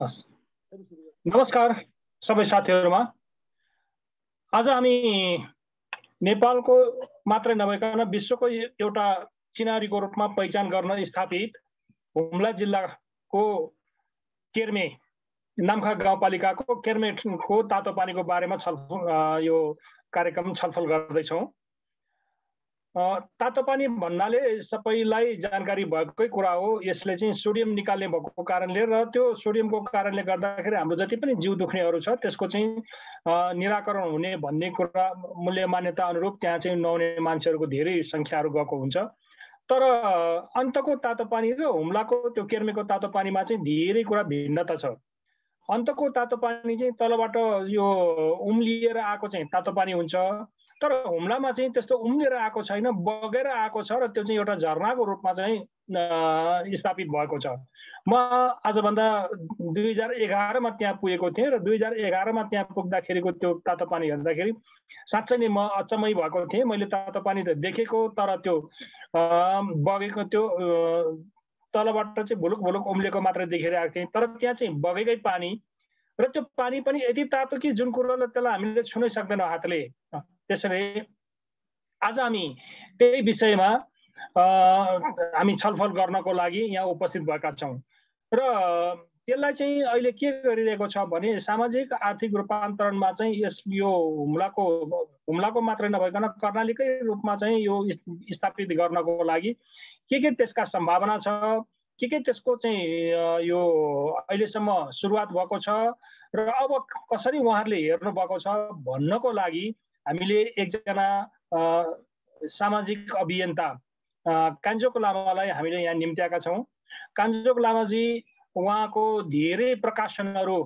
नमस्कार सबै साथीहरूमा। आज हामी नेपालको मात्रै नभइकन विश्वको एउटा चिनारीको रूपमा पहिचान गर्न स्थापित हुम्ला जिल्लाको केर्मे नाम्खा गाउँपालिकाको केर्मेको तातो पानीको बारेमा छलफल यो कार्यक्रम छलफल गर्दैछौँ। तातो पानी भन्नाले सबैलाई जानकारी भएकै कुरा हो। यसले चाहिँ सोडियम निकाल्ने भएको कारणले र त्यो सोडियमको कारणले गर्दाखेरि हाम्रो जति पनि जिउ दुख्नेहरू छ त्यसको चाहिँ निराकरण हुने भन्ने कुरा मूल्य मान्यता अनुरूप त्यहाँ चाहिँ नहुने मान्छेहरूको धेरै सङ्ख्याहरू गएको हुन्छ। तर अन्तको तातो पानी र हुम्लाको त्यो केर्मेको तातो पानीमा चाहिँ धेरै कुरा भिन्नता छ। अन्तको तातो पानी चाहिँ तलबाट यो उम्लिएर आएको चाहिँ तातो पानी हुन्छ। तर हुम्लामा चाहिँ त्यस्तो उम्लिएर आएको छैन बगेर आएको छ र त्यो चाहिँ एउटा झरनाको रूपमा चाहिँ स्थापित भएको छ। म आजभन्दा दुई हजार एघारमा त्यहाँ पुगेको थिएँ र दुई हजार एघारमा त्यहाँ पुग्दाखेरिको त्यो तातो पानी हेर्दाखेरि साँच्चै नै म अचम्मै भएको थिएँ। मैले तातो पानी त देखेको तर त्यो बगेको त्यो तलबाट चाहिँ भुलुक भुलुक उम्लेको मात्रै देखिरहेको थिएँ। तर त्यहाँ चाहिँ बगेकै पानी र त्यो पानी पनि यति तातो कि जुन कुरोलाई त्यसलाई हामीले छुनै सक्दैनौँ हातले त्यसरी आज हामी त्यही विषयमा हामी छलफल गर्नको लागि यहाँ उपस्थित भएका छौँ। र त्यसलाई चाहिँ अहिले के गरिरहेको छ भने सामाजिक आर्थिक रूपान्तरणमा चाहिँ यस यो हुम्लाको हुम्लाको मात्रै नभइकन कर्णालीकै रूपमा चाहिँ यो स्थापित गर्नको लागि के के त्यसका सम्भावना छ के के त्यसको चाहिँ यो अहिलेसम्म सुरुवात भएको छ र अब कसरी उहाँहरूले हेर्नु भएको छ भन्नको लागि हामीले एकजना सामाजिक अभियन्ता कान्जोक लामालाई हामीले यहाँ निम्त्याएका छौँ। कान्जोक लामाजी उहाँको धेरै प्रकाशनहरू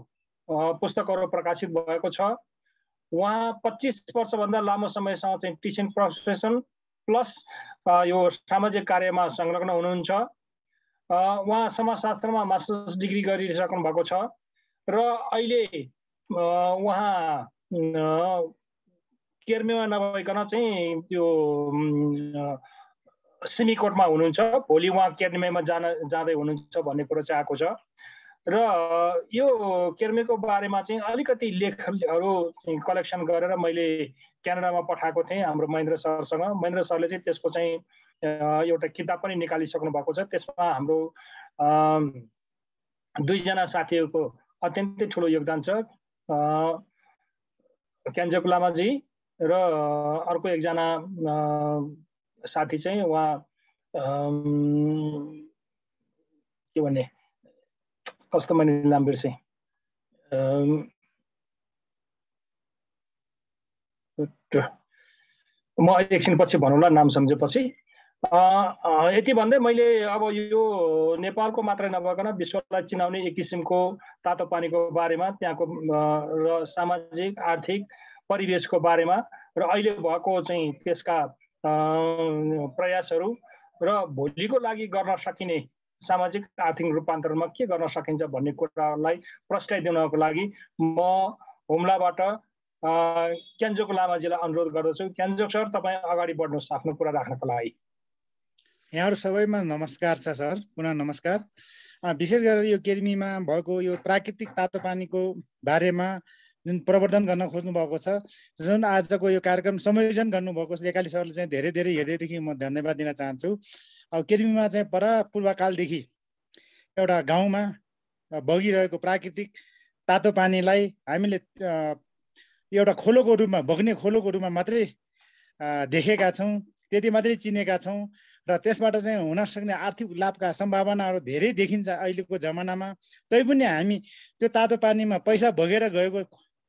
पुस्तकहरू प्रकाशित भएको छ। उहाँ पच्चिस वर्षभन्दा लामो समयसम्म चाहिँ टिचिङ प्रोफेसन प्लस यो सामाजिक कार्यमा संलग्न हुनुहुन्छ। उहाँ समाजशास्त्रमा मास्टर्स डिग्री गरिसक्नु भएको छ। र अहिले उहाँ केर्मेमा नभइकन चाहिँ त्यो सिमीकोटमा हुनुहुन्छ। भोलि उहाँ केर्मेमा जान जाँदै हुनुहुन्छ भन्ने कुरो चाहिँ आएको छ। र यो केर्मेको बारेमा चाहिँ अलिकति लेखहरू कलेक्सन गरेर मैले क्यानाडामा पठाएको थिएँ हाम्रो महेन्द्र सरसँग। महेन्द्र सरले चाहिँ त्यसको चाहिँ एउटा किताब पनि निकालिसक्नु भएको छ। त्यसमा हाम्रो दुईजना साथीहरूको अत्यन्तै ठुलो योगदान छ। क्यान्जोक लामाजी र अर्को एकजना साथी चाहिँ उहाँ के भन्ने? कस्तो मैले नाम बिर्सेँ म एकछिन पछि भनौँला नाम सम्झेपछि। यति भन्दै मैले अब यो नेपालको मात्रै नभइकन विश्वलाई चिनाउने एक किसिमको तातो पानीको बारेमा त्यहाँको र सामाजिक आर्थिक परिवेशको बारेमा र अहिले भएको चाहिँ त्यसका प्रयासहरू र भोलिको लागि गर्न सकिने सामाजिक आर्थिक रूपान्तरणमा के गर्न सकिन्छ भन्ने कुरालाई प्रस्ट्याइदिनको लागि म हुम्लाबाट क्यान्जोक लामाजीलाई अनुरोध गर्दछु। क्यान्जोक सर तपाईँ अगाडि बढ्नुहोस् आफ्नो कुरा राख्नको लागि। यहाँहरू सबैमा नमस्कार छ सर। पुनः नमस्कार। विशेष गरेर यो केर्मीमा भएको यो प्राकृतिक तातो पानीको बारेमा जुन प्रवर्धन गर्न खोज्नु भएको छ जुन आजको यो कार्यक्रम संयोजन गर्नुभएको छ लेकाली सरले चाहिँ धेरै धेरै हृदयदेखि म धन्यवाद दिन चाहन्छु। अब केर्मीमा चाहिँ पर पूर्वकालदेखि एउटा गाउँमा बगिरहेको प्राकृतिक तातो पानीलाई हामीले एउटा खोलोको रूपमा बग्ने खोलोको रूपमा मात्रै देखेका छौँ। त्यति मात्रै चिनेका छौँ र त्यसबाट चाहिँ हुन सक्ने आर्थिक लाभका सम्भावनाहरू धेरै देखिन्छ अहिलेको जमानामा। तैपनि हामी त्यो तातो पानीमा पैसा भोगेर गएको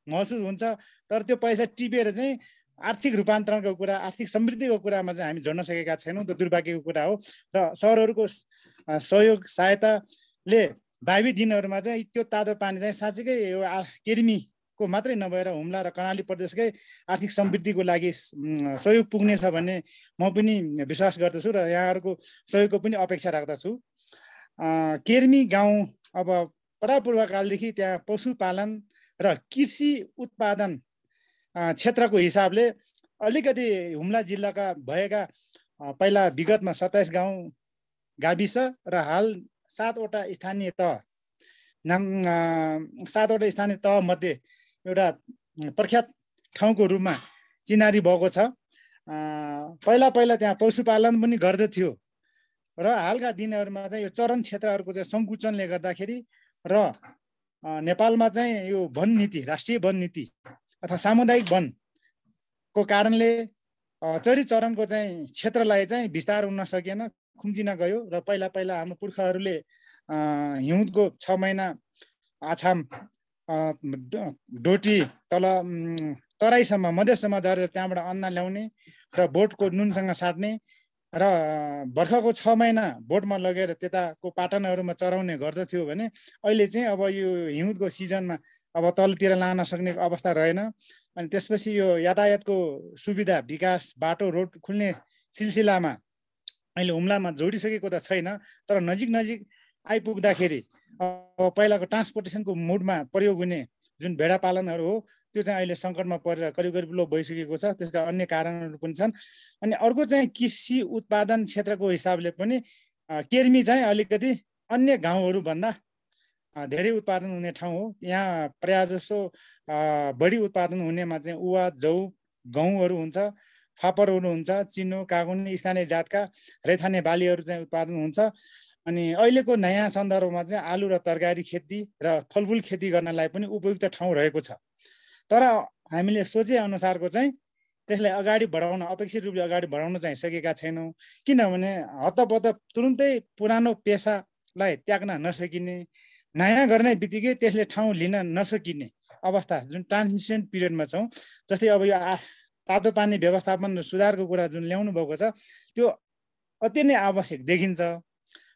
महसुस हुन्छ तर त्यो पैसा टिपेर चाहिँ आर्थिक रूपान्तरणको कुरा आर्थिक समृद्धिको कुरामा चाहिँ हामी जोड्न सकेका छैनौँ त्यो दुर्भाग्यको कुरा हो। र सहरहरूको सहयोग सहायताले भावी दिनहरूमा चाहिँ त्यो तातो पानी चाहिँ साँच्चीकै यो केर्मीको मात्रै नभएर हुम्ला र कर्णाली प्रदेशकै आर्थिक समृद्धिको लागि सहयोग पुग्नेछ भन्ने म पनि विश्वास गर्दछु र यहाँहरूको सहयोगको पनि अपेक्षा राख्दछु। केर्मी गाउँ अब परापूर्वकालदेखि त्यहाँ पशुपालन र कृषि उत्पादन क्षेत्रको हिसाबले अलिकति हुम्ला जिल्लाका भएका पहिला विगतमा सत्ताइस गाउँ गाविस र हाल सातवटा स्थानीय तह। नाम सातवटा स्थानीय तहमध्ये एउटा प्रख्यात ठाउँको रूपमा चिनारी भएको छ। पहिला पहिला त्यहाँ पशुपालन पनि गर्दथ्यो र हालका दिनहरूमा चाहिँ यो चरण क्षेत्रहरूको चाहिँ सङ्कुचनले गर्दाखेरि र नेपालमा चाहिँ यो वन नीति राष्ट्रिय वन नीति अथवा सामुदायिक वनको कारणले चरी चरणको चाहिँ क्षेत्रलाई चाहिँ विस्तार हुन सकेन खुम्चिन गयो र पहिला पहिला हाम्रो पुर्खाहरूले हिउँदको छ महिना आछाम डोटी तल तराईसम्म मधेसम्म झरेर त्यहाँबाट अन्न ल्याउने र बोटको नुनसँग साट्ने र बर्खाको छ महिना बोटमा लगेर त्यताको पाटनहरूमा चराउने गर्दथ्यो भने अहिले चाहिँ अब यो हिउँदको सिजनमा अब तलतिर लान सक्ने अवस्था रहेन। अनि त्यसपछि यो यातायातको सुविधा विकास बाटो रोड खुल्ने सिलसिलामा अहिले हुम्लामा जोडिसकेको त छैन तर नजिक नजिक आइपुग्दाखेरि अब पहिलाको ट्रान्सपोर्टेसनको मुडमा प्रयोग हुने जुन भेडा पालनहरू हो त्यो चाहिँ अहिले सङ्कटमा परेर करिब करिब लो भइसकेको छ। त्यसका अन्य कारणहरू पनि छन्। अनि अर्को चाहिँ कृषि उत्पादन क्षेत्रको हिसाबले पनि केर्मी चाहिँ अलिकति अन्य गाउँहरूभन्दा धेरै उत्पादन हुने ठाउँ हो। यहाँ प्रायः जसो बढी उत्पादन हुनेमा चाहिँ उवा जौ गहुँहरू हुन्छ फापरहरू हुन्छ चिनो कागुन स्थानीय जातका रेथाने बालीहरू चाहिँ उत्पादन हुन्छ। अनि अहिलेको नयाँ सन्दर्भमा चाहिँ आलु र तरकारी खेती र फलफुल खेती गर्नलाई पनि उपयुक्त ठाउँ रहेको छ। तर हामीले सोचे अनुसारको चाहिँ त्यसलाई अगाडि बढाउन अपेक्षित रूपले अगाडि बढाउन चाहिँ सकेका छैनौँ। किनभने हतपत तुरुन्तै पुरानो पेसालाई त्याग्न नसकिने नयाँ गर्ने बित्तिकै त्यसले ठाउँ लिन नसकिने अवस्था जुन ट्रान्समिसन पिरियडमा छौँ जस्तै अब यो तातो पानी व्यवस्थापन र सुधारको कुरा जुन ल्याउनु भएको छ त्यो अति नै आवश्यक देखिन्छ।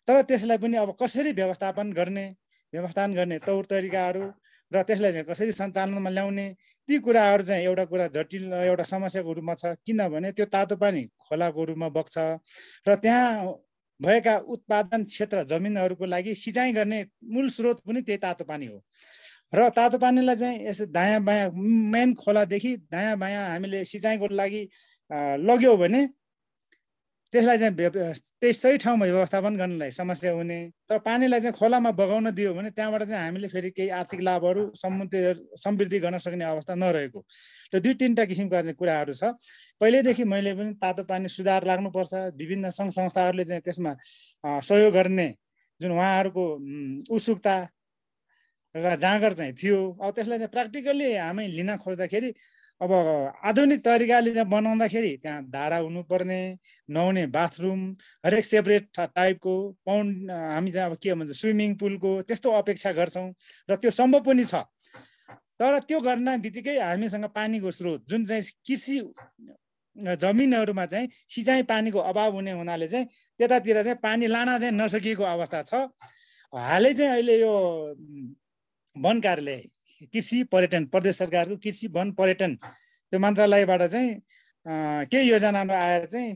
तर त्यसलाई पनि अब कसरी व्यवस्थापन गर्ने व्यवस्थापन गर्ने तौर तरिकाहरू र त्यसलाई चाहिँ कसरी सञ्चालनमा ल्याउने ती कुराहरू चाहिँ एउटा कुरा जटिल एउटा समस्याको रूपमा छ। किनभने त्यो तातो पानी खोलाको रूपमा बग्छ र त्यहाँ भएका उत्पादन क्षेत्र जमिनहरूको लागि सिँचाइ गर्ने मूल स्रोत पनि त्यही तातो पानी हो। र तातो पानीलाई चाहिँ यसो दायाँ बायाँ मेन खोलादेखि दायाँ बायाँ हामीले सिँचाइको लागि लग्यो भने त्यसलाई चाहिँ त्यही सही ठाउँमा व्यवस्थापन गर्नलाई समस्या हुने तर पानीलाई चाहिँ खोलामा बगाउन दियो भने त्यहाँबाट चाहिँ हामीले फेरि केही आर्थिक लाभहरू समुद्र समृद्धि गर्न सक्ने अवस्था नरहेको। त्यो दुई तिनवटा किसिमका चाहिँ कुराहरू छ। पहिल्यैदेखि मैले पनि तातो पानी सुधार लाग्नुपर्छ। विभिन्न सङ्घ संस्थाहरूले चाहिँ त्यसमा सहयोग गर्ने जुन उहाँहरूको उत्सुकता र जाँगर चाहिँ थियो। अब त्यसलाई चाहिँ प्र्याक्टिकल्ली हामी लिन खोज्दाखेरि अब आधुनिक तरिकाले चाहिँ बनाउँदाखेरि त्यहाँ धारा हुनुपर्ने नुहाउने बाथरुम हरेक सेपरेट टाइपको पाउन्ड हामी चाहिँ अब के भन्छ स्विमिङ पुलको त्यस्तो अपेक्षा गर्छौँ र त्यो सम्भव पनि छ। तर त्यो गर्न बित्तिकै हामीसँग पानीको स्रोत जुन चाहिँ कृषि जमिनहरूमा चाहिँ सिँचाइ पानीको अभाव हुने हुनाले चाहिँ त्यतातिर चाहिँ पानी लान चाहिँ नसकिएको अवस्था छ। हालै चाहिँ अहिले यो वन कार्यालय कृषि पर्यटन प्रदेश सरकारको कृषि वन पर्यटन त्यो मन्त्रालयबाट चाहिँ केही योजनामा आएर चाहिँ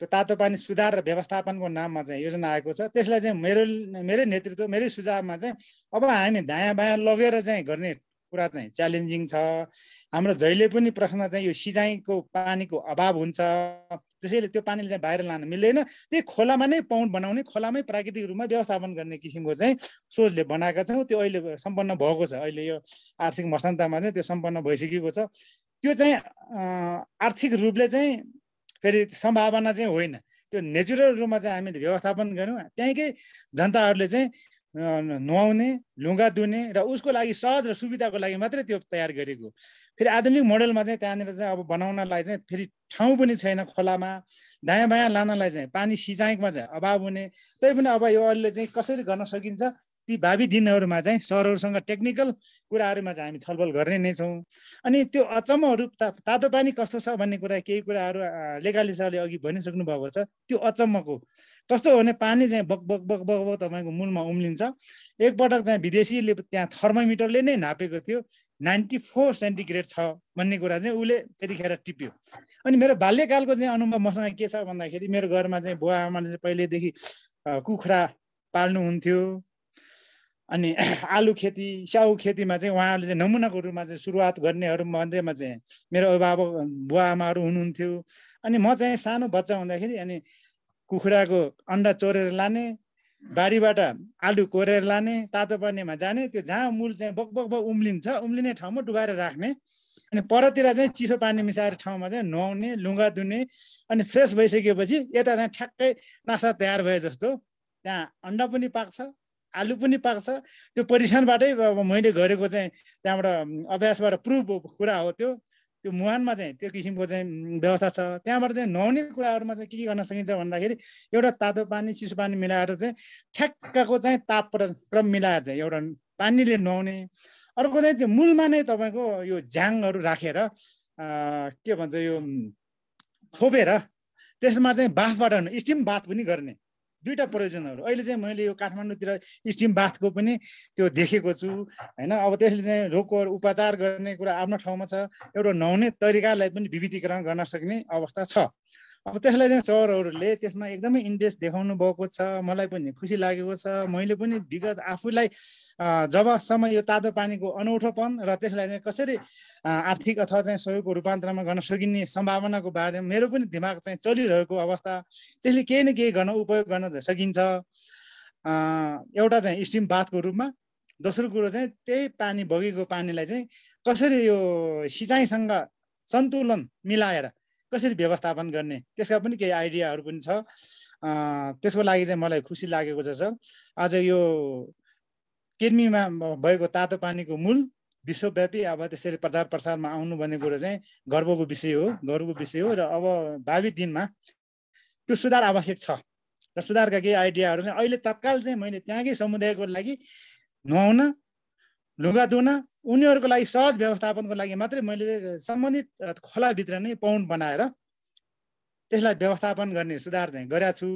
त्यो तातो पानी सुधार र व्यवस्थापनको नाममा चाहिँ योजना आएको छ। त्यसलाई चाहिँ मेरो मेरै नेतृत्व मेरै सुझावमा चाहिँ अब हामी दायाँ बायाँ लगेर चाहिँ गर्ने कुरा चाहिँ च्यालेन्जिङ छ। हाम्रो जहिले पनि प्रश्न चाहिँ यो सिँचाइको पानीको अभाव हुन्छ। त्यसैले त्यो पानीले चाहिँ बाहिर लान मिल्दैन। त्यही खोलामा नै पाउन्ड बनाउने खोलामै प्राकृतिक रूपमा व्यवस्थापन गर्ने किसिमको चाहिँ सोचले बनाएका छौँ। त्यो अहिले सम्पन्न भएको छ। अहिले यो आर्थिक मसान्तमा चाहिँ त्यो सम्पन्न भइसकेको छ। त्यो चाहिँ आर्थिक रूपले चाहिँ फेरि सम्भावना चाहिँ होइन। त्यो नेचुरल रूपमा चाहिँ हामीले व्यवस्थापन गऱ्यौँ त्यहीँकै जनताहरूले चाहिँ नुहाउने लुगा धुने र उसको लागि सहज र सुविधाको लागि मात्रै त्यो तयार गरेको फेरि आधुनिक मोडलमा चाहिँ त्यहाँनिर चाहिँ अब बनाउनलाई चाहिँ फेरि ठाउँ पनि छैन खोलामा दायाँ बायाँ लानलाई चाहिँ पानी सिँचाइमा चाहिँ अभाव हुने। तै पनि अब यो अहिले चाहिँ कसरी गर्न सकिन्छ? ती भावी दिनहरूमा चाहिँ सरहरूसँग टेक्निकल कुराहरूमा चाहिँ हामी छलफल गर्ने नै छौँ। अनि त्यो अचम्महरू ता तातो पानी कस्तो छ भन्ने कुरा केही कुराहरू लेगाली सरले अघि भनिसक्नु भएको छ त्यो अचम्मको। कस्तो हो भने पानी चाहिँ बक बक बक बक बक तपाईँको मूलमा उम्लिन्छ। एकपटक चाहिँ विदेशीले त्यहाँ थर्मोमिटरले नै नापेको थियो नाइन्टी फोर सेन्टिग्रेड छ भन्ने कुरा चाहिँ उसले त्यतिखेर टिप्यो। अनि मेरो बाल्यकालको चाहिँ अनुभव मसँग के छ भन्दाखेरि मेरो घरमा चाहिँ बुवा आमाले चाहिँ पहिल्यैदेखि कुखुरा पाल्नुहुन्थ्यो। अनि आलु खेती स्याउ खेतीमा चाहिँ उहाँहरूले चाहिँ नमुनाको रूपमा चाहिँ सुरुवात गर्नेहरू मध्येमा चाहिँ मेरो अभिभावक बुवा आमाहरू हुनुहुन्थ्यो। अनि म चाहिँ सानो बच्चा हुँदाखेरि अनि कुखुराको अन्डा चोरेर लाने बारीबाट आलु कोरेर लाने तातो पानीमा जाने त्यो जहाँ मूल चाहिँ बक बक बक उम्लिन्छ उम्लिने ठाउँमा डुबाएर राख्ने। अनि परतिर चाहिँ चिसो पानी मिसाएर ठाउँमा चाहिँ नुहाउने लुगा धुने अनि फ्रेस भइसकेपछि यता चाहिँ ठ्याक्कै नास्ता तयार भए जस्तो। त्यहाँ अन्डा पनि पाक्छ। आलु पनि पाक्छ त्यो परिक्षणबाटै मैले गरेको चाहिँ त्यहाँबाट अभ्यासबाट प्रुभ कुरा हो त्यो। त्यो मुहानमा चाहिँ त्यो किसिमको चाहिँ व्यवस्था छ। त्यहाँबाट चाहिँ नुहाउने कुराहरूमा चाहिँ के गर्न सकिन्छ भन्दाखेरि एउटा तातो पानी चिसो पानी मिलाएर चाहिँ ठ्याक्कको चाहिँ ताप क्रम मिलाएर चाहिँ एउटा पानीले नुहाउने। अर्को चाहिँ त्यो मूलमा नै तपाईँको यो झ्याङहरू राखेर के भन्छ यो छोपेर त्यसमा चाहिँ बाफबाट स्टिम बाथ पनि गर्ने। दुईवटा प्रयोजनहरू। अहिले चाहिँ मैले यो काठमाडौँतिर स्टिम बाथको पनि त्यो देखेको छु होइन? अब त्यसले चाहिँ रोगको उपचार गर्ने कुरा आफ्नो ठाउँमा छ। एउटा नुहाउने तरिकालाई पनि विविधीकरण गर्न सक्ने अवस्था छ। अब त्यसलाई चाहिँ सरहरूले त्यसमा एकदमै इन्ट्रेस्ट देखाउनु भएको छ मलाई पनि खुसी लागेको छ। मैले पनि विगत आफूलाई जबसम्म यो तातो पानीको अनौठोपन र त्यसलाई चाहिँ कसरी आर्थिक अथवा चाहिँ सहयोगको रूपान्तरमा गर्न सकिने सम्भावनाको बारेमा मेरो पनि दिमाग चाहिँ चलिरहेको अवस्था त्यसले केही न केही गर्न उपयोग गर्न सकिन्छ। एउटा चाहिँ स्टिम बाथको रूपमा दोस्रो कुरो चाहिँ त्यही पानी बगेको पानीलाई चाहिँ कसरी यो सिँचाइसँग सन्तुलन मिलाएर कसरी व्यवस्थापन गर्ने? त्यसका पनि केही आइडियाहरू पनि छ। त्यसको लागि चाहिँ मलाई खुसी लागेको छ सर। आज यो किर्मीमा भएको तातो पानीको मूल विश्वव्यापी अब त्यसरी प्रचार प्रसारमा आउनु भन्ने कुरो चाहिँ गर्वको विषय हो गर्वको विषय हो र अब भावी दिनमा त्यो सुधार आवश्यक छ। र सुधारका केही आइडियाहरू चाहिँ अहिले तत्काल चाहिँ मैले त्यहाँकै समुदायको लागि नुहाउन लुगा धुन उनीहरूको लागि सहज व्यवस्थापनको लागि मात्रै मैले सम्बन्धित खोलाभित्र नै पाउन्ड बनाएर त्यसलाई व्यवस्थापन गर्ने सुधार चाहिँ गरेका छु।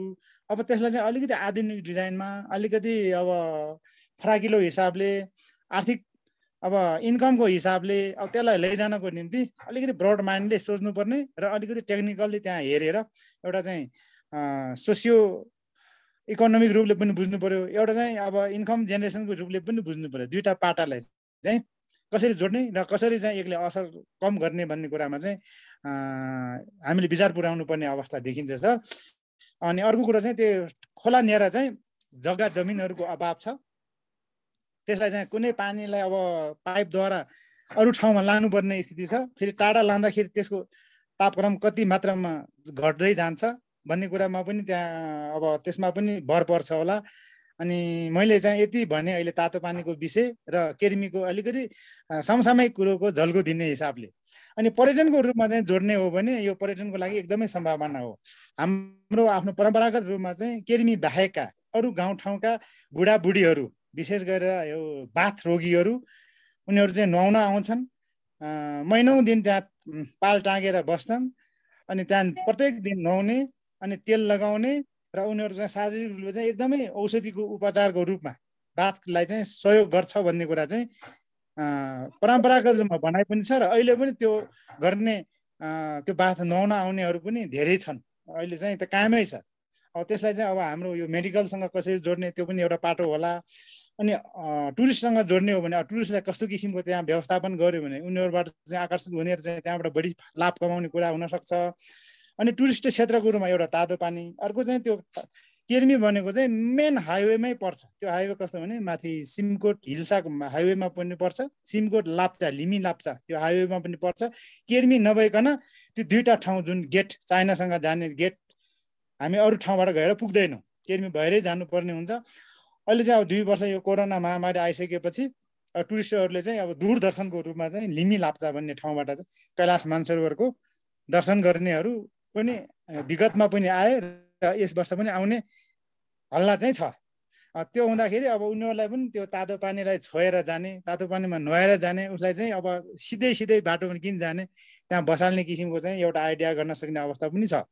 अब त्यसलाई चाहिँ अलिकति आधुनिक डिजाइनमा अलिकति अब फराकिलो हिसाबले आर्थिक अब इन्कमको हिसाबले अब त्यसलाई लैजानको निम्ति अलिकति ब्रड माइन्डले सोच्नुपर्ने र अलिकति टेक्निकल्ली त्यहाँ हेरेर एउटा चाहिँ सोसियो इकोनोमिक रूपले पनि बुझ्नु पऱ्यो एउटा चाहिँ अब इन्कम जेनेरेसनको रूपले पनि बुझ्नु पऱ्यो दुइटा पाटालाई चाहिँ। कसरी जोड्ने र कसरी चाहिँ यसले असर कम गर्ने भन्ने कुरामा चाहिँ हामीले विचार पुर्याउनु पर्ने अवस्था देखिन्छ सर। अनि अर्को कुरा चाहिँ त्यो खोला निएर चाहिँ जग्गा जमिनहरूको अभाव छ। त्यसलाई चाहिँ कुनै पानीलाई अब पाइपद्वारा अरू ठाउँमा लानुपर्ने स्थिति छ। फेरि टाढा लाँदाखेरि त्यसको तापक्रम कति मात्रामा घट्दै जान्छ भन्ने कुरामा पनि त्यहाँ अब त्यसमा पनि भर पर्छ होला। अनि मैले चाहिँ यति भने अहिले तातो पानीको विषय र केर्मीको अलिकति समसामयिक कुरोको झल्को दिने हिसाबले। अनि पर्यटनको रूपमा चाहिँ जोड्ने हो भने यो पर्यटनको लागि एकदमै सम्भावना हो। हाम्रो आफ्नो परम्परागत रूपमा चाहिँ केर्मी बाहेकका अरू गाउँठाउँका बुढाबुढीहरू विशेष गरेर यो बाथ रोगीहरू उनीहरू चाहिँ नुहाउन आउँछन्। महिनौ दिन त्यहाँ पाल टाँगेर बस्छन्। अनि त्यहाँ प्रत्येक दिन नुहाउने अनि तेल लगाउने र उनीहरू चाहिँ शारीरिक रूपले चाहिँ एकदमै औषधिको उपचारको रूपमा बाथलाई चाहिँ सहयोग गर्छ भन्ने कुरा चाहिँ परम्परागत रूपमा भनाइ पनि छ र अहिले पनि त्यो गर्ने त्यो बाथ नुहाउन आउनेहरू पनि धेरै छन्। अहिले चाहिँ त्यो कामै छ। अब त्यसलाई चाहिँ अब हाम्रो यो मेडिकलसँग कसरी जोड्ने त्यो पनि एउटा पाटो होला। अनि टुरिस्टसँग जोड्ने हो भने टुरिस्टलाई कस्तो किसिमको त्यहाँ व्यवस्थापन गर्यो भने उनीहरूबाट चाहिँ आकर्षित हुने चाहिँ त्यहाँबाट बढी लाभ कमाउने कुरा हुनसक्छ। अनि टुरिस्ट क्षेत्रको रूपमा एउटा तातो पानी अर्को चाहिँ त्यो केर्मी भनेको चाहिँ मेन हाइवेमै पर्छ। त्यो हाइवे कस्तो भने माथि सिमकोट हिल्साको हाइवेमा पनि पर्छ सिमकोट लाप्चा लिमी लाप्चा त्यो हाइवेमा पनि पर्छ। केर्मी नभइकन त्यो दुईवटा ठाउँ जुन गेट चाइनासँग जाने गेट हामी अरू ठाउँबाट गएर पुग्दैनौँ। केर्मी भएरै जानुपर्ने हुन्छ। अहिले चाहिँ अब दुई वर्ष यो कोरोना महामारी आइसकेपछि टुरिस्टहरूले चाहिँ अब दूरदर्शनको रूपमा चाहिँ लिमी लाप्चा भन्ने ठाउँबाट चाहिँ कैलाश मानसरोवरको दर्शन गर्नेहरू पनि विगतमा पनि आए र यस वर्ष पनि आउने हल्ला चाहिँ छ। त्यो हुँदाखेरि अब उनीहरूलाई पनि त्यो तातो पानीलाई छोएर जाने तातो पानीमा नुहाएर जाने उसलाई चाहिँ अब सिधै सिधै बाटोमा किन जाने त्यहाँ बसाल्ने किसिमको चाहिँ एउटा आइडिया गर्न सक्ने अवस्था पनि छ।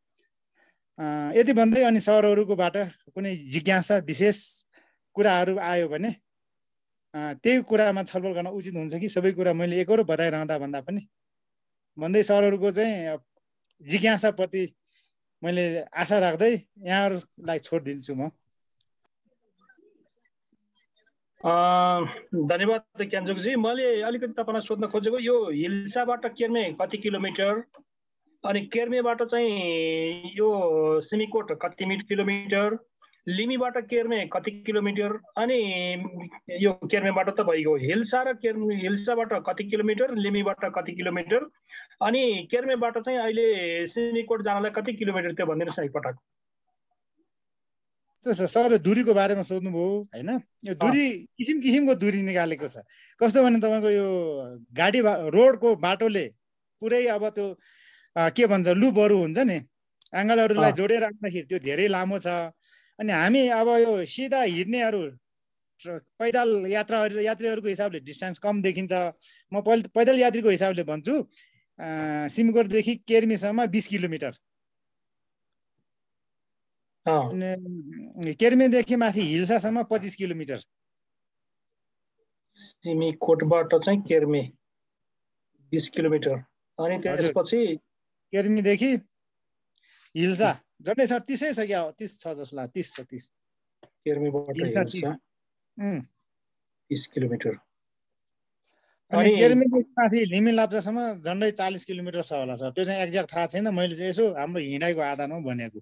यति भन्दै अनि सरहरूकोबाट कुनै जिज्ञासा विशेष कुराहरू आयो भने त्यही कुरामा छलफल गर्न उचित हुन्छ कि? सबै कुरा मैले एकरो बताइरहँदा भन्दा पनि। भन्दै सरहरूको चाहिँ जिज्ञासाप्रति मैले आशा राख्दै यहाँहरूलाई छोडिदिन्छु म। धन्यवाद क्यान्जुकजी। मैले अलिकति तपाईँलाई सोध्न खोजेको यो हिल्साबाट केर्मे कति किलोमिटर? अनि केर्मेबाट चाहिँ यो सिमीकोट कति मिट किलोमिटर? लिमीबाट केर्मे कति किलोमिटर अनि यो केर्मेबाट त भइगयो हिल्सा र केर्मे हिल्साबाट कति किलोमिटर लिमीबाट कति किलोमिटर अनि केर्मेबाट चाहिँ अहिले सिमीकोट जानलाई कति किलोमिटर त्यो भनिदिनुहोस् न एकपटक त्यसो सरले दुरीको बारेमा सोध्नुभयो होइन? यो दुरी किसिम किसिमको दुरी निकालेको छ। कस्तो भने तपाईँको यो गाडी रोडको बाटोले पुरै अब त्यो के भन्छ लुपहरू हुन्छ नि एङ्गलहरूलाई जोडेर राख्दाखेरि त्यो धेरै लामो छ। अनि हामी अब यो सिधा हिँड्नेहरू पैदल यात्रा यात्रीहरूको हिसाबले डिस्टेन्स कम देखिन्छ। म पैदल यात्रीको हिसाबले भन्छु सिमकोटदेखि केर्मीसम्म बिस किलोमिटर। केर्मेदेखि माथि हिल्सासम्म पच्चिस किलोमिटर। सिमीकोटबाट चाहिँ केर्मे बिस किलोमिटर। अनि त्यसपछि केर्मीदेखि हिल्सा। झन्डै सर तिसै छ क्या? तिस छ जस्तो लाग्छ। तिस छ तिस। तिस किलोमिटर। अनि केर्मीदेखि माथि लिमी लाप्चासम्म झन्डै चालिस किलोमिटर छ होला सर। त्यो चाहिँ एक्ज्याक्ट थाहा छैन। मैले चाहिँ यसो हाम्रो हिँडाइको आधारमा भनेको।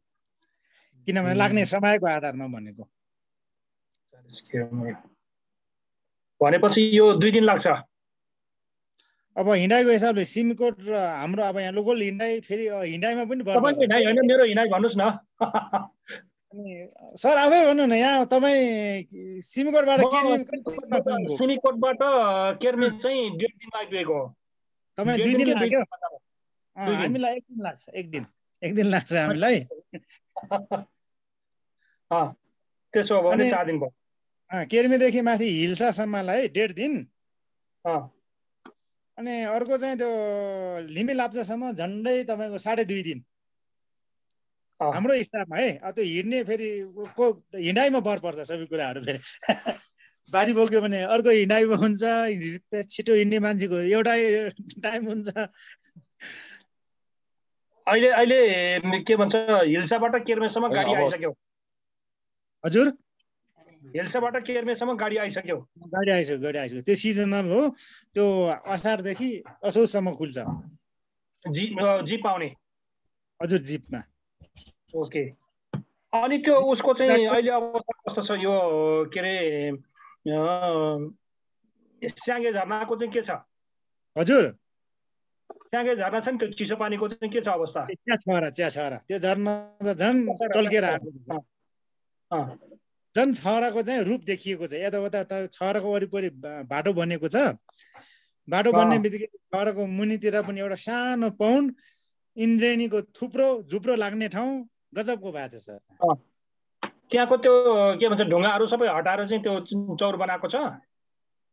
किनभने लाग्ने समयको आधारमा भनेको। भनेपछि यो दुई दिन लाग्छ। अब हिँडाइको हिसाबले सिमकोट र हाम्रो अब यहाँ लोकल हिँडाइ फेरि हिँडाइमा पनि हिँडाइ होइन मेरो हिँडाइ भन्नुहोस् न। सर आफै भन्नु न यहाँ तपाईँ सिमकोटबाट सिमीकोटबाट केर्मी चाहिँ डेढ दिन आइपुगेको तपाईँ दुई दिन लाग्यो? हामीलाई एक दिन लाग्छ एक दिन। एक दिन लाग्छ हामीलाई। त्यसो हो भने चार दिन भयो। केर्मीदेखि माथि हिल्सासम्मलाई डेढ दिन। अनि अर्को चाहिँ त्यो लिमी लाप्चासम्म झन्डै तपाईँको साढे दुई दिन। हाम्रो स्टाफमा है त्यो हिँड्ने फेरि को हिँडाइमा भर पर्छ सबै कुराहरू फेरि। बारी बोक्यो भने अर्को हिँडाइमा हुन्छ छिटो हिँड्ने मान्छेको एउटा टाइम हुन्छ। अहिले अहिले के भन्छ हिल्साबाट केर्मेसम्म गाडी आइसक्यो। हजुर? हिल्साबाट केर्मेसम्म गाडी आइसक्यो। गाडी आइसक्यो गाडी आइसक्यो। त्यो सिजनल हो त्यो असारदेखि असोजसम्म खुल्छ। जिप जिप आउने। हजुर जिपमा। ओके। अनि त्यो उसको चाहिँ अहिले अवस्था कस्तो छ यो के अरे स्याङ्गे झर्नाको चाहिँ के छ? हजुर। स्याङ्गे झर्ना छ नि त्यो चिसो पानीको चाहिँ के छ अवस्था? चिया छहरा चिया छहरा। त्यो झर्ना त झन् टल्केर झन् छहराको चाहिँ रूप देखिएको छ। यताउता छहराको वरिपरि बाटो बनेको छ। बाटो बन्ने बित्तिकै छहराको मुनितिर पनि एउटा सानो पाउन्ड इन्द्रेणीको थुप्रो झुप्रो लाग्ने ठाउँ गजबको भएको छ। त्यहाँको त्यो के भन्छ ढुङ्गाहरू सबै हटाएर चाहिँ त्यो चौर बनाएको छ?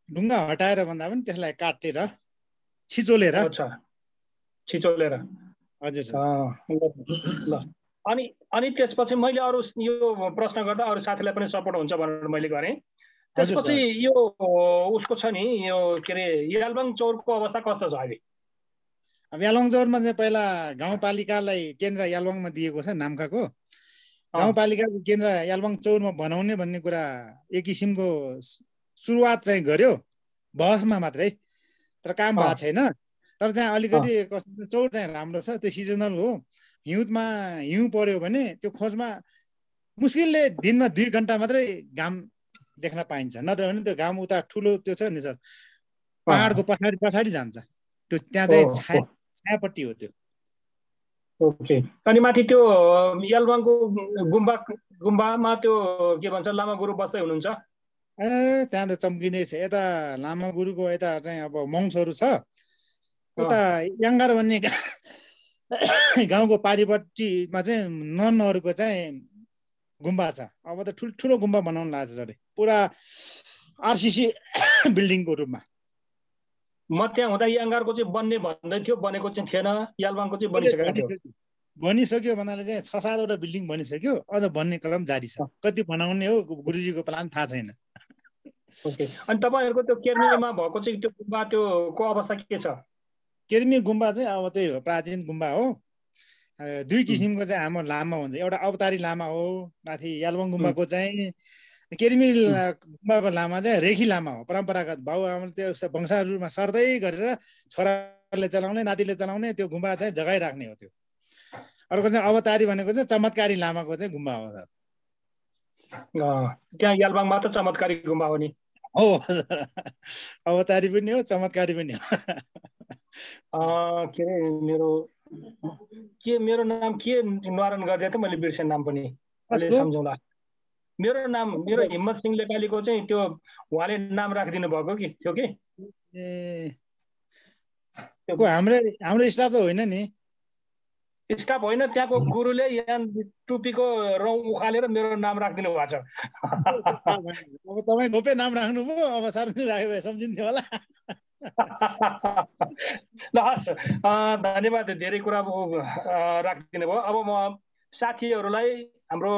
ढुङ्गा हटाएर भन्दा पनि त्यसलाई काटेर छिचोलेर। छिचोलेर। हजुर ल। अनि अनि त्यसपछि मैले अरू यो प्रश्न गर्दा अरू साथीलाई पनि सपोर्ट हुन्छ भनेर मैले गरेँ। त्यसपछि यो उसको छ नि यो के अरे यालबाङ चौरको अवस्था कस्तो छ अहिले? अब यालवाङ चौरमा चाहिँ पहिला गाउँपालिकालाई केन्द्र यालवाङमा दिएको छ नाम्काको। गाउँपालिकाको केन्द्र यालवाङ चौरमा बनाउने भन्ने कुरा एक किसिमको सुरुवात चाहिँ गर्यो बहसमा मात्रै। तर काम भएको छैन। तर त्यहाँ अलिकति कस्तो चौर चाहिँ राम्रो छ त्यो सिजनल हो। हिउँदमा हिउँ पर्यो भने त्यो खोजमा मुस्किलले दिनमा दुई घन्टा मात्रै घाम देख्न पाइन्छ। नत्र भने त्यो घाम उता ठुलो त्यो छ नि सर पहाडको पछाडि पछाडि जान्छ। त्यो त्यहाँ चाहिँ छाया छायापट्टि हो त्यो। ओके। अनि माथि त्यो यालवाङको गुम्बा गुम्बामा त्यो के भन्छ लामा गुरु बस्दै हुनुहुन्छ? ए त्यहाँ त चम्किँदैछ यता लामा गुरुको यता चाहिँ अब मङ्सहरू छ। उता याङ्गार भन्ने गाउँको पारिपट्टिमा चाहिँ ननहरूको चाहिँ गुम्बा छ। अब त ठुल्ठुलो गुम्बा बनाउनु लाग्छ अरे। पुरा आरसिसी बिल्डिङको रूपमा। म त्यहाँ हुँदा याङ्गारको चाहिँ बन्ने भन्दै थियो बनेको चाहिँ थिएन। यालवाङको चाहिँ बनिसकेको थियो। बनिसक्यो भन्नाले चाहिँ छ सातवटा बिल्डिङ बनिसक्यो। अझ बन्ने क्रम जारी छ। कति बनाउने हो गुरुजीको प्लान थाहा छैन। ओके। अनि तपाईँहरूको त्यो केर्मीमा भएको चाहिँ त्यो गुम्बा त्यो को अवस्था के छ? केर्मी गुम्बा चाहिँ अब त्यही हो प्राचीन गुम्बा हो। दुई किसिमको चाहिँ हाम्रो लामा हुन्छ। एउटा अवतारी लामा हो माथि यालवाङ गुम्बाको चाहिँ केर्मी गुम्बाको लामा चाहिँ रेखी लामा हो परम्परागत बाउ आमाले त्यो वंशावलीमा सर्दै गरेर छोराले चलाउने नातिले चलाउने त्यो गुम्बा चाहिँ जगाइराख्ने हो त्यो। अर्को चाहिँ अवतारी भनेको चाहिँ चमत्कारी लामाको चाहिँ गुम्बा हो त्यहाँ यालबाङ मात्र चमत्कारी गुम्बा हो नि? हो। अवतारी पनि हो चमत्कारी पनि हो। के अरे मेरो के मेरो नाम के निवारण गरिदिए त मैले बिर्सेँ नाम पनि। अहिले सम्झौँला मेरो नाम मेरो हिम्मत सिंह लेकालीको चाहिँ त्यो उहाँले नाम राखिदिनु भएको कि? थियो कि? ए। हाम्रो हाम्रो स्टाफ त होइन नि? स्टाफ होइन त्यहाँको गुरुले यहाँ टुपीको रौँ उखालेर मेरो नाम राखिदिनु भएको छ। अब तपाईँ गोपे नाम राख्नुभयो अब सार्वजनिक राख्यो भए सम्झिन्थ्यो होला। ल हस् धन्यवाद धेरै कुरा राखिदिनु भयो अब म साथीहरूलाई हाम्रो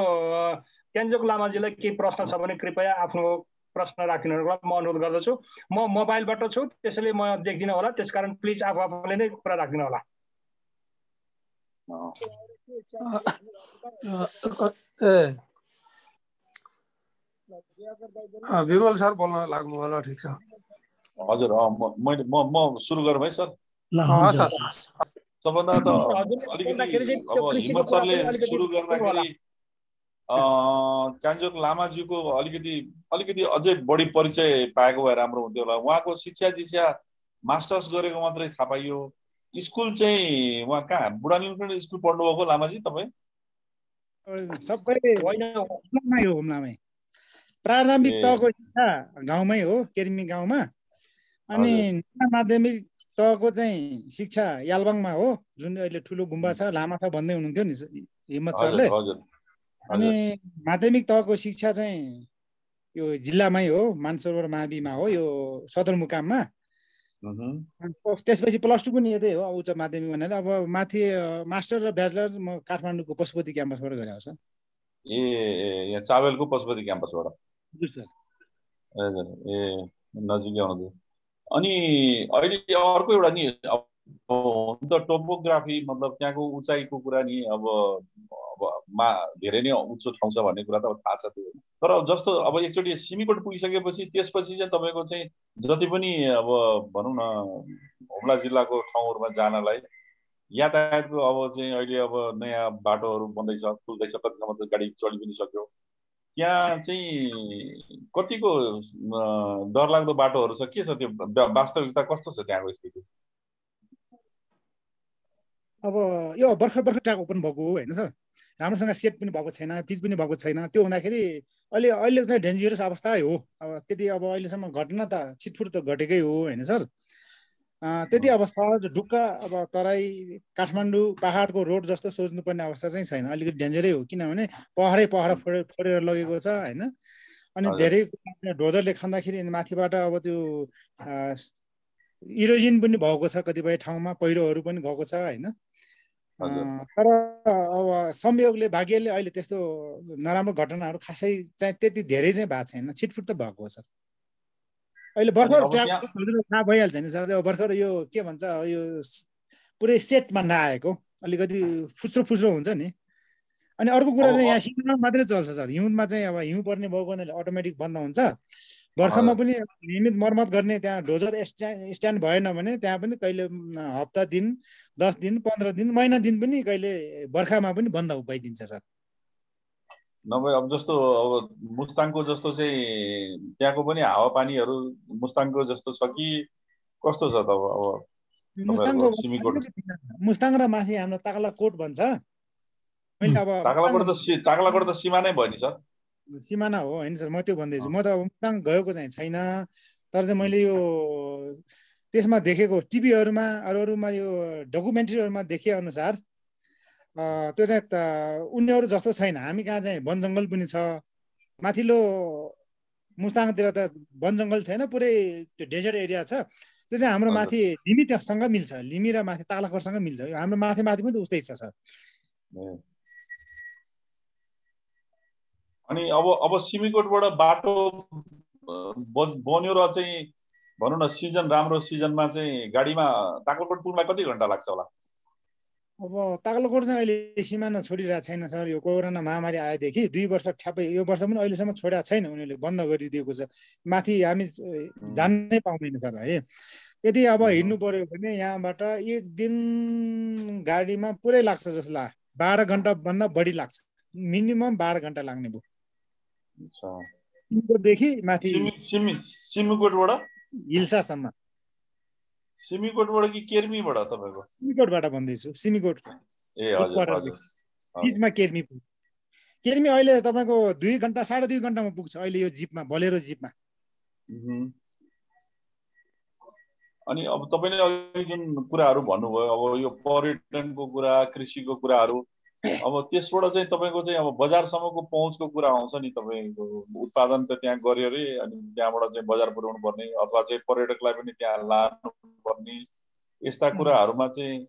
क्यान्जोक लामाजीलाई केही प्रश्न छ भने कृपया आफ्नो प्रश्न राखिदिनुको म अनुरोध गर्दछु म मोबाइलबाट छु त्यसैले म देख्दिनँ होला त्यसकारण प्लिज आफू आफूले नै कुरा राखिदिनु होला विमल सर बोल्न लाग्नु होला ठिक छ हजुर मैले म म सुरु गरौँ है सर। सबभन्दा त अलिकति अब हिम्मत सरले सुरु गर्दाखेरि कान्जोक लामाज्यूको अलिकति अलिकति अझै बढी परिचय पाएको भए राम्रो हुन्थ्यो होला। उहाँको शिक्षा दीक्षा मास्टर्स गरेको मात्रै थाहा पाइयो। स्कुल चाहिँ उहाँ कहाँ? बुढानी स्कुल पढ्नुभएको लामाजी तपाईँ? सबै होइन प्रारम्भिक तहको शिक्षा गाउँमै हो केरमी गाउँमा। अनि माध्यमिक तहको चाहिँ शिक्षा यालबाङमा हो जुन अहिले ठुलो गुम्बा छ लामा छ भन्दै हुनुहुन्थ्यो नि हिम्मत सरले। अनि माध्यमिक तहको शिक्षा चाहिँ यो जिल्लामै हो मानसरोवर माविमा हो यो सदरमुकाममा। त्यसपछि प्लस टू पनि यतै हो उच्च माध्यमिक भनेर अब माथि मास्टर र ब्याचलर म काठमाडौँको पशुपति क्याम्पसबाट गरेको छ। ए यहाँ चावेलको पशुपति क्याम्पसबाट? सर। हजुर ए नजिकै आउँदै। अनि अहिले अर्को एउटा नि अब त टोपोग्राफी मतलब त्यहाँको उचाइको कुरा नि अब अब मा धेरै नै उच्च ठाउँ छ भन्ने कुरा त अब थाहा छ त्यो। तर जस्तो अब एकचोटि सिमीकोट पुगिसकेपछि त्यसपछि चाहिँ तपाईँको चाहिँ जति पनि अब भनौँ न हुम्ला जिल्लाको ठाउँहरूमा जानलाई यातायातको अब चाहिँ अहिले अब नयाँ बाटोहरू बन्दैछ खुल्दैछ कतिसम्म त गाडी चलि पनि सक्यो। त्यहाँ चाहिँ कतिको डरलाग्दो बाटोहरू छ? के छ त्यो वास्तविकता कस्तो छ त्यहाँको स्थिति? अब यो भर्खर भर्खर टाको ओपन भएको हो होइन सर? राम्रोसँग सेट पनि भएको छैन पिच पनि भएको छैन। त्यो हुँदाखेरि अहिले अहिले चाहिँ डेन्जरस अवस्था हो अब त्यति अब अहिलेसम्म घटना त छिटफुट त घटेकै हो होइन सर? त्यति अब सहज ढुक्क अब तराई काठमाडौँ पाहाडको रोड जस्तो सोच्नुपर्ने अवस्था चाहिँ छैन। अलिकति डेन्जरै हो किनभने पहाडै पहाड फोडेर फोडेर लगेको छ होइन? अनि धेरै ढोजरले खाँदाखेरि माथिबाट अब त्यो इरोजिन पनि भएको छ कतिपय ठाउँमा पहिरोहरू पनि गएको छ होइन? तर अब संयोगले भाग्यले अहिले त्यस्तो नराम्रो घटनाहरू खासै चाहिँ त्यति धेरै चाहिँ भएको छैन। छिटफुट त भएको छ। अहिले भर्खर थाहा भइहाल्छ नि सर भर्खर यो के भन्छ यो पुरै सेटमा नआएको अलिकति फुस्रो फुस्रो हुन्छ नि। अनि अर्को कुरा चाहिँ यहाँ सिक्किममा मात्रै चल्छ सर हिउँदमा चाहिँ अब हिउँ पर्ने भएको हुनाले अटोमेटिक बन्द हुन्छ। बर्खामा पनि नियमित मर्मत गर्ने त्यहाँ डोजर स्ट्यान्ड स्ट्यान्ड भएन भने त्यहाँ पनि कहिले हप्ता दिन दस दिन पन्ध्र दिन महिना दिन पनि कहिले बर्खामा पनि बन्द भइदिन्छ सर। नभए अब जस्तो अब मुस्ताङको जस्तो चाहिँ त्यहाँको पनि हावापानीहरू मुस्ताङको जस्तो छ कि कस्तो छ त अब मुस्ताङ र माथि हाम्रो ताकलाकोट भन्छ। अब ताकलाकोट त सिमा नै भयो नि सर। सिमाना हो होइन सर म त्यो भन्दैछु। म त मुस्ताङ गएको चाहिँ छैन। तर चाहिँ मैले यो त्यसमा देखेको टिभीहरूमा अरू अरूमा यो डकुमेन्ट्रीहरूमा देखे अनुसार त्यो चाहिँ उनीहरू जस्तो छैन। हामी कहाँ चाहिँ वन जङ्गल पनि छ। माथिल्लो मुस्ताङतिर त वन जङ्गल छैन पुरै त्यो डेजर्ट एरिया छ। त्यो चाहिँ हाम्रो माथि लिमिटसँग मिल्छ। लिमी र माथि तालाकरसँग मिल्छ। हाम्रो माथि माथि पनि उस्तै छ सर। अनि अब अब सिमीकोटबाट बाटो बन्यो र चाहिँ भनौँ न सिजन राम्रो सिजनमा चाहिँ गाडीमा ताकलकोट पुग्नलाई कति घन्टा लाग्छ होला? अब ताकलकोट चाहिँ अहिले सिमाना छोडिरहेको छैन सर। यो कोरोना महामारी आएदेखि दुई वर्ष ठ्याप्पै यो वर्ष पनि अहिलेसम्म छोडेको छैन उनीहरूले बन्द गरिदिएको छ। माथि हामी जान्नै पाउँदैन सर है। यदि अब हिँड्नु पर्यो भने यहाँबाट एक दिन गाडीमा पुरै लाग्छ जस्तो लाग्छ बाह्र घन्टाभन्दा बढी लाग्छ। मिनिमम बाह्र घन्टा लाग्ने भयो। सिमिकोटदेखि माथि सिमी सिमी सिमीकोटबाट? हिल्सासम्म। सिमीकोटबाट कि केर्मीबाट तपाईँको? सिमिकोटबाट भन्दैछु सिमिकोट। ए हजुर बिचमा केर्मी पुग्छ। केर्मी अहिले तपाईँको दुई घन्टा साढे दुई घन्टामा पुग्छ अहिले यो जिपमा बलेरो जिपमा। अनि अब तपाईँले अघि जुन कुराहरू भन्नुभयो अब यो पर्यटनको कुरा कृषिको कुराहरू अब त्यसबाट चाहिँ तपाईँको चाहिँ अब बजारसम्मको पहुँचको कुरा आउँछ नि तपाईँको उत्पादन त त्यहाँ गऱ्यो अरे अनि त्यहाँबाट चाहिँ बजार पुर्याउनु पर्ने अथवा चाहिँ पर्यटकलाई पनि त्यहाँ लानु पर्ने यस्ता कुराहरूमा चाहिँ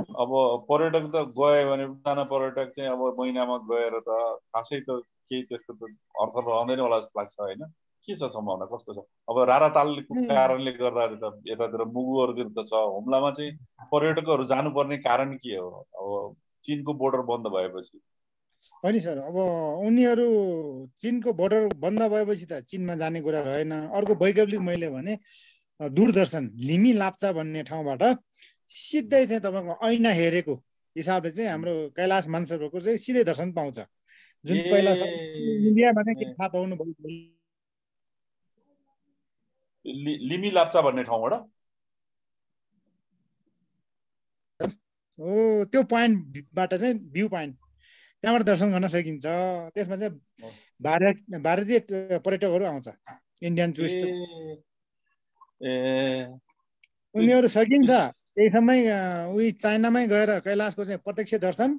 अब पर्यटक त गयो भने साना पर्यटक चाहिँ अब महिनामा गएर त खासै त केही त्यस्तो त अर्थ रहँदैन होला जस्तो लाग्छ होइन? के छ सम्भावना? कस्तो छ? अब रारातालको। कारणले गर्दाखेरि त यतातिर मुगुहरूतिर त छ। हुम्लामा चाहिँ पर्यटकहरू जानुपर्ने कारण के हो? अब चिनको बोर्डर बन्द भएपछि। होइन सर अब उनीहरू चिनको बोर्डर बन्द भएपछि त चिनमा जाने कुरा रहेन अर्को वैकल्पिक मैले भने दूरदर्शन लिमी लाप्चा भन्ने ठाउँबाट सिधै चाहिँ तपाईँको ऐना हेरेको हिसाबले चाहिँ हाम्रो कैलाश मानसरोवरको चाहिँ सिधै दर्शन पाउँछ। जुन पहिला इन्डियामा चाहिँ के थाहा पाउनु भयो लिमी लाप्चा भन्ने ठाउँबाट? हो त्यो पोइन्टबाट चाहिँ भ्यू पोइन्ट त्यहाँबाट दर्शन गर्न सकिन्छ। त्यसमा चाहिँ भारत भारतीय पर्यटकहरू आउँछ। इन्डियन टुरिस्ट उनीहरू सकिन्छ। त्यही समय उही चाइनामै गएर कैलाशको चाहिँ प्रत्यक्ष दर्शन।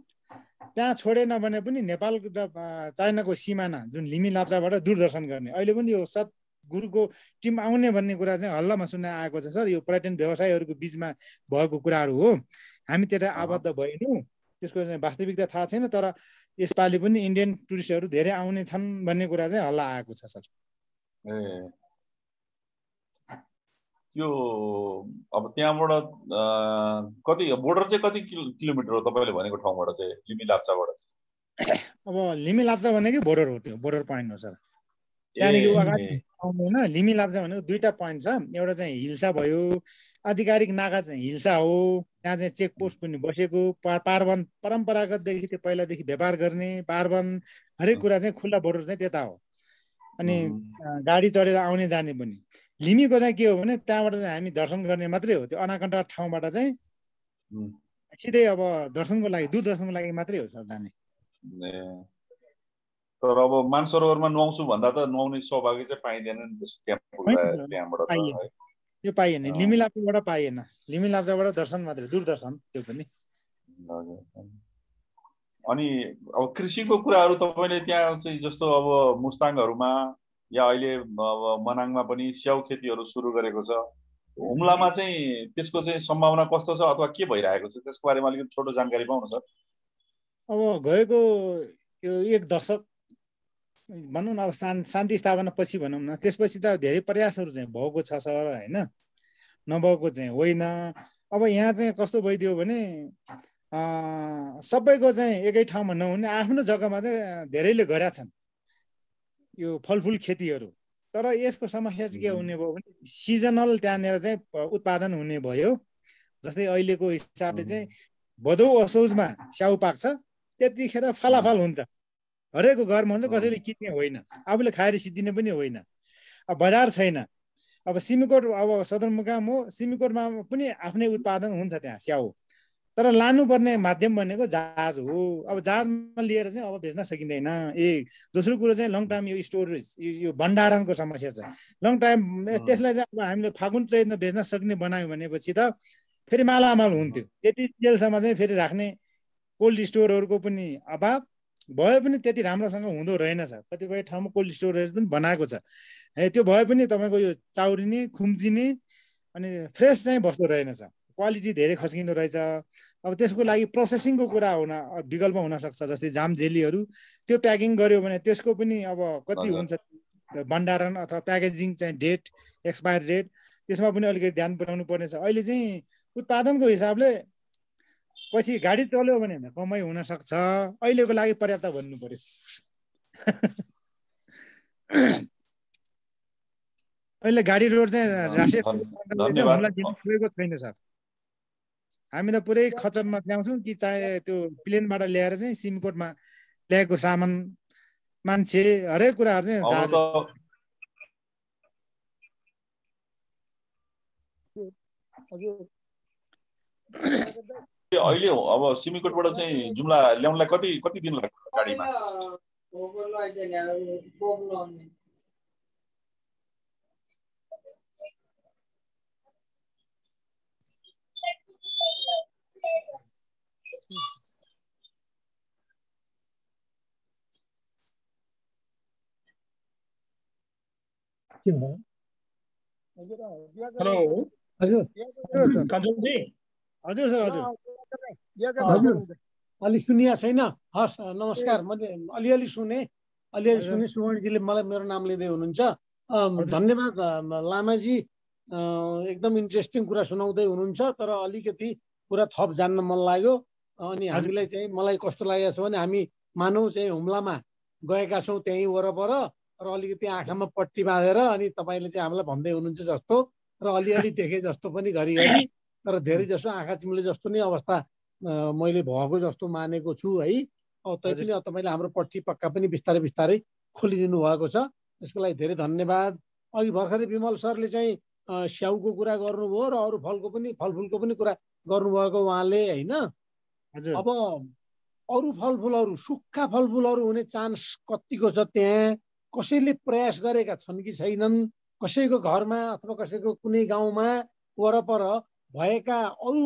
त्यहाँ छोडेन भने पनि नेपाल र चाइनाको सिमाना जुन लिमी लाप्चाबाट दूरदर्शन गर्ने। अहिले पनि यो सत गुरुको टिम आउने भन्ने कुरा चाहिँ हल्लामा सुन्न आएको छ सर। यो पर्यटन व्यवसायहरूको बिचमा भएको कुराहरू हो। हामी त्यता। आबद्ध भएनौँ। त्यसको चाहिँ वास्तविकता थाहा छैन तर यसपालि पनि इन्डियन टुरिस्टहरू धेरै आउने छन् भन्ने कुरा चाहिँ हल्ला आएको छ सर। ए। त्यो अब त्यहाँबाट कति बोर्डर चाहिँ कति किलो किलोमिटर हो तपाईँले भनेको ठाउँबाट चाहिँ लिमी लाप्चाबाट चाहिँ? अब लिमी लाप्चा भनेकै बोर्डर हो त्यो बोर्डर पोइन्ट हो सर। त्यहाँदेखि अगाडि आउँदैन लिमी लाप्चा भनेको दुईवटा पोइन्ट छ। एउटा चाहिँ हिल्सा भयो आधिकारिक नाका चाहिँ हिल्सा हो। त्यहाँ चाहिँ चेक पोस्ट पनि बसेको पा पारवन परम्परागतदेखि चाहिँ पहिलादेखि व्यापार गर्ने पारवन हरेक कुरा चाहिँ खुल्ला बोर्डर चाहिँ त्यता हो। अनि गाडी चढेर आउने जाने पनि। लिमीको चाहिँ के हो भने त्यहाँबाट चाहिँ हामी दर्शन गर्ने मात्रै हो त्यो अनाकन्टा ठाउँबाट चाहिँ सिधै अब दर्शनको लागि दूरदर्शनको लागि मात्रै हो सर जाने। तर अब मानसरोवरमा नुहाउँछु भन्दा त नुहाउने सौभाग्य चाहिँ पाइँदैन नि त्यस त्यहाँ पुग्दा होइन, त्यहाँबाट त पाइएन। यो। लिमी लाप्चाबाट पाइएन लिमी लाप्चाबाट दर्शन मात्रै दूरदर्शन त्यो पनि। अनि अब कृषिको कुराहरू तपाईँले त्यहाँ चाहिँ जस्तो अब मुस्ताङहरूमा या अहिले अब मनाङमा पनि स्याउ खेतीहरू सुरु गरेको छ हुम्लामा चाहिँ त्यसको चाहिँ सम्भावना कस्तो छ अथवा के भइरहेको छ त्यसको बारेमा अलिकति छोटो जानकारी पाउनु सर अब गएको यो एक दशक भनौँ न अब शान् शान्ति स्थापना पछि भनौँ न त्यसपछि त धेरै प्रयासहरू चाहिँ भएको छ सर होइन? नभएको चाहिँ होइन। अब यहाँ चाहिँ कस्तो भइदियो भने सबैको चाहिँ एकै ठाउँमा नहुने आफ्नो जग्गामा चाहिँ धेरैले गरेका छन् यो फलफुल खेतीहरू। तर यसको समस्या चाहिँ के. हुने भयो भने सिजनल त्यहाँनिर चाहिँ उत्पादन हुने भयो। जस्तै अहिलेको हिसाबले. चाहिँ भदौ असोजमा स्याउ पाक्छ त्यतिखेर फलाफल हुन्छ। हरेकको घरमा हुन्छ कसैले किन्ने होइन। आफूले खाएर सिद्धिने पनि होइन। अब बजार छैन। अब सिमीकोट अब सदरमुकाम हो सिमीकोटमा पनि आफ्नै उत्पादन हुन्छ त्यहाँ स्याउ। तर लानुपर्ने माध्यम भनेको जहाज हो। अब जहाजमा लिएर चाहिँ अब बेच्न सकिँदैन। एक दोस्रो कुरो चाहिँ लङ टाइम यो स्टोरेज यो भण्डारणको समस्या छ। लङ टाइम त्यसलाई चाहिँ अब हामीले फागुन चैतमा बेच्न सक्ने बनायो भनेपछि त फेरि मालामाल हुन्थ्यो। त्यति जेलसम्म चाहिँ फेरि राख्ने कोल्ड स्टोरहरूको पनि अभाव। भए पनि त्यति राम्रोसँग हुँदो रहेनछ। कतिपय ठाउँमा कोल्ड स्टोरेज पनि बनाएको छ। है त्यो भए पनि तपाईँको यो चाउरिने खुम्चिने अनि फ्रेस चाहिँ बस्दो रहेनछ। क्वालिटी धेरै खस्किँदो रहेछ। अब त्यसको लागि प्रोसेसिङको कुरा हुन विकल्प हुनसक्छ जस्तै जाम जेलीहरू। त्यो प्याकिङ गर्यो भने त्यसको पनि अब कति। हुन्छ? भण्डारण अथवा प्याकेजिङ चाहिँ डेट एक्सपायर डेट त्यसमा पनि अलिकति ध्यान पुर्याउनु पर्नेछ। अहिले चाहिँ उत्पादनको हिसाबले पछि गाडी चल्यो भने कमाइ हुनसक्छ। अहिलेको लागि पर्याप्त भन्नु पर्यो। अहिले गाडी रोड चाहिँ राष्ट्रिय छैन सर। हामी त पुरै खचरमा ल्याउँछौँ कि चाहे त्यो प्लेनबाट ल्याएर चाहिँ सिमकोटमा ल्याएको सामान मान्छे हरेक कुराहरू चाहिँ हजुर। अहिले अब सिमीकोटबाट चाहिँ जुम्ला ल्याउनलाई कति कति दिन लाग्छ गाडीमा? हेलो। हजुर। हजुर सर हजुर। अलि सुनिया छैन? हस् नमस्कार। मैले अलिअलि सुने अलिअलि। सुने सुवर्णजीले मलाई मेरो नाम लिँदै हुनुहुन्छ। धन्यवाद लामाजी। एकदम इन्ट्रेस्टिङ कुरा सुनाउँदै हुनुहुन्छ तर अलिकति कुरा थप जान्न मन लाग्यो। अनि। हामीलाई चाहिँ मलाई कस्तो लागेको छ भने हामी मानौ चाहिँ हुम्लामा गएका छौँ त्यहीँ वरपर र अलिकति आँखामा पट्टी बाँधेर अनि तपाईँले चाहिँ हामीलाई भन्दै हुनुहुन्छ जस्तो र अलिअलि देखे जस्तो पनि घरिघरि। तर धेरै जसो आँखा चिम्ले जस्तो नै अवस्था मैले भएको जस्तो मानेको छु है। अब तैपनि अब तपाईँले हाम्रो पट्टी पक्का पनि बिस्तारै बिस्तारै खोलिदिनु भएको छ। त्यसको लागि धेरै धन्यवाद। अघि भर्खरै विमल सरले चाहिँ स्याउको कुरा गर्नुभयो र अरू फलको पनि फलफुलको पनि कुरा गर्नुभएको उहाँले होइन? अब अरू फलफुलहरू सुक्खा फलफुलहरू हुने चान्स कतिको छ त्यहाँ? कसैले प्रयास गरेका छन् कि छैनन्? कसैको घरमा अथवा कसैको कुनै गाउँमा वरपर भएका अरू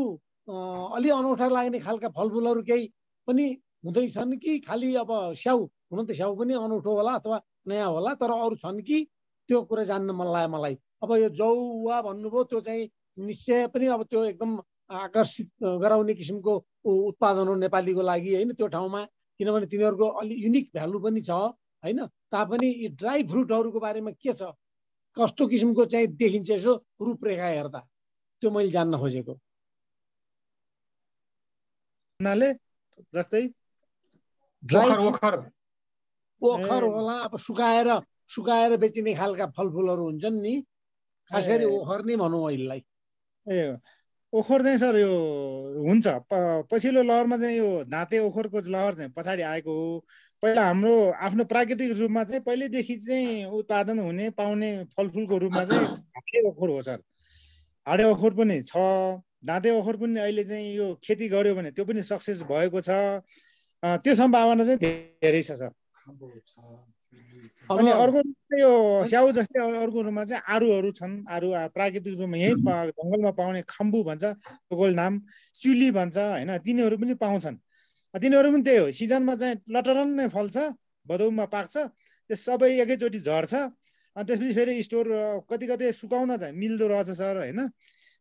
अलि अनौठा लाग्ने खालका फलफुलहरू केही पनि हुँदैछन् कि खालि अब स्याउ हुन त स्याउ पनि अनौठो होला अथवा नयाँ होला तर अरू छन् कि? त्यो कुरा जान्न मन लाग्यो मलाई। अब यो जौवा भन्नुभयो त्यो चाहिँ निश्चय पनि अब त्यो एकदम आकर्षित गराउने किसिमको उत्पादन हो नेपालीको लागि होइन? त्यो ठाउँमा किनभने तिनीहरूको अलि युनिक भ्यालु पनि छ होइन? तापनि यी ड्राई फ्रुटहरूको बारेमा के छ? कस्तो किसिमको चाहिँ देखिन्छ यसो रूपरेखा हेर्दा? त्यो मैले जान्न खोजेको। जस्तै ड्राई ओखर। ओखर ओखर ए। होला अब सुकाएर सुकाएर बेचिने खालका फलफुलहरू हुन्छन् नि। खास गरी। ओखर नै भनौँ अहिलेलाई। ए ओखर चाहिँ सर यो हुन्छ। पछिल्लो लहरमा चाहिँ यो दाँते ओखरको लहर चाहिँ पछाडि आएको हो। पहिला हाम्रो आफ्नो प्राकृतिक रूपमा चाहिँ पहिल्यैदेखि चाहिँ उत्पादन हुने पाउने फलफुलको रूपमा चाहिँ ओखर हो सर। हाडे ओखर पनि छ। दाँते ओखर पनि अहिले चाहिँ यो खेती गर्यो भने त्यो पनि सक्सेस भएको छ। त्यो सम्भावना चाहिँ धेरै छ सर। अनि अर्को यो स्याउ जस्तै अरू- अर्को रूपमा चाहिँ आरूहरू छन्। आरू प्राकृतिक रूपमा यहीँ जङ्गलमा पाउने खम्बु भन्छ लोकल नाम चुली भन्छ होइन। तिनीहरू पनि पाउँछन्। तिनीहरू पनि त्यही हो। सिजनमा चाहिँ लटरन नै फल्छ भदौमा पाक्छ। त्यो सबै एकैचोटि झर्छ। अनि त्यसपछि फेरि स्टोर कति कति सुकाउन चाहिँ मिल्दो रहेछ सर होइन?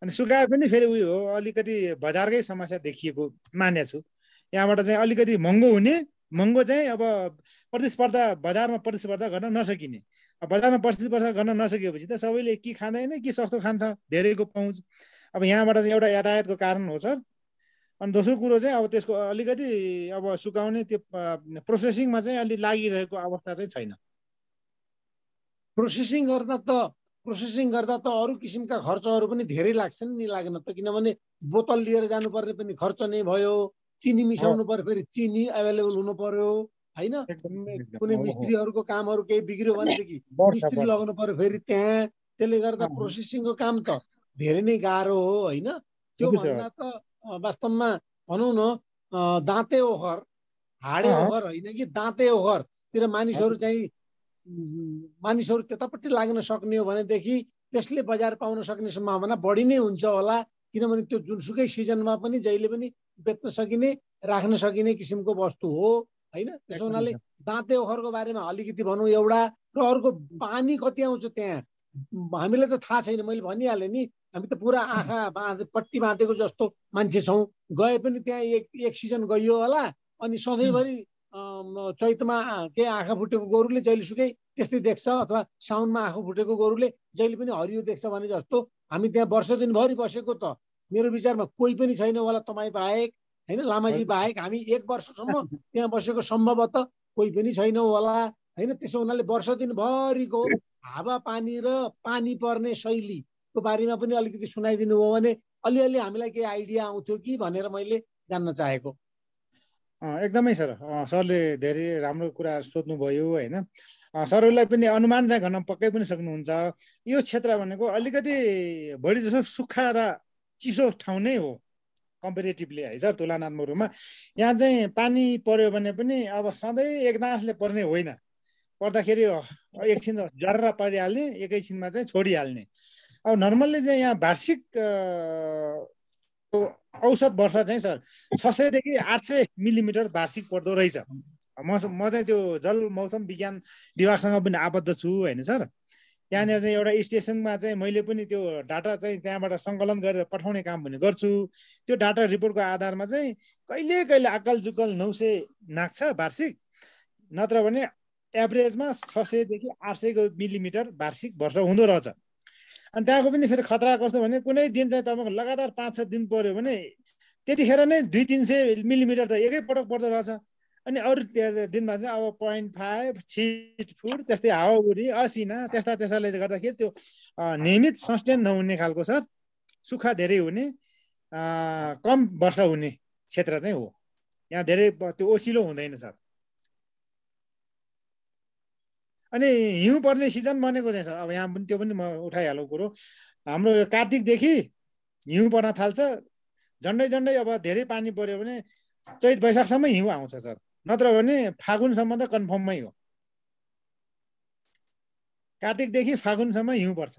अनि सुकाए पनि फेरि उयो हो अलिकति बजारकै समस्या देखिएको माने छु। यहाँबाट चाहिँ अलिकति महँगो हुने महँगो चाहिँ अब प्रतिस्पर्धा बजारमा प्रतिस्पर्धा गर्न नसकिने। बजारमा प्रतिस्पर्धा गर्न नसकेपछि त सबैले के खाँदैन कि सस्तो खान्छ धेरैको पहुँच अब यहाँबाट चाहिँ एउटा यातायातको कारण हो सर। अनि दोस्रो कुरो चाहिँ अब त्यसको अलिकति अब सुकाउने त्यो प्रोसेसिङमा चाहिँ अलि लागिरहेको अवस्था चाहिँ छैन। प्रोसेसिङ गर्दा त प्रोसेसिङ गर्दा त अरू किसिमका खर्चहरू पनि धेरै लाग्छन् नि लागेन त किनभने बोतल लिएर जानुपर्ने पनि खर्च नै भयो चिनी मिसाउनु पर्यो फेरि चिनी एभाइलेबल हुनु पर्यो होइन। कुनै। मिस्त्रीहरूको कामहरू केही बिग्रियो भनेदेखि मिस्त्री। लगाउनु पर्यो फेरि त्यहाँ त्यसले गर्दा। प्रोसेसिङको काम त धेरै नै गाह्रो हो होइन त्यो। भन्दा त वास्तवमा भनौँ न दाँते ओखर हाडे। ओखर होइन कि दाँते ओखरतिर मानिसहरू चाहिँ मानिसहरू त्यतापट्टि लाग्न सक्ने हो भनेदेखि त्यसले बजार पाउन सक्ने सम्भावना बढी नै हुन्छ होला किनभने त्यो जुनसुकै सिजनमा पनि जहिले पनि बेच्न सकिने राख्न सकिने किसिमको वस्तु हो होइन? त्यसो हुनाले। दाँते ओखरको बारेमा अलिकति भनौँ एउटा र अर्को पानी कति आउँछ त्यहाँ? हामीलाई त थाहा छैन मैले भनिहालेँ नि हामी त पुरा आँखा बाँधे पट्टी बाँधेको जस्तो मान्छे छौँ। गए पनि त्यहाँ एक एक सिजन गइयो होला अनि सधैँभरि चैतमा के आँखा फुटेको गोरुले जहिलेसुकै त्यस्तै देख्छ अथवा साउनमा आँखा फुटेको गोरुले जहिले पनि हरियो देख्छ भने जस्तो हामी त्यहाँ वर्ष दिनभरि बसेको त मेरो विचारमा कोही पनि छैन होला तपाईँ बाहेक होइन लामाजी। बाहेक हामी एक वर्षसम्म त्यहाँ बसेको सम्भवतः कोही पनि छैनौँ होला होइन त्यसो हुनाले वर्ष दिनभरिको हावापानी र पानी पर्ने शैलीको बारेमा पनि अलिकति सुनाइदिनु भयो भने अलिअलि हामीलाई केही आइडिया आउँथ्यो कि भनेर मैले जान्न चाहेको एकदमै सर सरले धेरै राम्रो कुरा सोध्नुभयो होइन। सरहरूलाई पनि अनुमान चाहिँ गर्न पक्कै पनि सक्नुहुन्छ। यो क्षेत्र भनेको अलिकति बढी जसो सुक्खा र चिसो ठाउँ नै हो कम्पेरिटिभली है सर तुलनात्मक रूपमा। यहाँ चाहिँ पानी पर्यो भने पनि अब सधैँ एकनासले पर्ने होइन। पर्दाखेरि एकछिन जर्रा परिहाल्ने एकैछिनमा चाहिँ छोडिहाल्ने। अब नर्मल्ली चाहिँ यहाँ वार्षिक औसत वर्षा चाहिँ सर छ सयदेखि आठ सय मिलिमिटर वार्षिक पर्दो रहेछ। म म चाहिँ त्यो जल मौसम विज्ञान विभागसँग पनि आबद्ध छु होइन सर। त्यहाँनिर चाहिँ एउटा स्टेसनमा चाहिँ मैले पनि त्यो डाटा चाहिँ त्यहाँबाट सङ्कलन गरेर पठाउने काम पनि गर्छु। त्यो डाटा रिपोर्टको आधारमा चाहिँ कहिले कहिले आकल जुकल नौ सय नाग्छ वार्षिक। नत्र भने एभरेजमा छ सयदेखि आठ सयको मिलिमिटर वार्षिक वर्ष हुँदो रहेछ। अनि त्यहाँको पनि फेरि खतरा कस्तो भने कुनै दिन चाहिँ तपाईँको लगातार पाँच छ दिन पऱ्यो भने त्यतिखेर नै दुई तिन सय मिलिमिटर त एकैपटक पर्दो रहेछ। अनि अरू दिनमा चाहिँ अब पोइन्ट फाइभ छिट फुट त्यस्तै हावाहुरी असिना त्यस्ता त्यस्ताले गर्दाखेरि त्यो नियमित सस्टेन नहुने खालको सर सुक्खा धेरै हुने कम वर्षा हुने क्षेत्र चाहिँ हो। यहाँ धेरै त्यो ओसिलो हुँदैन सर। अनि हिउँ पर्ने सिजन बनेको चाहिँ सर अब यहाँ पनि त्यो पनि म उठाइहालौँ कुरो। हाम्रो यो कार्तिकदेखि हिउँ पर्न थाल्छ। झन्डै झन्डै अब धेरै पानी पऱ्यो भने चैत वैशाखसम्म हिउँ आउँछ सर। नत्र भने फागुनसम्म त कन्फर्ममै हो। कार्तिकदेखि फागुनसम्म हिउँ पर्छ।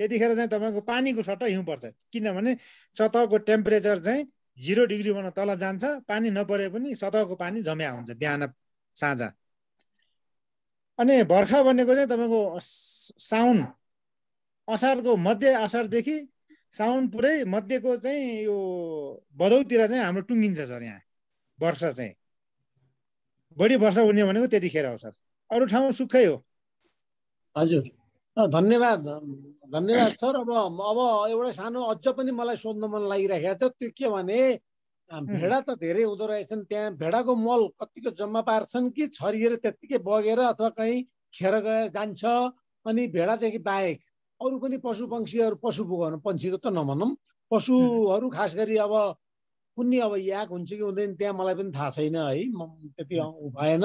त्यतिखेर चाहिँ तपाईँको पानीको सट्टा हिउँ पर्छ। किनभने सतहको टेम्परेचर चाहिँ जिरो डिग्रीभन्दा तल जान्छ। पानी नपरे पनि सतहको पानी जम्या हुन्छ बिहान साँझ। अनि बर्खा भनेको चाहिँ तपाईँको साउन असारको मध्य असारदेखि साउन पुरै मध्यको चाहिँ यो भदौतिर चाहिँ हाम्रो टुङ्गिन्छ सर यहाँ वर्षा चाहिँ। बढी वर्षा हुने भनेको त्यतिखेर हो सर। अरू ठाउँ सुक्खै हो। हजुर। धन्यवाद धन्यवाद सर। अब अब एउटा सानो अझ पनि मलाई सोध्न मन लागिरहेको छ त्यो के भने भेडा त धेरै हुँदो रहेछन् त्यहाँ। भेडाको मल कतिको जम्मा पार्छन् कि छरिएर त्यत्तिकै बगेर अथवा कहीँ खेर गएर जान्छ अनि भेडादेखि बाहेक अरू पनि पशु पक्षीहरू पशु पन्छीको त नभनौँ। पशुहरू खास गरी अब कुन्नी अब याक हुन्छ कि हुँदैन त्यहाँ मलाई पनि थाहा छैन है। त्यति भएन।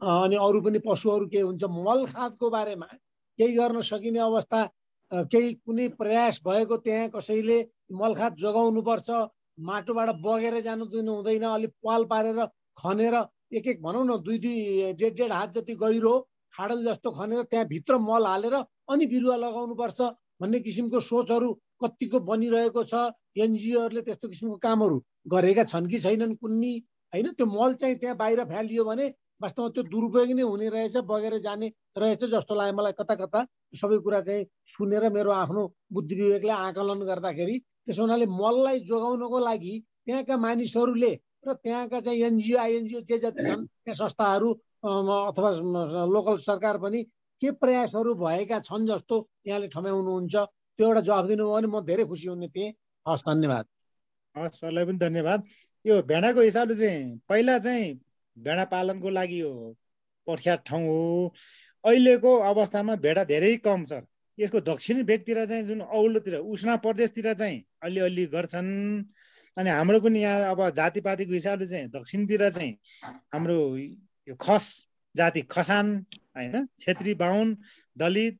अनि अरू पनि पशुहरू के हुन्छ मल खादको बारेमा केही गर्न सकिने अवस्था केही कुनै प्रयास भएको त्यहाँ कसैले मलखात जोगाउनुपर्छ। माटोबाट बगेर जानु दिनु हुँदैन अलिक पाल पारेर खनेर एक एक भनौँ न दुई दुई डेढ डेढ हात जति गहिरो खाडल जस्तो खनेर त्यहाँभित्र मल हालेर अनि बिरुवा लगाउनुपर्छ भन्ने किसिमको सोचहरू कतिको बनिरहेको छ। एनजिओहरूले त्यस्तो किसिमको कामहरू गरेका छन् कि छैनन् कुन्नी। होइन त्यो मल चाहिँ त्यहाँ बाहिर फ्यालियो भने वास्तवमा त्यो दुरुपयोग नै हुने रहेछ बगेर जाने रहेछ जस्तो लाग्यो मलाई कता कता। सबै कुरा चाहिँ सुनेर मेरो आफ्नो बुद्धि विवेकले आकलन गर्दाखेरि त्यसो हुनाले मललाई जोगाउनको लागि त्यहाँका मानिसहरूले र त्यहाँका चाहिँ एनजिओ आइएनजिओ जे जति छन् त्यहाँ संस्थाहरू अथवा लोकल सरकार पनि के प्रयासहरू भएका छन् जस्तो यहाँले ठम्याउनुहुन्छ त्यो एउटा जवाब दिनुभयो भने म धेरै खुसी हुने थिएँ। हस् धन्यवाद। हस् सरलाई पनि धन्यवाद। यो भेडाको हिसाबले चाहिँ पहिला चाहिँ भेडा पालनको लागि यो प्रख्यात ठाउँ हो। अहिलेको अवस्थामा भेडा धेरै कम छ। यसको दक्षिणी भेगतिर चाहिँ जुन औलोतिर उष्ण प्रदेशतिर चाहिँ अलिअलि गर्छन्। अनि हाम्रो पनि यहाँ अब जातिपातीको हिसाबले चाहिँ दक्षिणतिर चाहिँ हाम्रो यो खस जाति खसान होइन? छेत्री बाहुन दलित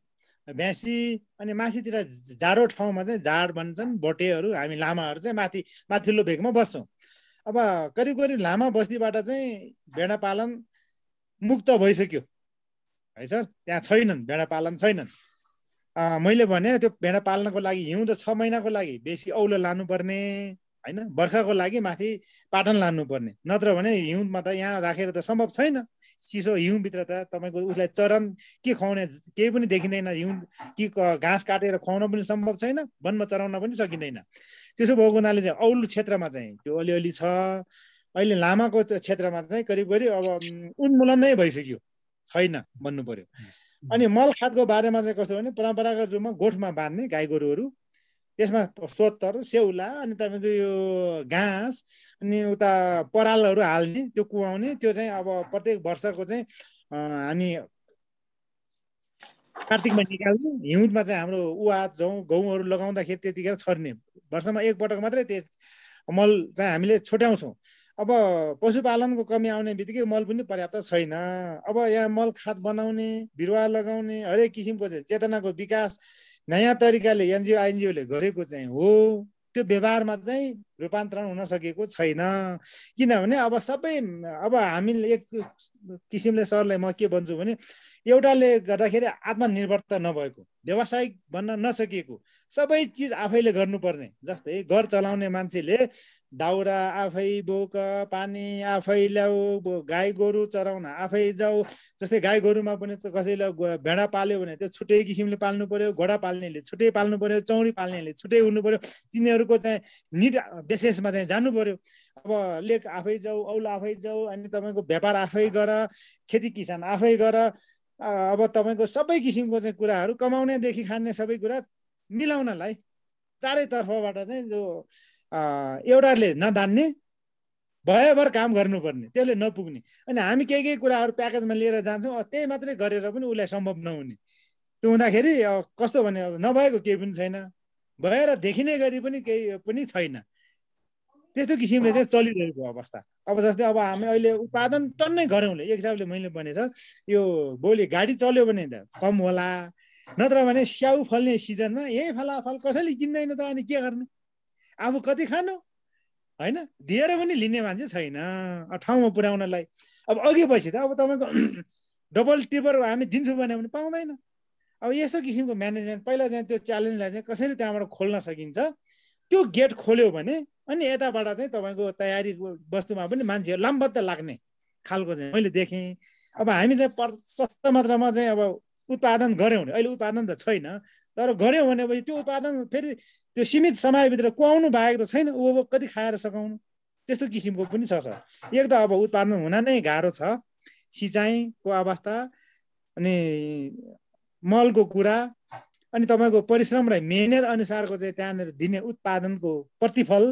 भ्यासी अनि माथितिर जाडो ठाउँमा चाहिँ जाड भन्छन् भोटेहरू हामी लामाहरू चाहिँ माथि माथिल्लो भेगमा बस्छौँ। अब करिब करिब लामा बस्तीबाट चाहिँ भेडा पालन मुक्त भइसक्यो। है सर? त्यहाँ छैनन् भेडा पालन छैनन्। मैले भने त्यो भेडा पाल्नको लागि हिउँ त छ महिनाको लागि बेसी औलो लानुपर्ने होइन? बर्खाको लागि माथि पाटन लानुपर्ने। नत्र भने हिउँमा त यहाँ राखेर त सम्भव छैन। चिसो हिउँभित्र त तपाईँको उसलाई चरन के खुवाउने केही पनि देखिँदैन। हिउँ कि घाँस काटेर खुवाउन पनि सम्भव छैन वनमा चराउन पनि सकिँदैन। त्यसो भएको हुनाले चाहिँ औलो क्षेत्रमा चाहिँ त्यो अलिअलि छ। अहिले लामाको क्षेत्रमा चाहिँ करिब करिब अब उन्मूलन नै भइसक्यो। छैन भन्नु पर्यो। अनि मल खादको बारेमा चाहिँ कस्तो भने परम्परागत रूपमा गोठमा बाँध्ने गाई गोरुहरू त्यसमा सोत्तर स्याउला अनि तपाईँको यो घाँस अनि उता परालहरू हाल्ने त्यो कुहाउने त्यो चाहिँ अब प्रत्येक वर्षको चाहिँ हामी कार्तिकमा निकाल्ने हिउँदमा चाहिँ हाम्रो उहा जौँ गहुँहरू लगाउँदाखेरि त्यतिखेर छर्ने। वर्षमा एकपटक मात्रै त्यस मल चाहिँ हामीले छुट्याउँछौँ। अब पशुपालनको कमी आउने बित्तिकै मल पनि पर्याप्त छैन। अब यहाँ मल खाद बनाउने बिरुवा लगाउने हरेक किसिमको चाहिँ चेतनाको विकास नयाँ तरिकाले एनजिओ आइएनजिओले गरेको चाहिँ हो। त्यो व्यवहारमा चाहिँ रूपान्तरण हुन सकेको छैन। किनभने अब सबै अब हामीले एक किसिमले सरलाई म के भन्छु भने एउटाले गर्दाखेरि आत्मनिर्भरता नभएको व्यावसायिक बन्न नसकिएको सबै चिज आफैले गर्नुपर्ने जस्तै घर चलाउने मान्छेले दाउरा आफै बोक पानी आफै ल्याऊ गाई गोरु चराउन आफै जाऊ जस्तै गाई गोरुमा पनि त कसैले भेडा पाल्यो भने त्यो छुट्टै किसिमले पाल्नु पर्यो घोडा पाल्नेले छुट्टै पाल्नु पर्यो चौरी पाल्नेले छुट्टै हुनु पर्यो तिनीहरूको चाहिँ निड बेसिसमा चाहिँ जानु पर्यो। अब लेख आफै जाऊ औल आफै जाऊ अनि तपाईँको व्यापार आफै गर खेती किसान आफै गर अब तपाईँको सबै किसिमको चाहिँ कुराहरू कमाउनेदेखि खाने सबै कुरा मिलाउनलाई चारैतर्फबाट चाहिँ जो एउटाले नदान्ने भयभर काम गर्नुपर्ने त्यसले नपुग्ने। अनि हामी केही केही कुराहरू प्याकेजमा लिएर जान्छौँ त्यही मात्रै गरेर पनि उसलाई सम्भव नहुने। त्यो हुँदाखेरि कस्तो भने अब नभएको केही पनि छैन। भएर देखिने गरी पनि केही पनि छैन। त्यस्तो किसिमले चाहिँ चलिरहेको अवस्था। अब जस्तै अब हामी अहिले उत्पादन टन्नै गरौँले एक हिसाबले मैले भने सर यो भोलि गाडी चल्यो भने त कम होला नत्र भने स्याउ फल्ने सिजनमा यही फलाफल कसैले किन्दैन त अनि के गर्ने? आफू कति खानु? होइन दिएर पनि लिने मान्छे छैन ठाउँमा पुर्याउनलाई। अब अघि पछि त अब तपाईँको डबल टिपर हामी दिन्छौँ भने पनि पाउँदैन। अब यस्तो किसिमको म्यानेजमेन्ट पहिला चाहिँ त्यो च्यालेन्जलाई चाहिँ कसरी त्यहाँबाट खोल्न सकिन्छ? त्यो गेट खोल्यो भने अनि यताबाट चाहिँ तपाईँको तयारी वस्तुमा पनि मान्छेहरू लामबद्ध लाग्ने खालको चाहिँ मैले देखेँ। अब हामी चाहिँ प्रशस्त मात्रामा चाहिँ अब उत्पादन गऱ्यौँ भने अहिले उत्पादन त छैन तर गऱ्यौँ भनेपछि त्यो उत्पादन फेरि त्यो सीमित समयभित्र कुहाउनु बाहेक त छैन ऊ कति खाएर सघाउनु? त्यस्तो किसिमको पनि छ सर। एक त अब उत्पादन हुन नै गाह्रो छ सिँचाइको अवस्था अनि मलको कुरा अनि तपाईँको परिश्रम र मेहनत अनुसारको चाहिँ त्यहाँनिर दिने उत्पादनको प्रतिफल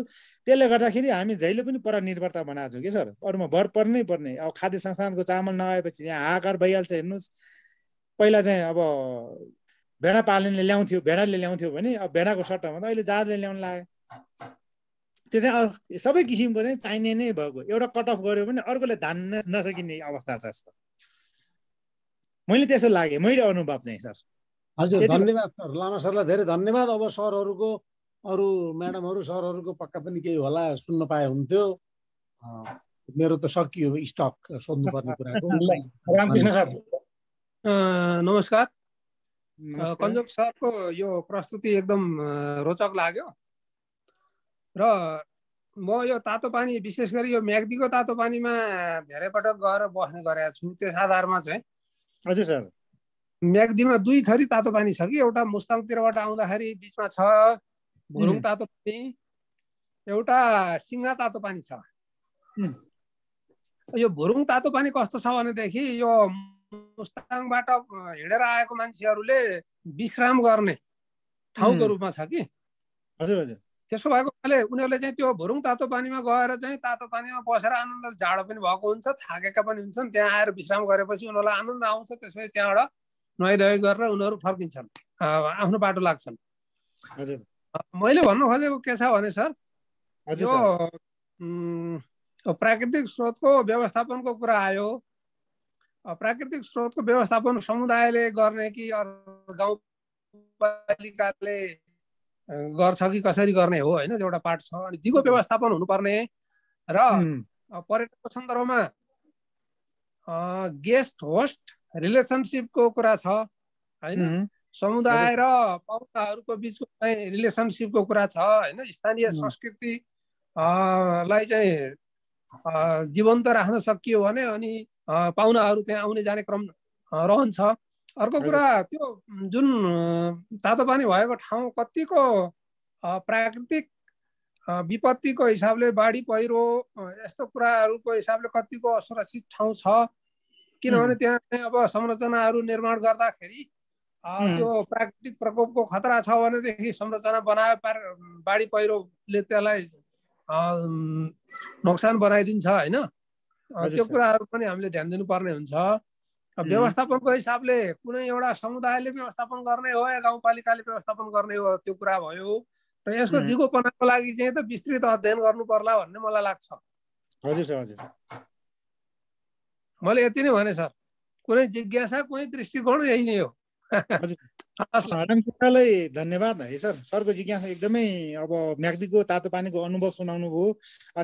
त्यसले गर्दाखेरि हामी जहिले पनि परनिर्भरता बनाएको छौँ कि सर? अरूमा भर पर्नै पर्ने। अब खाद्य संस्थानको चामल नआएपछि यहाँ हाहाकार भइहाल्छ हेर्नुहोस्। पहिला चाहिँ अब भेडा पालनले ल्याउँथ्यो भेडाले ल्याउँथ्यो भने अब भेडाको सट्टामा त अहिले जहाजले ल्याउनु लाग्यो त्यो चाहिँ सबै किसिमको चाहिँ चाहिने नै भएको। एउटा कट अफ गऱ्यो भने अर्कोले धान्न नसकिने अवस्था छ सर। मैले त्यसो लागेँ। मैले अनुभव चाहिँ सर। हजुर धन्यवाद सर लामा सरलाई धेरै धन्यवाद। अब सरहरूको अरू म्याडमहरू सरहरूको पक्का पनि केही होला सुन्न पाए हुन्थ्यो। मेरो त सकियो स्टक सोध्नुपर्ने कुराको। नमस्कार। कञ्जोक सरको यो प्रस्तुति एकदम रोचक लाग्यो। र म यो तातो पानी विशेष गरी यो म्याग्दीको तातो पानीमा धेरै पटक गएर बस्ने गरेको छु। त्यस आधारमा चाहिँ हजुर सर। म्याग्दीमा दुई थरी तातो पानी छ कि एउटा मुस्ताङतिरबाट आउँदाखेरि बिचमा छ भुरुङ तातो पानी एउटा सिङ्गा तातो पानी छ। यो भुरुङ तातो पानी कस्तो छ भनेदेखि यो मुस्ताङबाट हिँडेर आएको मान्छेहरूले विश्राम गर्ने ठाउँको रूपमा छ कि। हजुर हजुर। त्यसो भएको हुनाले उनीहरूले चाहिँ त्यो भुरुङ तातो पानीमा गएर चाहिँ तातो पानीमा बसेर आनन्द जाडो पनि भएको हुन्छ थाकेका पनि हुन्छन्। त्यहाँ आएर विश्राम गरेपछि उनीहरूलाई आनन्द आउँछ त्यसपछि त्यहाँबाट नुहाइधुवाई गरेर उनीहरू फर्किन्छन्। आफ्नो बाटो लाग्छन्। मैले भन्नु खोजेको के छ भने सर यो प्राकृतिक स्रोतको व्यवस्थापनको कुरा आयो। प्राकृतिक स्रोतको व्यवस्थापन समुदायले गर्ने कि गाउँपालिकाले गर्छ कि कसरी गर्ने हो होइन एउटा पार्ट छ। अनि दिगो व्यवस्थापन हुनुपर्ने र पर्यटकको सन्दर्भमा गेस्ट होस्ट रिलेसनसिपको कुरा छ होइन? समुदाय र पाहुनाहरूको बिचको चाहिँ रिलेसनसिपको कुरा छ होइन? स्थानीय संस्कृति लाई चाहिँ जीवन्त राख्न सकियो भने अनि पाहुनाहरू चाहिँ आउने जाने क्रम रहन्छ। अर्को कुरा त्यो जुन तातो पानी भएको ठाउँ कतिको प्राकृतिक विपत्तिको हिसाबले बाढी पहिरो यस्तो कुराहरूको हिसाबले कतिको असुरक्षित ठाउँ छ किनभने त्यहाँ अब संरचनाहरू निर्माण गर्दाखेरि त्यो प्राकृतिक प्रकोपको खतरा छ भनेदेखि संरचना बनायो बाढी पहिरोले त्यसलाई नोक्सान बनाइदिन्छ होइन? त्यो कुराहरू पनि हामीले ध्यान दिनुपर्ने हुन्छ। व्यवस्थापनको हिसाबले कुनै एउटा समुदायले व्यवस्थापन गर्ने हो या गाउँपालिकाले व्यवस्थापन गर्ने हो त्यो कुरा भयो। र यसको दिगोपनाको लागि चाहिँ त विस्तृत अध्ययन गर्नु पर्ला भन्ने मलाई लाग्छ। हजुर सर हजुर मैले यति नै भने सर कुनै जिज्ञासा कुनै दृष्टिकोण यही नै हो. रामकृष्णलाई धन्यवाद है सर. सरको जिज्ञासा एकदमै अब म्याग्दीको तातो पानीको अनुभव सुनाउनु भयो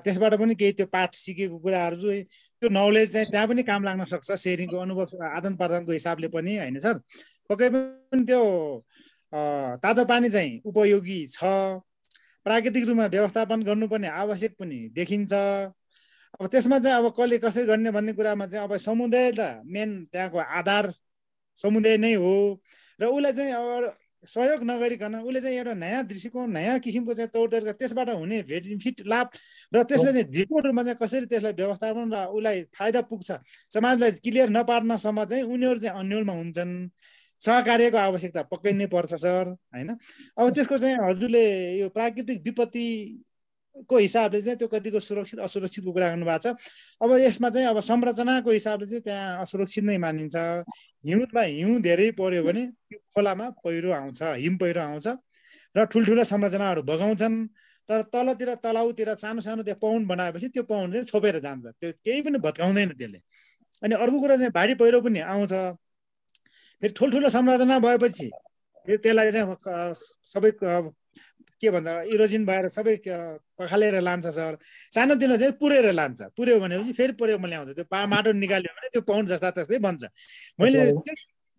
त्यसबाट पनि केही त्यो पाठ सिकेको कुराहरू चाहिँ त्यो नलेज चाहिँ त्यहाँ पनि काम लाग्न सक्छ सेयरिङको अनुभव आदान प्रदानको हिसाबले पनि होइन सर? पक्कै पनि त्यो तातो पानी चाहिँ उपयोगी छ। प्राकृतिक रूपमा व्यवस्थापन गर्नुपर्ने आवश्यक पनि देखिन्छ। अब त्यसमा चाहिँ अब कसले कसरी गर्ने भन्ने कुरामा चाहिँ अब समुदाय त मेन त्यहाँको आधार समुदाय नै हो। र उसलाई चाहिँ अब सहयोग नगरिकन उसले चाहिँ एउटा नयाँ दृष्टिकोण नयाँ किसिमको चाहिँ तौर तरिका त्यसबाट हुने बेनिफिट लाभ र त्यसलाई चाहिँ धिटो रूपमा चाहिँ कसरी त्यसलाई व्यवस्थापन र उसलाई फाइदा पुग्छ समाजलाई क्लियर नपार्नसम्म चाहिँ उनीहरू चाहिँ अन्यलमा हुन्छन्। सहकार्यको आवश्यकता पक्कै नै पर्छ सर होइन? अब त्यसको चाहिँ हजुरले यो प्राकृतिक विपत्ति को हिसाबले चाहिँ त्यो कतिको सुरक्षित असुरक्षितको कुरा गर्नुभएको छ। अब यसमा चाहिँ अब संरचनाको हिसाबले चाहिँ त्यहाँ असुरक्षित नै मानिन्छ। हिउँमा हिउँ धेरै पर्यो भने त्यो खोलामा पहिरो आउँछ हिम पहिरो आउँछ र ठुल्ठुला संरचनाहरू बगाउँछन् तर तलतिर तलाउतिर सानो सानो त्यो पाउन्ड बनाएपछि त्यो पाउन्ड चाहिँ छोपेर जान्छ। त्यो केही पनि भत्काउँदैन त्यसले। अनि अर्को कुरा चाहिँ भारी पहिरो पनि आउँछ। फेरि ठुल्ठुलो संरचना भएपछि फेरि त्यसलाई सबै के भन्छ इरोजिन भएर सबै पखालेर लान्छ सर। सानोतिनो चाहिँ पुरेर लान्छ। पुऱ्यो भनेपछि फेरि पुऱ्योमा ल्याउँछ। त्यो पा माटो निकाल्यो भने त्यो पाउन्ड जस्ता त्यस्तै बन्छ। मैले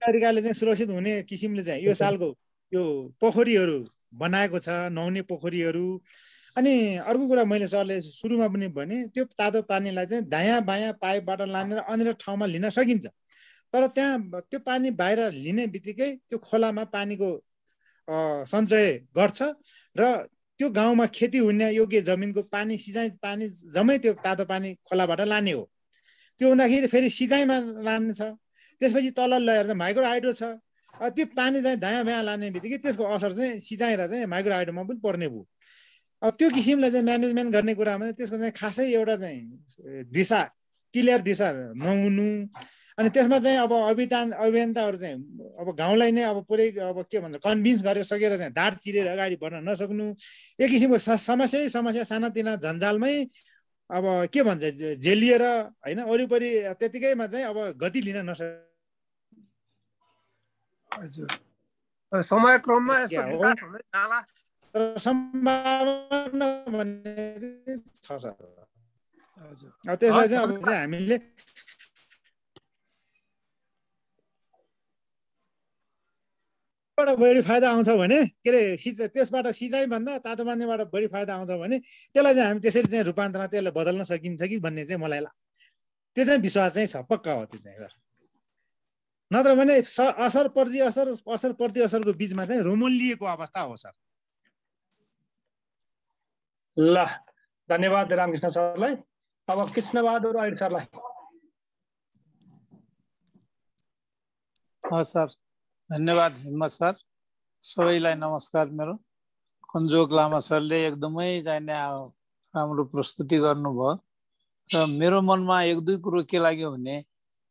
तरिकाले चाहिँ सुरक्षित हुने किसिमले चाहिँ यो सालको यो पोखरीहरू बनाएको छ नुहाउने पोखरीहरू। अनि अर्को कुरा मैले सरले सुरुमा पनि भने त्यो तातो पानीलाई चाहिँ दायाँ बायाँ पाइपबाट लानेर अन्य ठाउँमा लिन सकिन्छ। तर त्यहाँ त्यो पानी बाहिर लिने बित्तिकै त्यो खोलामा पानीको सञ्चय गर्छ र त्यो गाउँमा खेती हुने योग्य जमिनको पानी सिँचाइ पानी जम्मै त्यो तातो पानी खोलाबाट लाने हो। त्यो हुँदाखेरि फेरि सिँचाइमा लाने छ। त्यसपछि तल ल्याएर चाहिँ माइक्रो हाइड्रो छ त्यो पानी चाहिँ दायाँ बायाँ लाने बित्तिकै त्यसको असर चाहिँ सिँचाइ र चाहिँ माइक्रो हाइड्रोमा पनि पर्ने भयो। अब त्यो किसिमलाई चाहिँ म्यानेजमेन्ट गर्ने कुरामा त्यसको चाहिँ खासै एउटा चाहिँ दिशा क्लियर दिशा नहुनु। अनि त्यसमा चाहिँ अब अभियान अभियन्ताहरू चाहिँ अब गाउँलाई नै अब पुरै अब के भन्छ कन्भिन्स गरेर सकेर चाहिँ धार चिरेर अगाडि बढ्न नसक्नु। एक किसिमको समस्यै समस्या सानातिना झन्झालमै अब के भन्छ झेलिएर होइन वरिपरि त्यतिकैमा चाहिँ अब गति लिन नसक समय क्रममा सम्भावना भन्ने छ सर। त्यसलाई चाहिँ अब चाहिँ हामीले बढी फाइदा आउँछ भने के अरे सिँचाइ त्यसबाट सिँचाइभन्दा तातो पानीबाट बढी फाइदा आउँछ भने त्यसलाई चाहिँ हामी त्यसरी चाहिँ रूपान्तरण त्यसलाई बदल्न सकिन्छ कि भन्ने चाहिँ मलाई त्यो चाहिँ विश्वास चाहिँ छ पक्का हो त्यो चाहिँ नत्र भने असर प्रति असर असर प्रति असरको बिचमा चाहिँ रोमलिएको अवस्था हो सर ल धन्यवाद रामकृष्ण सरलाई अब कृष्णबहादुर आइर सरलाई सर धन्यवाद हिम्मत सर। सबैलाई नमस्कार मेरो। खन्जोक लामा सरले एकदमै चाहिने राम्रो प्रस्तुति गर्नुभयो। र मेरो मनमा एक दुई कुरो के लाग्यो भने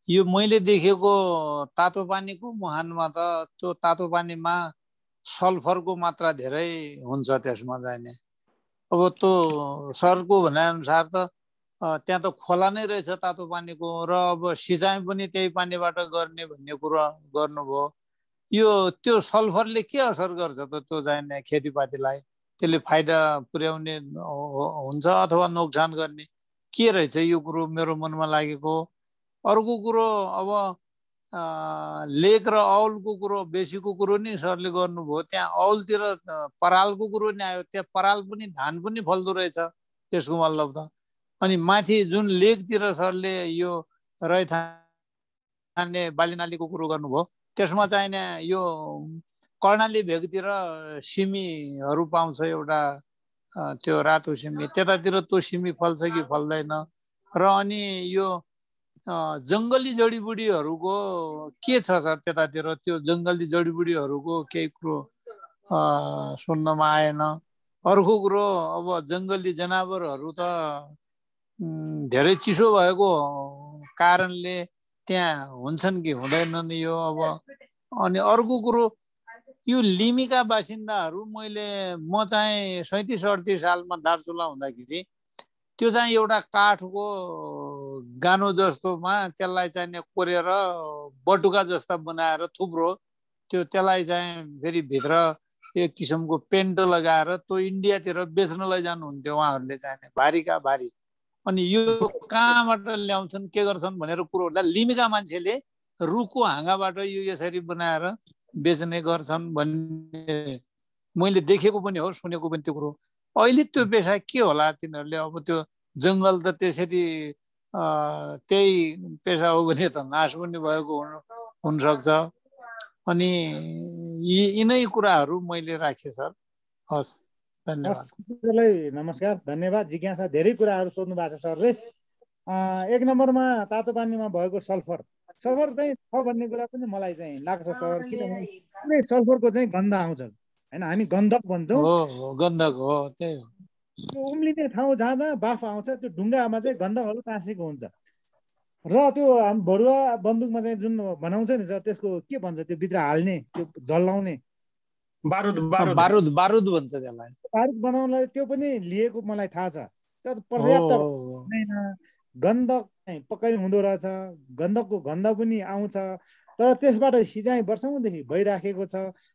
यो मैले देखेको तातो पानीको मुहानमा त त्यो तातो पानीमा सल्फरको मात्रा धेरै हुन्छ त्यसमा चाहिने अब त्यो सरको भनाइअनुसार त त्यहाँ त खोला नै रहेछ तातो पानीको र अब सिँचाइ पनि त्यही पानीबाट गर्ने भन्ने कुरो गर्नुभयो। यो त्यो सल्फरले के असर गर्छ त त्यो चाहिने खेतीपातीलाई? त्यसले फाइदा पुर्याउने हुन्छ अथवा नोक्सान गर्ने? के रहेछ यो कुरो मेरो मनमा लागेको? अर्को कुरो अब लेक र औलको कुरो बेसीको कुरो नि सरले गर्नुभयो। त्यहाँ औलतिर परालको कुरो नि आयो। त्यहाँ पराल पनि धान पनि फल्दो रहेछ। त्यसको मतलब त। अनि माथि जुन लेकतिर सरले यो रैथाने बालीनालीको कुरो गर्नुभयो त्यसमा चाहिने यो कर्णाली भेगतिर सिमीहरू पाउँछ एउटा त्यो रातो सिमी। त्यतातिर त्यो सिमी फल्छ कि फल्दैन? र अनि यो जङ्गली जडीबुडीहरूको के छ सर त्यतातिर? त्यो जङ्गली जडीबुडीहरूको केही कुरो सुन्नमा आएन। अर्को कुरो अब जङ्गली जनावरहरू त धेरै चिसो भएको कारणले त्यहाँ हुन्छन् कि हुँदैनन् यो अब। अनि अर्को कुरो यो लिमिका बासिन्दाहरू मैले म चाहिँ सैतिस अडतिस सालमा दार्चुला हुँदाखेरि त्यो चाहिँ एउटा काठको गानो जस्तोमा त्यसलाई चाहिँ कोरेर बटुका जस्ता बनाएर थुप्रो त्यो त्यसलाई चाहिँ फेरि भित्र एक किसिमको पेन्ट लगाएर त्यो इन्डियातिर बेच्न लैजानुहुन्थ्यो उहाँहरूले चाहिँ। भारीका भारी। अनि यो कहाँबाट ल्याउँछन् के गर्छन् भनेर कुरो गर्दा लिमिका मान्छेले रुखको हाँगाबाट यो यसरी बनाएर बेच्ने गर्छन् भन्ने मैले देखेको पनि हो सुनेको पनि त्यो कुरो। अहिले त्यो पेसा के होला तिनीहरूले? अब त्यो जङ्गल त त्यसरी त्यही पेसा हो भने त नाश पनि भएको हुनु हुनसक्छ। अनि यी यिनै कुराहरू मैले राखेँ सर। हस्। धन्यवाद। नमस्कार धन्यवाद। जिज्ञासा धेरै कुराहरू सोध्नु भएको छ सरले एक नम्बरमा तातो पानीमा भएको सल्फर। सल्फर चाहिँ छ भन्ने कुरा पनि मलाई चाहिँ लाग्छ सर किनभने सल्फरको चाहिँ गन्ध आउँछ। होइन हामी गन्धक भन्छौँ। गन्धक हो त्यही हो। त्यो उम्लिने ठाउँ जहाँ जहाँ बाफ आउँछ त्यो ढुङ्गामा चाहिँ गन्धकहरू टाँसेको हुन्छ। र त्यो भरुवा बन्दुकमा चाहिँ जुन बनाउँछ नि सर त्यसको के भन्छ त्यो भित्र हाल्ने त्यो जलाउने बारुद बारुद। बारुद भन्छ त्यसलाई। बारुद बनाउनलाई त्यो पनि लिएको मलाई थाहा छ। तर पर्याप्त गन्धक पक्कै हुँदो रहेछ। गन्धकको गन्ध पनि आउँछ। तर त्यसबाट सिँचाइ वर्षौँदेखि भइराखेको छ।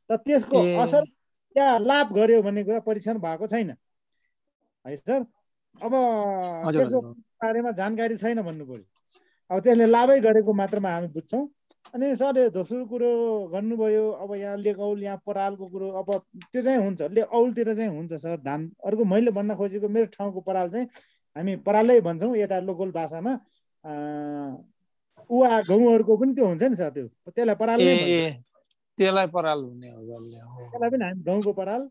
त त्यसको असर त्यहाँ लाभ गर्यो भन्ने कुरा परीक्षण भएको छैन। है सर? अब त्यसको बारेमा जानकारी छैन भन्नु पऱ्यो। अब त्यसले लाभै गरेको मात्रमा हामी बुझ्छौँ। अनि सर दोस्रो कुरो गर्नुभयो अब यहाँ लेकौल यहाँ परालको कुरो अब त्यो चाहिँ हुन्छ। ले औलतिर चाहिँ हुन्छ सर धान। अर्को मैले भन्न खोजेको मेरो ठाउँको पराल चाहिँ हामी परालै भन्छौँ यता लोकल भाषामा। उवा गहुँहरूको पनि त्यो हुन्छ नि सर त्यो। त्यसलाई पराल त्यसलाई पराल हुने त्यसलाई पनि हामी गहुँको पराल।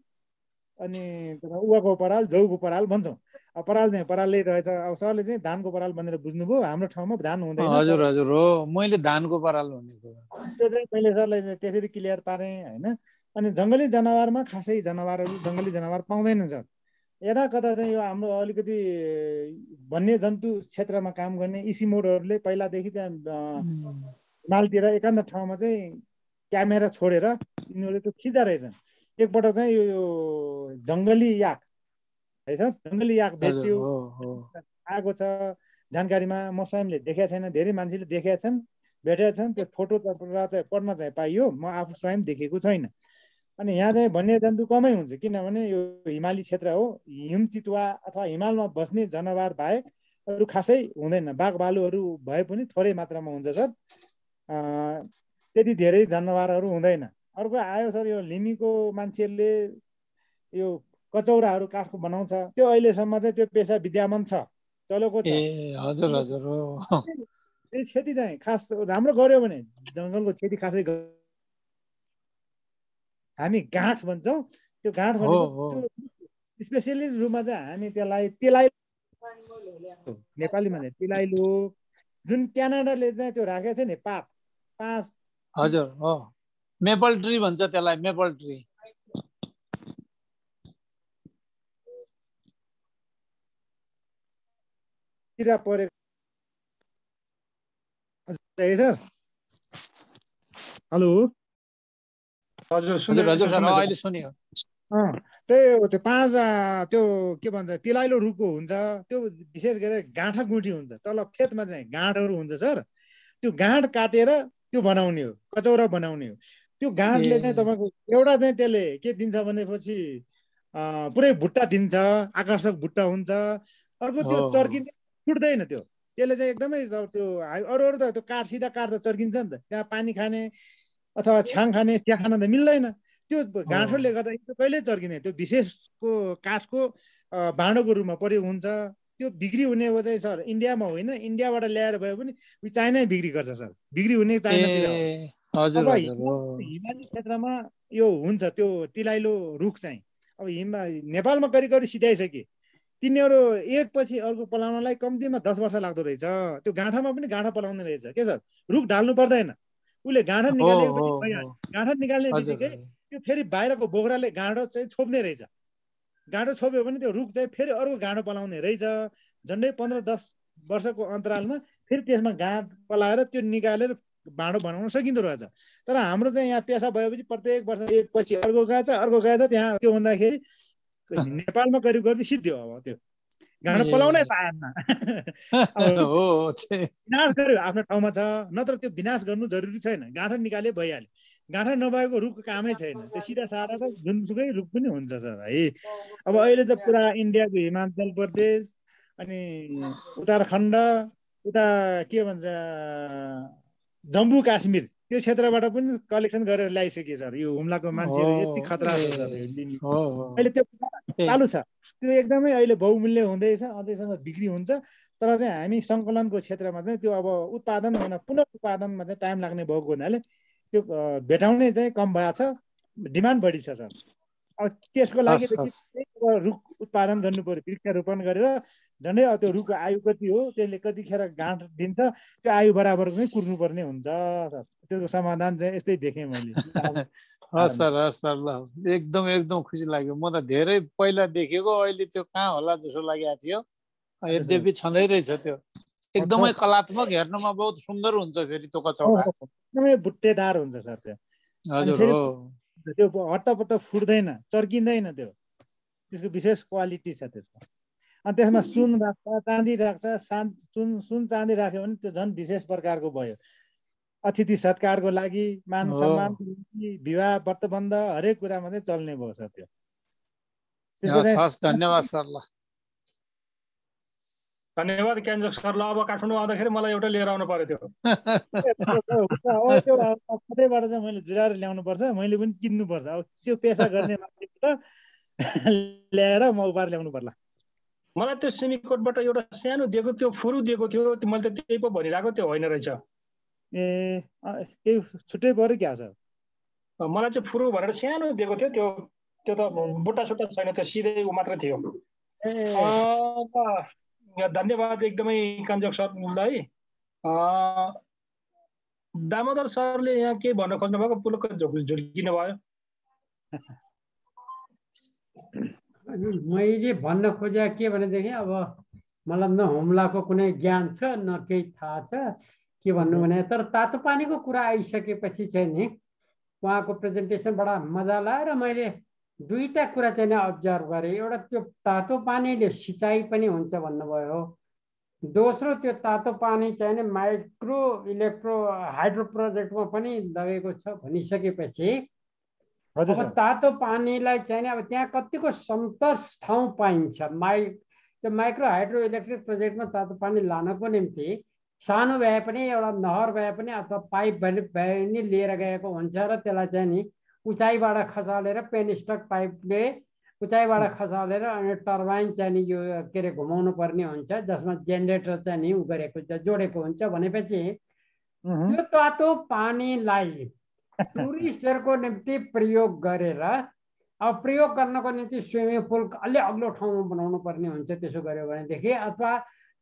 अनि उवाको पराल जौको पराल भन्छौँ। अब पराल चाहिँ परालै रहेछ अब सरले चाहिँ धानको पराल भनेर बुझ्नुभयो। हाम्रो ठाउँमा धान हुँदैन हजुर हजुर हो। मैले धानको पराल भनेको त्यो चाहिँ मैले सरलाई त्यसरी क्लियर पारेँ होइन। अनि जङ्गली जनावरमा खासै जनावरहरू जङ्गली जनावर पाउँदैन सर। यता कता चाहिँ यो हाम्रो अलिकति वन्य जन्तु क्षेत्रमा काम गर्ने इसिमोडहरूले पहिलादेखि त्यहाँ हिमालतिर एकान्त ठाउँमा चाहिँ क्यामेरा छोडेर यिनीहरूले त्यो खिच्दा रहेछन्। एकपल्ट चाहिँ यो जङ्गली याक है सर जङ्गली याक भेट्यो। आएको छ। जानकारीमा म स्वयंले देखेका छैन। धेरै मान्छेले देखेका छन् भेटेका छन्। त्यो फोटो त पढ्न चाहिँ पाइयो। म आफू स्वयं देखेको छैन। अनि यहाँ चाहिँ वन्यजन्तु कमै हुन्छ। किनभने यो हिमाली क्षेत्र हो। हिम चितुवा अथवा हिमालमा बस्ने जनावर बाहेक अरू खासै हुँदैन। बाघ भालुहरू भए पनि थोरै मात्रामा हुन्छ सर। त्यति धेरै जनावरहरू हुँदैन। अर्को आयो सर यो लिमीको मान्छेहरूले यो कचौराहरू काठको बनाउँछ। त्यो अहिलेसम्म चाहिँ त्यो पेसा विद्यमान छ। चलेको छ? हजुर हजुर क्षति चाहिँ खास राम्रो गर्यो भने जङ्गलको क्षति खासै हामी गाँठ भन्छौँ। त्यो गाँठ भनेको स्पेसली रूपमा चाहिँ हामी त्यसलाई त्यसलाई नेपालीमा चाहिँ तिलाइलो। जुन क्यानाडाले चाहिँ त्यो राखेको छ नि पात पाँच हजुर मेपल ट्री भन्छ त्यसलाई मेपल ट्री। Sir hello. हजुर हजुर सर अहिले सुन्यो। त्यही त्यो पाँच त्यो के भन्छ तिलाइलो रुखको हुन्छ त्यो विशेष गरेर गाँठा गुठी हुन्छ तल खेतमा चाहिँ गाँठहरू हुन्छ सर। त्यो गाँठ काटेर त्यो बनाउने हो कचौरा बनाउने हो। त्यो गाँठले चाहिँ तपाईँको एउटा चाहिँ त्यसले के दिन्छ भनेपछि पुरै भुट्टा दिन्छ आकर्षक भुट्टा हुन्छ। अर्को त्यो चर्किने छुट्दैन त्यो। त्यसले चाहिँ एकदमै त्यो अरू अरू त त्यो काठ सिधा काठ त चर्किन्छ नि त। त्यहाँ पानी खाने अथवा छ्याङ खाने चिया खान त मिल्दैन। त्यो गाँठोले गर्दा त्यो कहिल्यै चर्किने? त्यो विशेषको काठको भाँडोको रूपमा प्रयोग हुन्छ। त्यो बिक्री हुने हो चाहिँ सर इन्डियामा होइन। इन्डियाबाट ल्याएर भयो भने चाइनै बिक्री गर्छ सर। बिक्री हुने चाइनातिर हिमाली क्षेत्रमा यो हुन्छ त्यो तिलाइलो रुख चाहिँ। अब हिमा नेपालमा करिब करिब सिधाइसके। तिनीहरू एकपछि अर्को पलाउनलाई कम्तीमा दस वर्ष लाग्दो रहेछ। त्यो गाँठामा पनि गाँठा पलाउने रहेछ। के सर रुख ढाल्नु पर्दैन। उसले गाँठा निकालेको गाँठा निकाल्ने बित्तिकै त्यो फेरि बाहिरको बोक्राले गाँडो चाहिँ छोप्ने रहेछ। गाँडो छोप्यो भने त्यो रुख चाहिँ फेरि अर्को गाँडो पलाउने रहेछ। झन्डै पन्ध्र दस वर्षको अन्तरालमा फेरि त्यसमा गाँठ पलाएर त्यो निकालेर भाँडो बनाउन सकिँदो रहेछ। तर हाम्रो चाहिँ यहाँ पेसा भएपछि प्रत्येक वर्ष एकपछि अर्को गएछ अर्को गएछ त्यहाँ त्यो हुँदाखेरि नेपालमा करिब करिब सिद्धियो अब त्यो। घाँडो पलाउनै पाएन विनाश गर्यो आफ्नो ठाउँमा छ। नत्र त्यो विनाश गर्नु जरुरी छैन। गाँठा निकाले भइहाल्यो। गाँठा नभएको रुखको कामै छैन। त्यो सिधा सारा त जुनसुकै रुख पनि हुन्छ सर है। अब अहिले त पुरा इन्डियाको हिमाचल प्रदेश अनि उत्तराखण्ड उता के भन्छ जम्मू काश्मीर त्यो क्षेत्रबाट पनि कलेक्सन गरेर ल्याइसके सर यो हुम्लाको मान्छेहरू यति खतरा अहिले त्यो चालु छ। त्यो एकदमै अहिले बहुमूल्य हुँदैछ अझैसम्म बिक्री हुन्छ। तर चाहिँ हामी सङ्कलनको क्षेत्रमा चाहिँ त्यो अब उत्पादन हुन पुनः उत्पादनमा चाहिँ टाइम लाग्ने भएको हुनाले त्यो भेटाउने चाहिँ कम भएको छ डिमान्ड बढी छ सर। त्यसको लागि रुख उत्पादन गर्नु पऱ्यो वृक्षारोपण गरेर झन्डै त्यो रुखको आयु कति हो त्यसले कतिखेर गाँठ दिन्छ त्यो आयु बराबर चाहिँ कुर्नुपर्ने हुन्छ सर। त्यसको समाधान चाहिँ यस्तै देखेँ मैले। हस् सर हस् सर ल। एकदम एकदम खुसी लाग्यो। म त धेरै पहिला देखेको अहिले त्यो कहाँ होला जस्तो लागेको थियो। यद्यपि छँदै रहेछ त्यो। एकदमै कलात्मक हेर्नुमा बहुत सुन्दर हुन्छ फेरि त्यो कचौडा। एकदमै बुट्टेदार हुन्छ सर त्यो। हजुर हो। त्यो हट्टपट्ट फुट्दैन चर्किँदैन त्यो। त्यसको विशेष क्वालिटी छ त्यसको। अनि त्यसमा सुन राख्छ चाँदी राख्छ सान सुन सुन चाँदी राख्यो भने त्यो झन् विशेष प्रकारको भयो। अतिथि सत्कारको लागि मान सम्मान विवाह व्रतबन्ध हरेक कुरामा चाहिँ चल्ने भयो सर त्यो। धन्यवाद सर ल धन्यवाद क्यान्जक सर ल अब काठमाडौँ आउँदाखेरि मलाई एउटा लिएर आउनु पर्यो त्यो। कतैबाट चाहिँ मैले जुराएर ल्याउनु पर्छ मैले पनि किन्नुपर्छ अब त्यो पेसा गर्ने मान्छेबाट ल्याएर म उपार ल्याउनु पर्ला। मलाई त्यो सिमीकोटबाट एउटा सानो दिएको त्यो फुरु दिएको थियो मैले त त्यही पो भनिरहेको त्यो होइन रहेछ। ए केही छुट्टै पऱ्यो क्या सर मलाई चाहिँ फुरु भनेर सानो दिएको थियो त्यो त्यो त बुट्टा सुट्टा छैन त्यो सिधै ऊ मात्र थियो। धन्यवाद एकदमै कन्जक सरलाई दामोदर सरले यहाँ के भन्न खोज्नु भएको पुलुक्क झुल्किनु भयो मैले भन्न खोजे के भनेदेखि अब मलाई न हुम्लाको कुनै ज्ञान छ न केही थाहा छ। के भन्नु भने तर तातो पानीको कुरा आइसकेपछि चाहिँ नि उहाँको प्रेजेन्टेसन बडा मजा लाएर मैले दुईवटा कुरा चाहिँ नि अब्जर्भ गरेँ। एउटा त्यो तातो पानीले सिँचाइ पनि हुन्छ भन्नुभयो। दोस्रो त्यो तातो पानी चाहिँ नि माइक्रो इलेक्ट्रो हाइड्रो प्रोजेक्टमा पनि लगेको छ भनिसकेपछि। अब तातो पानीलाई चाहिँ अब त्यहाँ कतिको सन्तोष ठाउँ पाइन्छ। माइ त्यो माइक्रो हाइड्रो इलेक्ट्रिक प्रोजेक्टमा तातो पानी लानको निम्ति सानो भए पनि एउटा नहर भए पनि अथवा पाइप भए पनि लिएर गएको हुन्छ र त्यसलाई चाहिँ नि उचाइबाट खसालेर पेनस्टक पाइपले उचाइबाट खसालेर अनि टर्बाइन चाहिँ नि यो के अरे घुमाउनु पर्ने हुन्छ जसमा जेनेरेटर चाहिँ नि उ गरेको हुन्छ जोडेको हुन्छ भनेपछि त्यो तातो पानीलाई टुरिस्टहरूको निम्ति प्रयोग गरेर अब प्रयोग गर्नको निम्ति स्विमिङ पुल अलि अग्लो ठाउँमा बनाउनु पर्ने हुन्छ त्यसो गर्यो भनेदेखि अथवा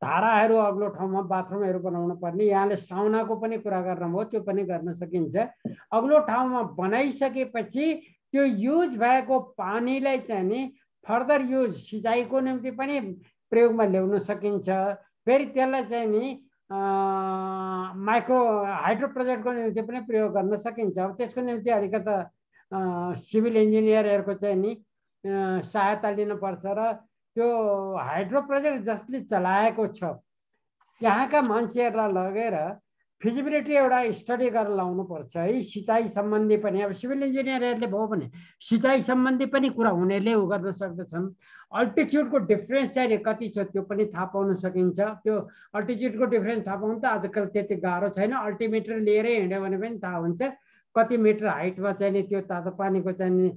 धाराहरू अग्लो ठाउँमा बाथरुमहरू बनाउनु पर्ने यहाँले साउनाको पनि कुरा गर्नुभयो त्यो पनि गर्न सकिन्छ। अग्लो ठाउँमा बनाइसकेपछि त्यो युज भएको पानीलाई चाहिँ नि फर्दर युज सिँचाइको निम्ति पनि प्रयोगमा ल्याउन सकिन्छ। फेरि त्यसलाई चाहिँ नि माइक्रो हाइड्रो प्रोजेक्टको निम्ति पनि प्रयोग गर्न सकिन्छ। अब त्यसको निम्ति अलिकता सिभिल इन्जिनियरहरूको चाहिँ नि सहायता लिनुपर्छ र त्यो हाइड्रो प्रोजेक्ट जसले चलाएको छ यहाँका मान्छेहरूलाई लगेर फिजिबिलिटी एउटा स्टडी गरेर लाउनुपर्छ। है सिँचाइ सम्बन्धी पनि अब सिभिल इन्जिनियरहरूले भयो भने सिँचाइ सम्बन्धी पनि कुरा हुनेले उ गर्न सक्दछन्। अल्टिच्युडको डिफ्रेन्स चाहिँ कति छ त्यो पनि थाहा पाउन सकिन्छ। त्यो अल्टिच्युडको डिफ्रेन्स थाहा पाउनु त आजकल त्यति गाह्रो छैन। अल्टिमिटर लिएरै हिँड्यो भने पनि थाहा हुन्छ कति मिटर हाइटमा चाहिँ नि त्यो तातो पानीको चाहिँ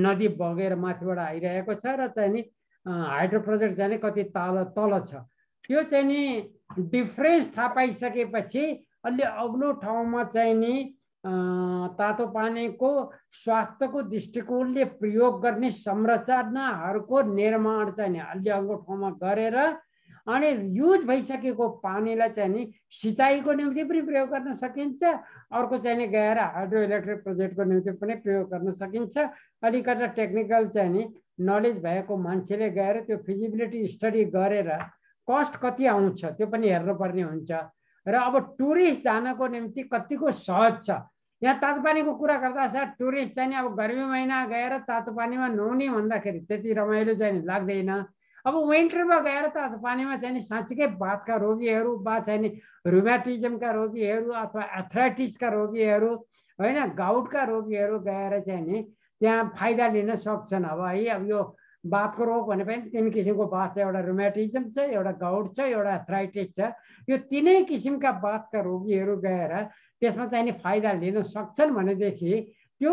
नदी बगेर माथिबाट आइरहेको छ र चाहिँ नि हाइड्रो प्रोजेक्ट चाहिँ कति तल तल छ। त्यो चाहिँ नि डिफ्रेन्स थाहा पाइसकेपछि अलि अग्लो ठाउँमा चाहिँ नि तातो पानीको स्वास्थ्यको दृष्टिकोणले प्रयोग गर्ने संरचनाहरूको निर्माण चाहिँ नि अलि अग्लो ठाउँमा गरेर अनि युज भइसकेको पानीलाई चाहिँ नि सिँचाइको निम्ति पनि प्रयोग गर्न सकिन्छ। अर्को चाहिँ नि गएर हाइड्रो इलेक्ट्रिक प्रोजेक्टको निम्ति पनि प्रयोग गर्न सकिन्छ। अलिकति टेक्निकल चाहिँ नि नलेज भएको मान्छेले गएर त्यो फिजिबिलिटी स्टडी गरेर कस्ट कति आउँछ त्यो पनि हेर्नुपर्ने हुन्छ। र अब टुरिस्ट जानको निम्ति कतिको सहज छ। यहाँ तातो पानीको कुरा गर्दा छ टुरिस्ट चाहिँ अब गर्मी महिना गएर तातो पानीमा नुहाउने भन्दाखेरि त्यति रमाइलो चाहिँ लाग्दैन। अब विन्टरमा गएर त पानीमा चाहिँ साँच्चीकै बाथका रोगीहरू वा चाहिँ नि रोगीहरू अथवा एथराइटिसका रोगीहरू होइन गाउटका रोगीहरू गएर चाहिँ नि त्यहाँ फाइदा लिन सक्छन्। अब है अब यो बाथको रोग भने पनि तिन किसिमको बाथ छ एउटा रुमेटिजम छ एउटा गाउट छ एउटा एथराइटिस छ। यो तिनै किसिमका बाथका रोगीहरू गएर त्यसमा चाहिँ नि फाइदा लिन सक्छन् भनेदेखि त्यो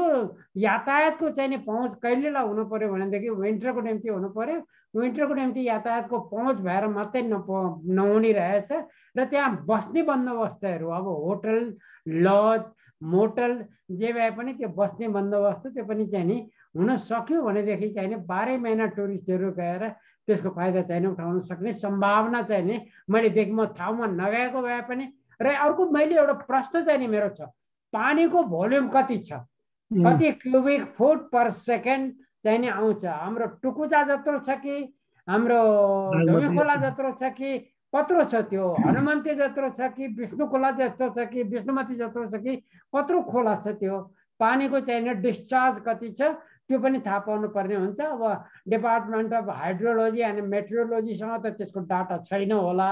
यातायातको चाहिँ नि पहुँच कहिलेलाई हुनु पऱ्यो भनेदेखि विन्टरको निम्ति हुनु पऱ्यो विन्टरको निम्ति यातायातको पहुँच भएर मात्रै नप नहुने रहेछ र त्यहाँ बस्ने बन्दोबस्तहरू अब होटल लज मोटल जे भए पनि त्यो बस्ने बन्दोबस्त त्यो पनि चाहिँ नि हुन सक्यो भनेदेखि चाहिँ नि बाह्रै महिना टुरिस्टहरू गएर त्यसको फाइदा चाहिँ उठाउन सक्ने सम्भावना चाहिँ नि मैले देखेँ म ठाउँमा नगएको भए पनि र अर्को मैले एउटा प्रश्न चाहिँ नि मेरो छ पानीको भोल्युम कति छ? कति क्युबिक फुट पर सेकेन्ड चाहिँ नि आउँछ? हाम्रो टुकुचा जत्रो छ कि? हाम्रो खोला जत्रो छ कि? कत्रो छ त्यो हनुमन्ती जत्रो छ कि विष्णु खोला जस्तो छ कि विष्णुमती जत्रो छ कि कत्रो खोला छ त्यो? पानीको चाहिँ डिस्चार्ज कति छ? त्यो पनि थाहा पाउनु पर्ने हुन्छ। अब डिपार्टमेन्ट अफ हाइड्रोलोजी अनि मेट्रोलोजीसँग त त्यसको डाटा छैन होला।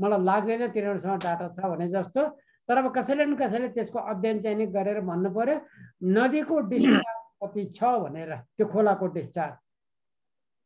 मलाई लाग्दैन तिनीहरूसँग डाटा छ भने जस्तो। तर अब कसैले न कसैले त्यसको अध्ययन चाहिँ गरेर भन्नु पर्यो नदीको डिस्चार्ज कति छ भनेर त्यो खोलाको डिस्चार्ज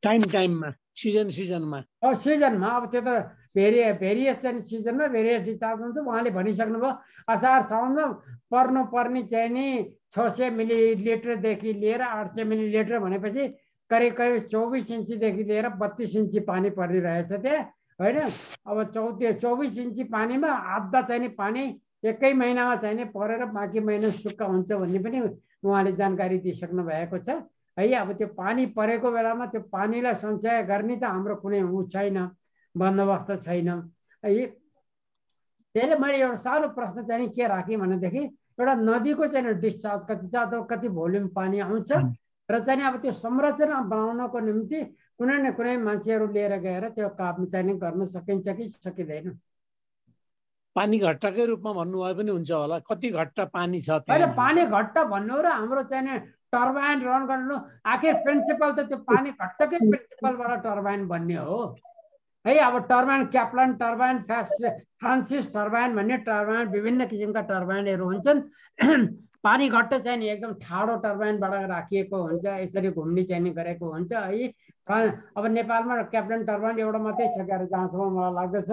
टाइम टाइममा सिजन सिजनमा सिजनमा अब त्यो त भेरिए भेरियस चाहिँ सिजनमा भेरियस डिस्चार्ज हुन्छ। उहाँले भनिसक्नुभयो असार साउनमा पर्नुपर्ने चाहिँ नि छ सय मिलिलिटरदेखि लिएर आठ सय मिलिलिटर भनेपछि करिब करिब चौबिस इन्चीदेखि लिएर बत्तिस इन्ची पानी परिरहेछ त्यहाँ होइन? अब चौ त्यो चौबिस इन्ची पानीमा आधा चाहिँ नि पानी एकै महिनामा चाहिँ नि परेर बाँकी महिना सुक्खा हुन्छ भन्ने पनि उहाँले जानकारी दिइसक्नु भएको छ। है अब त्यो पानी परेको बेलामा त्यो पानीलाई सञ्चय गर्ने त हाम्रो कुनै ऊ छैन बन्दोबस्त छैन। है त्यसले मैले एउटा सानो प्रश्न चाहिँ के राखेँ भनेदेखि एउटा नदीको चाहिँ डिस्चार्ज कति छ अथवा कति भोल्युम पानी आउँछ र चाहिँ अब त्यो संरचना बनाउनको निम्ति कुनै न कुनै मान्छेहरू लिएर गएर त्यो काम चाहिँ गर्न सकिन्छ कि सकिँदैन। पानी घट्टाकै रूपमा भन्नुभयो पनि हुन्छ होला। कति घट्टा पानी छ पानी घट्टा भन्नु र हाम्रो चाहिँ टर्बाइन रन गर्नु। आखिर प्रिन्सिपल त त्यो पानी घट्टकै प्रिन्सिपलबाट टर्बाइन भन्ने हो। है अब टर्बाइन क्याप्लन टर्बाइन फ्यास फ्रान्सिस टर्बाइन भन्ने टर्बाइन विभिन्न किसिमका टर्बाइनहरू हुन्छन्। पानी घट्ट चाहिँ नि एकदम ठाडो टर्बाइनबाट राखिएको हुन्छ यसरी घुम्ने चाहिँ गरेको हुन्छ है। अब नेपालमा क्याप्टन टर्बाइन एउटा मात्रै छ क्यारे जहाँसम्म मलाई लाग्दछ।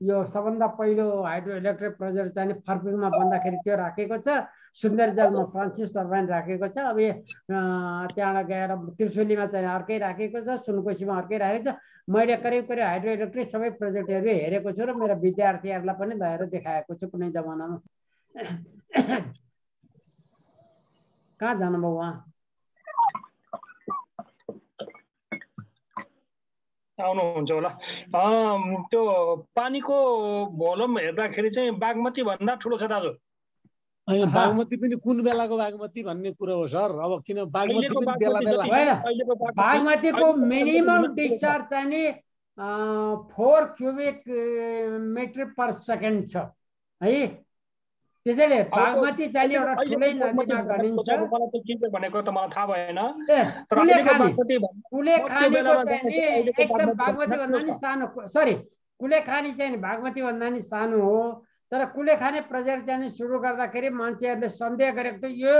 यो सबभन्दा पहिलो हाइड्रो इलेक्ट्रिक प्रोजेक्ट चाहिँ फर्पिङमा बन्दाखेरि त्यो राखेको छ। सुन्दर जलमा फ्रान्सिस टर्बाइन राखेको छ। अब त्यहाँबाट गएर त्रिशुलीमा चाहिँ अर्कै राखेको छ सुनकोसीमा अर्कै राखेको छ। मैले करिब करिब हाइड्रो इलेक्ट्रिक सबै प्रोजेक्टहरू हेरेको छु र मेरो विद्यार्थीहरूलाई पनि भएर देखाएको छु कुनै जमानामा। कहाँ जानुभयो उहाँ? आउनुहुन्छ होला। त्यो पानीको भोलुम हेर्दाखेरि चाहिँ बागमती भन्दा ठुलो छ दाजु। बागमती पनि कुन बेलाको बागमती भन्ने कुरो हो सर? अब किन बागमती बेला बेला बागमतीको मिनिमम डिस्चार्ज चाहिँ नि four cubic metre per second छ। है? त्यसैले बागमती चाहिँ एउटा ठुलै नदीमा गनिन्छ भनेको त मलाई थाहा भएन। कुलेखानीको चाहिँ नि एकदम बागमती भन्दा नि सानो सरी कुलेखानी चाहिँ नि बागमती भन्दा नि सानो हो। तर कुलेखानी प्रोजेक्ट चाहिँ सुरु गर्दाखेरि मान्छेहरूले सन्देह गरेको थियो यो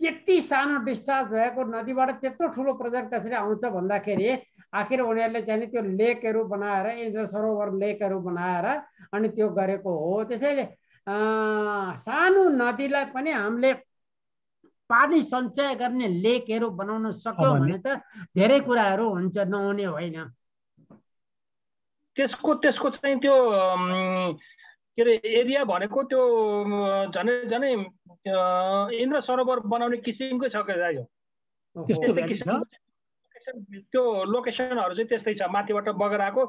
त्यति सानो डिस्चार्ज भएको नदीबाट त्यत्रो ठुलो प्रोजेक्ट कसरी आउँछ भन्दाखेरि आखिर उनीहरूले चाहिँ त्यो लेकहरू बनाएर इन्द्र सरोवर लेकहरू बनाएर अनि त्यो गरेको हो। त्यसैले सानो नदीलाई पनि हामीले पानी सञ्चय गर्ने लेकहरू बनाउन सक्यौँ भने त धेरै कुराहरू हुन्छ नहुने होइन। त्यसको त्यसको चाहिँ त्यो के अरे एरिया भनेको त्यो झनै झनै इन्द्र सरोवर बनाउने किसिमकै छ क्या त्यो लोकेसनहरू चाहिँ त्यस्तै छ। माथिबाट बगेर आएको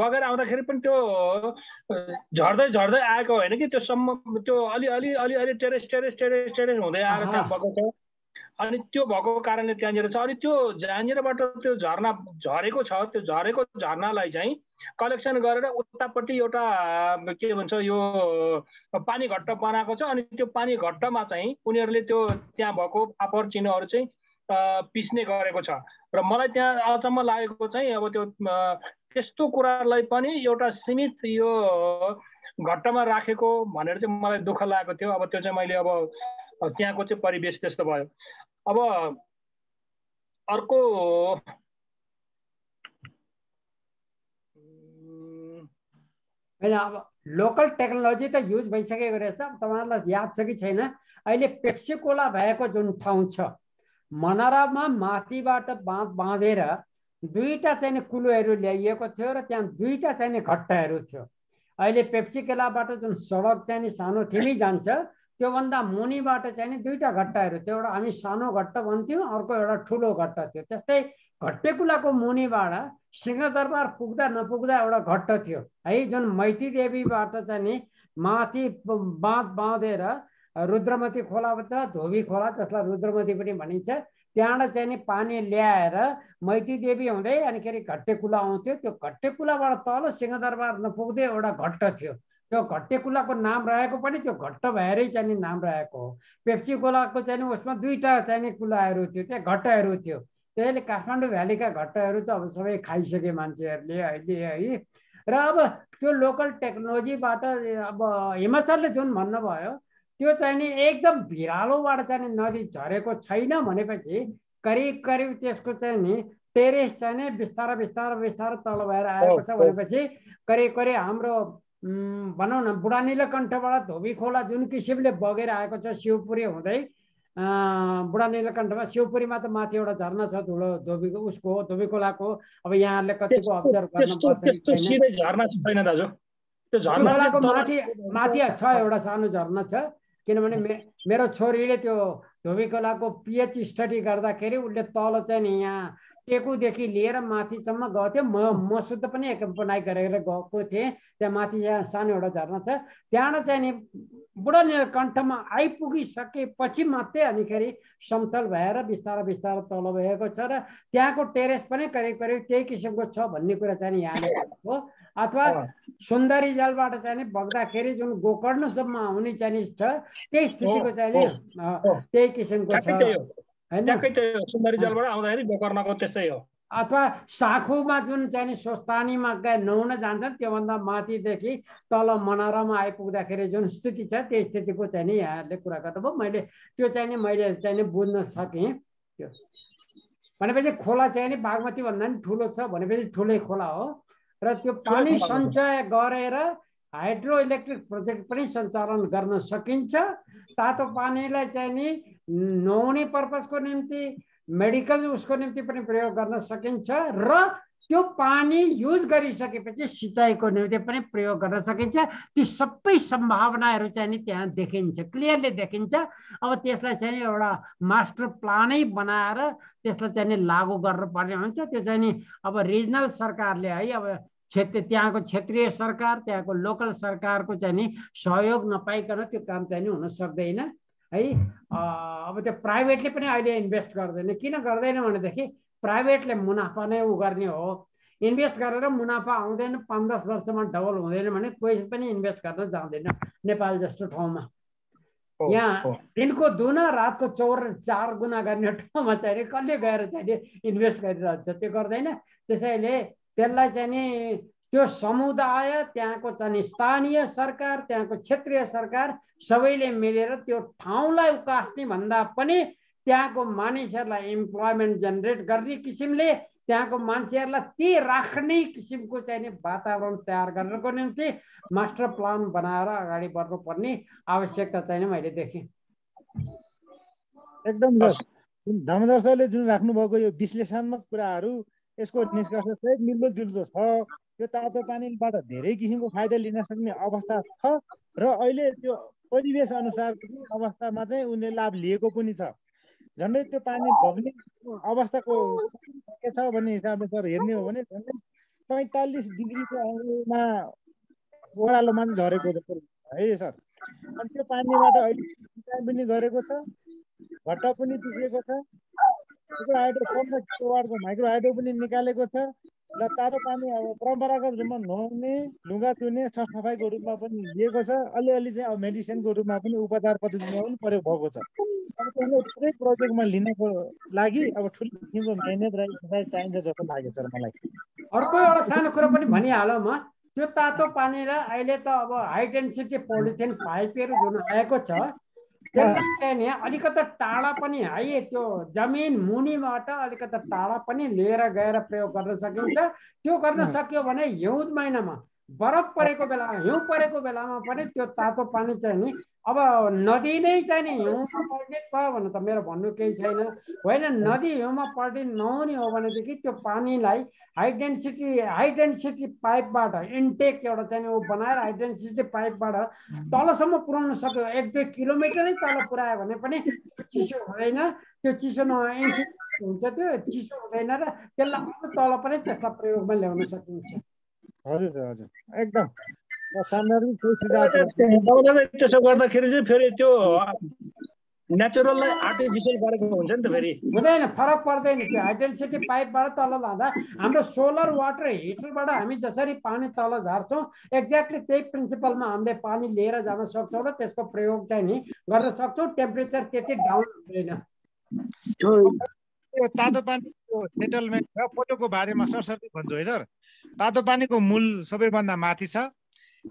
बगेर आउँदाखेरि पनि त्यो झर्दै झर्दै आएको होइन कि त्यो सम्म त्यो अलि अलि अलि अलि टेरेस टेरेस टेरेस टेरेस हुँदै आएर त्यहाँ भएको छ। अनि त्यो भएको कारणले त्यहाँनिर छ। अनि त्यो जहाँनिरबाट त्यो झर्ना झरेको छ त्यो झरेको झर्नालाई चाहिँ कलेक्सन गरेर उतापट्टि एउटा के भन्छ यो पानी घट्ट बनाएको छ। अनि त्यो पानी घट्टमा चाहिँ उनीहरूले त्यो त्यहाँ भएको पापर चिनोहरू चाहिँ पिस्ने गरेको छ। र मलाई त्यहाँ अचम्म लागेको चाहिँ अब त्यो त्यस्तो कुरालाई पनि एउटा सीमित यो घट्टामा राखेको भनेर चाहिँ मलाई दुःख लागेको थियो। अब त्यो चाहिँ मैले अब त्यहाँको चाहिँ परिवेश त्यस्तो भयो। अब अर्को होइन अब लोकल टेक्नोलोजी त युज भइसकेको रहेछ। तपाईँहरूलाई याद छ कि छैन? अहिले पेप्सी कोला भएको जुन ठाउँ छ मनरामा माथिबाट बाँध बाँधेर दुईवटा चाहिँ कुलोहरू ल्याइएको थियो र त्यहाँ दुईवटा चाहिँ घट्टाहरू थियो। अहिले पेप्सी कोलाबाट जुन सडक चाहिँ नि सानो ठिमी जान्छ त्योभन्दा मुनिबाट चाहिँ नि दुईवटा घट्टाहरू थियो। एउटा हामी सानो घट्टा भन्थ्यौँ अर्को एउटा ठुलो घट्टा थियो। त्यस्तै घट्टेकुलाको मुनिबाट सिंहदरबार पुग्दा नपुग्दा एउटा घट्ट थियो। है जुन मैती देवीबाट चाहिँ माथि बाँध बाँधेर रुद्रमती खोला छ धोबी खोला जसलाई रुद्रमती पनि भनिन्छ। त्यहाँबाट चाहिँ नि पानी ल्याएर मैती देवी हुँदै अनि के अरे घट्टेकुला आउँथ्यो। त्यो घट्टेकुलाबाट तल सिंहदरबार नपुग्दै एउटा घट्ट थियो। त्यो घट्टे कुलाको नाम रहेको पनि त्यो घट्ट भएरै चाहिँ नाम रहेको हो। पेप्सी खोलाको चाहिँ उसमा दुईवटा चाहिँ कुलाहरू थियो त्यहाँ घट्टहरू थियो। त्यसैले काठमाडौँ भ्यालीका घट्टहरू त अब सबै खाइसके मान्छेहरूले अहिले है। र अब त्यो लोकल टेक्नोलोजीबाट अब हिमाचलले जुन भन्नुभयो त्यो चाहिँ नि एकदम भिरालोबाट चाहिँ नदी झरेको छैन भनेपछि करिब करिब त्यसको चाहिँ नि टेरेस चाहिँ नि बिस्तारै बिस्तारै बिस्तारै तल भएर आएको छ भनेपछि करिब करिब हाम्रो भनौँ न बुढा निलकण्ठबाट धोबी खोला जुन किसिमले बगेर आएको छ शिवपुरी हुँदै बुढा निलकण्ठमा शिवपुरीमा त माथि एउटा झरना छ धुलो धोबीको उसको धोबी खोलाको। अब यहाँहरूले कतिको अब्जर्भ गर्न खोलाको माथि माथि छ। एउटा सानो झरना छ। किनभने मे मेरो छोरीले त्यो धोबी खोलाको पिएच स्टडी गर्दाखेरि उसले तल चाहिँ नि यहाँ टेकुदेखि लिएर माथिसम्म गएको थियो। म म शुद्ध पनि एक बनाइ गरेर गएको थिएँ। त्यहाँ माथि सानो एउटा झरना छ। त्यहाँबाट चाहिँ नि बुढा कण्ठमा आइपुगिसकेपछि मात्रै अनिखेरि समतल भएर बिस्तारो बिस्तारो तल भएको छ र त्यहाँको टेरेस पनि करिब करिब त्यही किसिमको छ भन्ने कुरा चाहिँ यहाँले हो। अथवा सुन्दरी जलबाट चाहिँ बग्दाखेरि जुन गोकर्णसम्म आउने चाहिँ छ त्यही स्थितिको चाहिँ त्यही किसिमको छ। होइन? अथवा साखुमा जुन चाहिँ स्वस्थानीमा गए नुहाउन जान्छन् त्योभन्दा माथिदेखि तल मनारामा आइपुग्दाखेरि जुन स्थिति छ त्यो स्थितिको चाहिँ नि यहाँहरूले कुरा गर्नुभयो। मैले त्यो चाहिँ नि मैले चाहिँ नि बुझ्न सकेँ। त्यो भनेपछि खोला चाहिँ नि बागमती भन्दा पनि ठुलो छ भनेपछि ठुलै खोला हो। र त्यो पानी सञ्चय गरेर हाइड्रो इलेक्ट्रिक प्रोजेक्ट पनि सञ्चालन गर्न सकिन्छ। तातो पानीलाई चाहिँ नि नुहाउने पर्पजको निम्ति मेडिकल उसको निम्ति पनि प्रयोग गर्न सकिन्छ र त्यो पानी युज गरिसकेपछि सिँचाइको निम्ति पनि प्रयोग गर्न सकिन्छ। ती सबै सम्भावनाहरू चाहिँ नि त्यहाँ देखिन्छ क्लियरली देखिन्छ। अब त्यसलाई चाहिँ नि एउटा मास्टर प्लानै बनाएर त्यसलाई चाहिँ नि लागू गर्नुपर्ने हुन्छ। त्यो चाहिँ नि अब रिजनल सरकारले है अब क्षेत्र त्यहाँको क्षेत्रीय सरकार त्यहाँको लोकल सरकारको चाहिँ नि सहयोग नपाइकन त्यो काम चाहिँ नि हुन सक्दैन है। अब त्यो प्राइभेटले पनि अहिले इन्भेस्ट गर्दैन। किन गर्दैन भनेदेखि प्राइभेटले मुनाफा नै उ गर्ने हो इन्भेस्ट गरेर मुनाफा आउँदैन पाँच दस वर्षमा डबल हुँदैन भने कोही पनि इन्भेस्ट गर्न जाँदैन नेपाल जस्तो ठाउँमा यहाँ दिनको दुना रातको चौर चार गुना गर्ने ठाउँमा चाहिँ कसले गएर चाहिँ इन्भेस्ट गरिरहन्छ त्यो गर्दैन त्यसैले त्यसलाई चाहिँ नि त्यो समुदाय त्यहाँको चाहिँ स्थानीय सरकार त्यहाँको क्षेत्रीय सरकार सबैले मिलेर त्यो ठाउँलाई उकास्ने भन्दा पनि त्यहाँको मानिसहरूलाई इम्प्लोइमेन्ट जेनेरेट गर्ने किसिमले त्यहाँको मान्छेहरूलाई ती राख्ने किसिमको चाहिँ नि वातावरण तयार गर्नको निम्ति मास्टर प्लान बनाएर अगाडि बढ्नुपर्ने आवश्यकता चाहिँ मैले देखेँ एकदम दामोदर सरले जुन राख्नुभएको यो विश्लेषणात्मक कुराहरू यसको निष्कर्ष चाहिँ मिल्दो जुल्दो छ यो तातो पानीबाट धेरै किसिमको फाइदा लिन सक्ने अवस्था छ र अहिले त्यो परिवेश अनुसार अवस्थामा चाहिँ उनले लाभ लिएको पनि छ झन्डै त्यो पानी भग्ने अवस्थाको के छ भन्ने हिसाबले सर हेर्ने हो भने झन्डै पैँतालिस डिग्रीको ओह्रालोमा चाहिँ झरेको है सर? अनि त्यो पानीबाट अहिले पनि गरेको छ घट्टा पनि दिएको छ हाइड्रो पन्ध्र वाटको माइक्रो हाइड्रो पनि निकालेको छ र तातो पानी अब परम्परागत रूपमा नुहाउने लुगा चुने सरसफाइको रूपमा पनि लिएको छ। अलिअलि चाहिँ अब मेडिसिनको रूपमा पनि उपचार पद्धतिमा पनि प्रयोग भएको छ। पुरै प्रोजेक्टमा लिनको लागि अब ठुलो किसिमको मेहनत र एक्सर्साइज चाहिन्छ जस्तो लाग्यो सर मलाई। अर्को एउटा सानो कुरो पनि भनिहालौँ म त्यो तातो पानीलाई अहिले त अब हाई डेन्सिटी पोलिथिन पाइपहरू जुन आएको छ। त्यसलाई चाहिँ नि अलिकति टाढा पनि है त्यो जमिन मुनिबाट अलिकति टाढा पनि लिएर गएर प्रयोग गर्न सकिन्छ। त्यो गर्न सक्यो भने हिउँद महिनामा बरफ परेको बेलामा हिउँ परेको बेलामा पनि त्यो तातो पानी चाहिँ नि अब नदी नै चाहिँ नि हिउँमा पर्ने भयो भने त मेरो भन्नु केही छैन। होइन नदी हिउँमा पर्ने नहुने हो भनेदेखि त्यो पानीलाई हाई डेन्सिटी हाई डेन्सिटी पाइपबाट इन्टेक एउटा चाहिँ ऊ बनाएर हाई डेन्सिटी पाइपबाट तलसम्म पुऱ्याउन सक्यो। एक दुई किलोमिटरै तल पुऱ्यायो भने पनि चिसो हुँदैन। त्यो चिसो न हुन्छ त्यो चिसो हुँदैन र त्यसलाई तल पनि त्यसलाई प्रयोगमा ल्याउन सकिन्छ। हजुर हजुर एकदम। त्यसो गर्दाखेरि चाहिँ फेरि त्यो नेचुरललाई आर्टिफिसियल गरेको हुन्छ नि त फेरि। हुँदैन फरक पर्दैन त्यो। हाइड्रेन्सिटी पाइपबाट तल लाँदा हाम्रो सोलर वाटर हिटरबाट हामी जसरी पानी तल झार्छौँ एक्ज्याक्टली त्यही प्रिन्सिपलमा हामीले पानी लिएर जान सक्छौँ र त्यसको प्रयोग चाहिँ नि गर्न सक्छौँ। टेम्परेचर त्यति डाउन हुँदैन। तातो पानीको सेटलमेन्ट र पोटोको बारेमा सरसर्ती भन्छु है सर। तातो पानीको मूल सबैभन्दा माथि छ।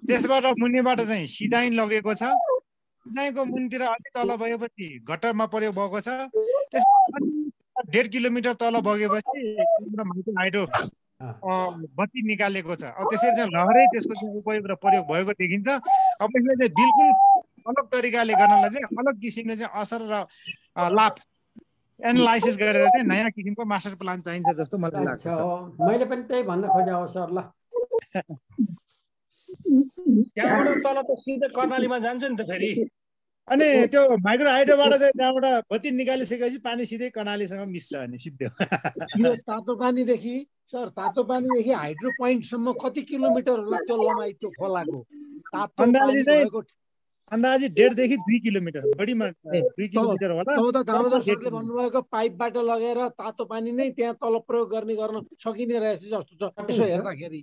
त्यसबाट मुनिबाट नै सिडाइन लगेको छ। सिँचाइको मुनितिर अलिक तल भएपछि गटरमा प्रयोग भएको छ। त्यस डेढ किलोमिटर तल बगेपछि हाइड्रो बत्ती निकालेको छ। अब त्यसरी चाहिँ लहरै त्यसको चाहिँ उपयोग र प्रयोग भएको देखिन्छ। अब यसले चाहिँ बिल्कुल अलग तरिकाले गर्नलाई चाहिँ अलग किसिमले चाहिँ असर र लाभ एनालाइसिस गरेर चाहिँ नयाँ किसिमको मास्टर प्लान चाहिन्छ जस्तो मलाई लाग्छ मैले पनि त्यही भन्न खोजेँ हो सर ल त्यहाँबाट तल त सिधै कर्णालीमा जान्छ नि त फेरि। अनि त्यो माइक्रो हाइड्रोबाट चाहिँ त्यहाँबाट बत्ती निकालिसकेपछि पानी सिधै कर्णालीसँग मिस्छ अनि सिद्धो यो तातो पानीदेखि सर तातो पानीदेखि हाइड्रो पोइन्टसम्म कति किलोमिटर होला त्यो लमाइ त्यो खोलाको? तातो अन्दाजी डेढदेखि दुई किलोमिटर बढीमा दुई किलोमिटर होला भन्नुभएको पाइपबाट लगेर तातो पानी नै त्यहाँ तल प्रयोग गर्ने गर्न सकिने रहेछ जस्तो छ यसो हेर्दाखेरि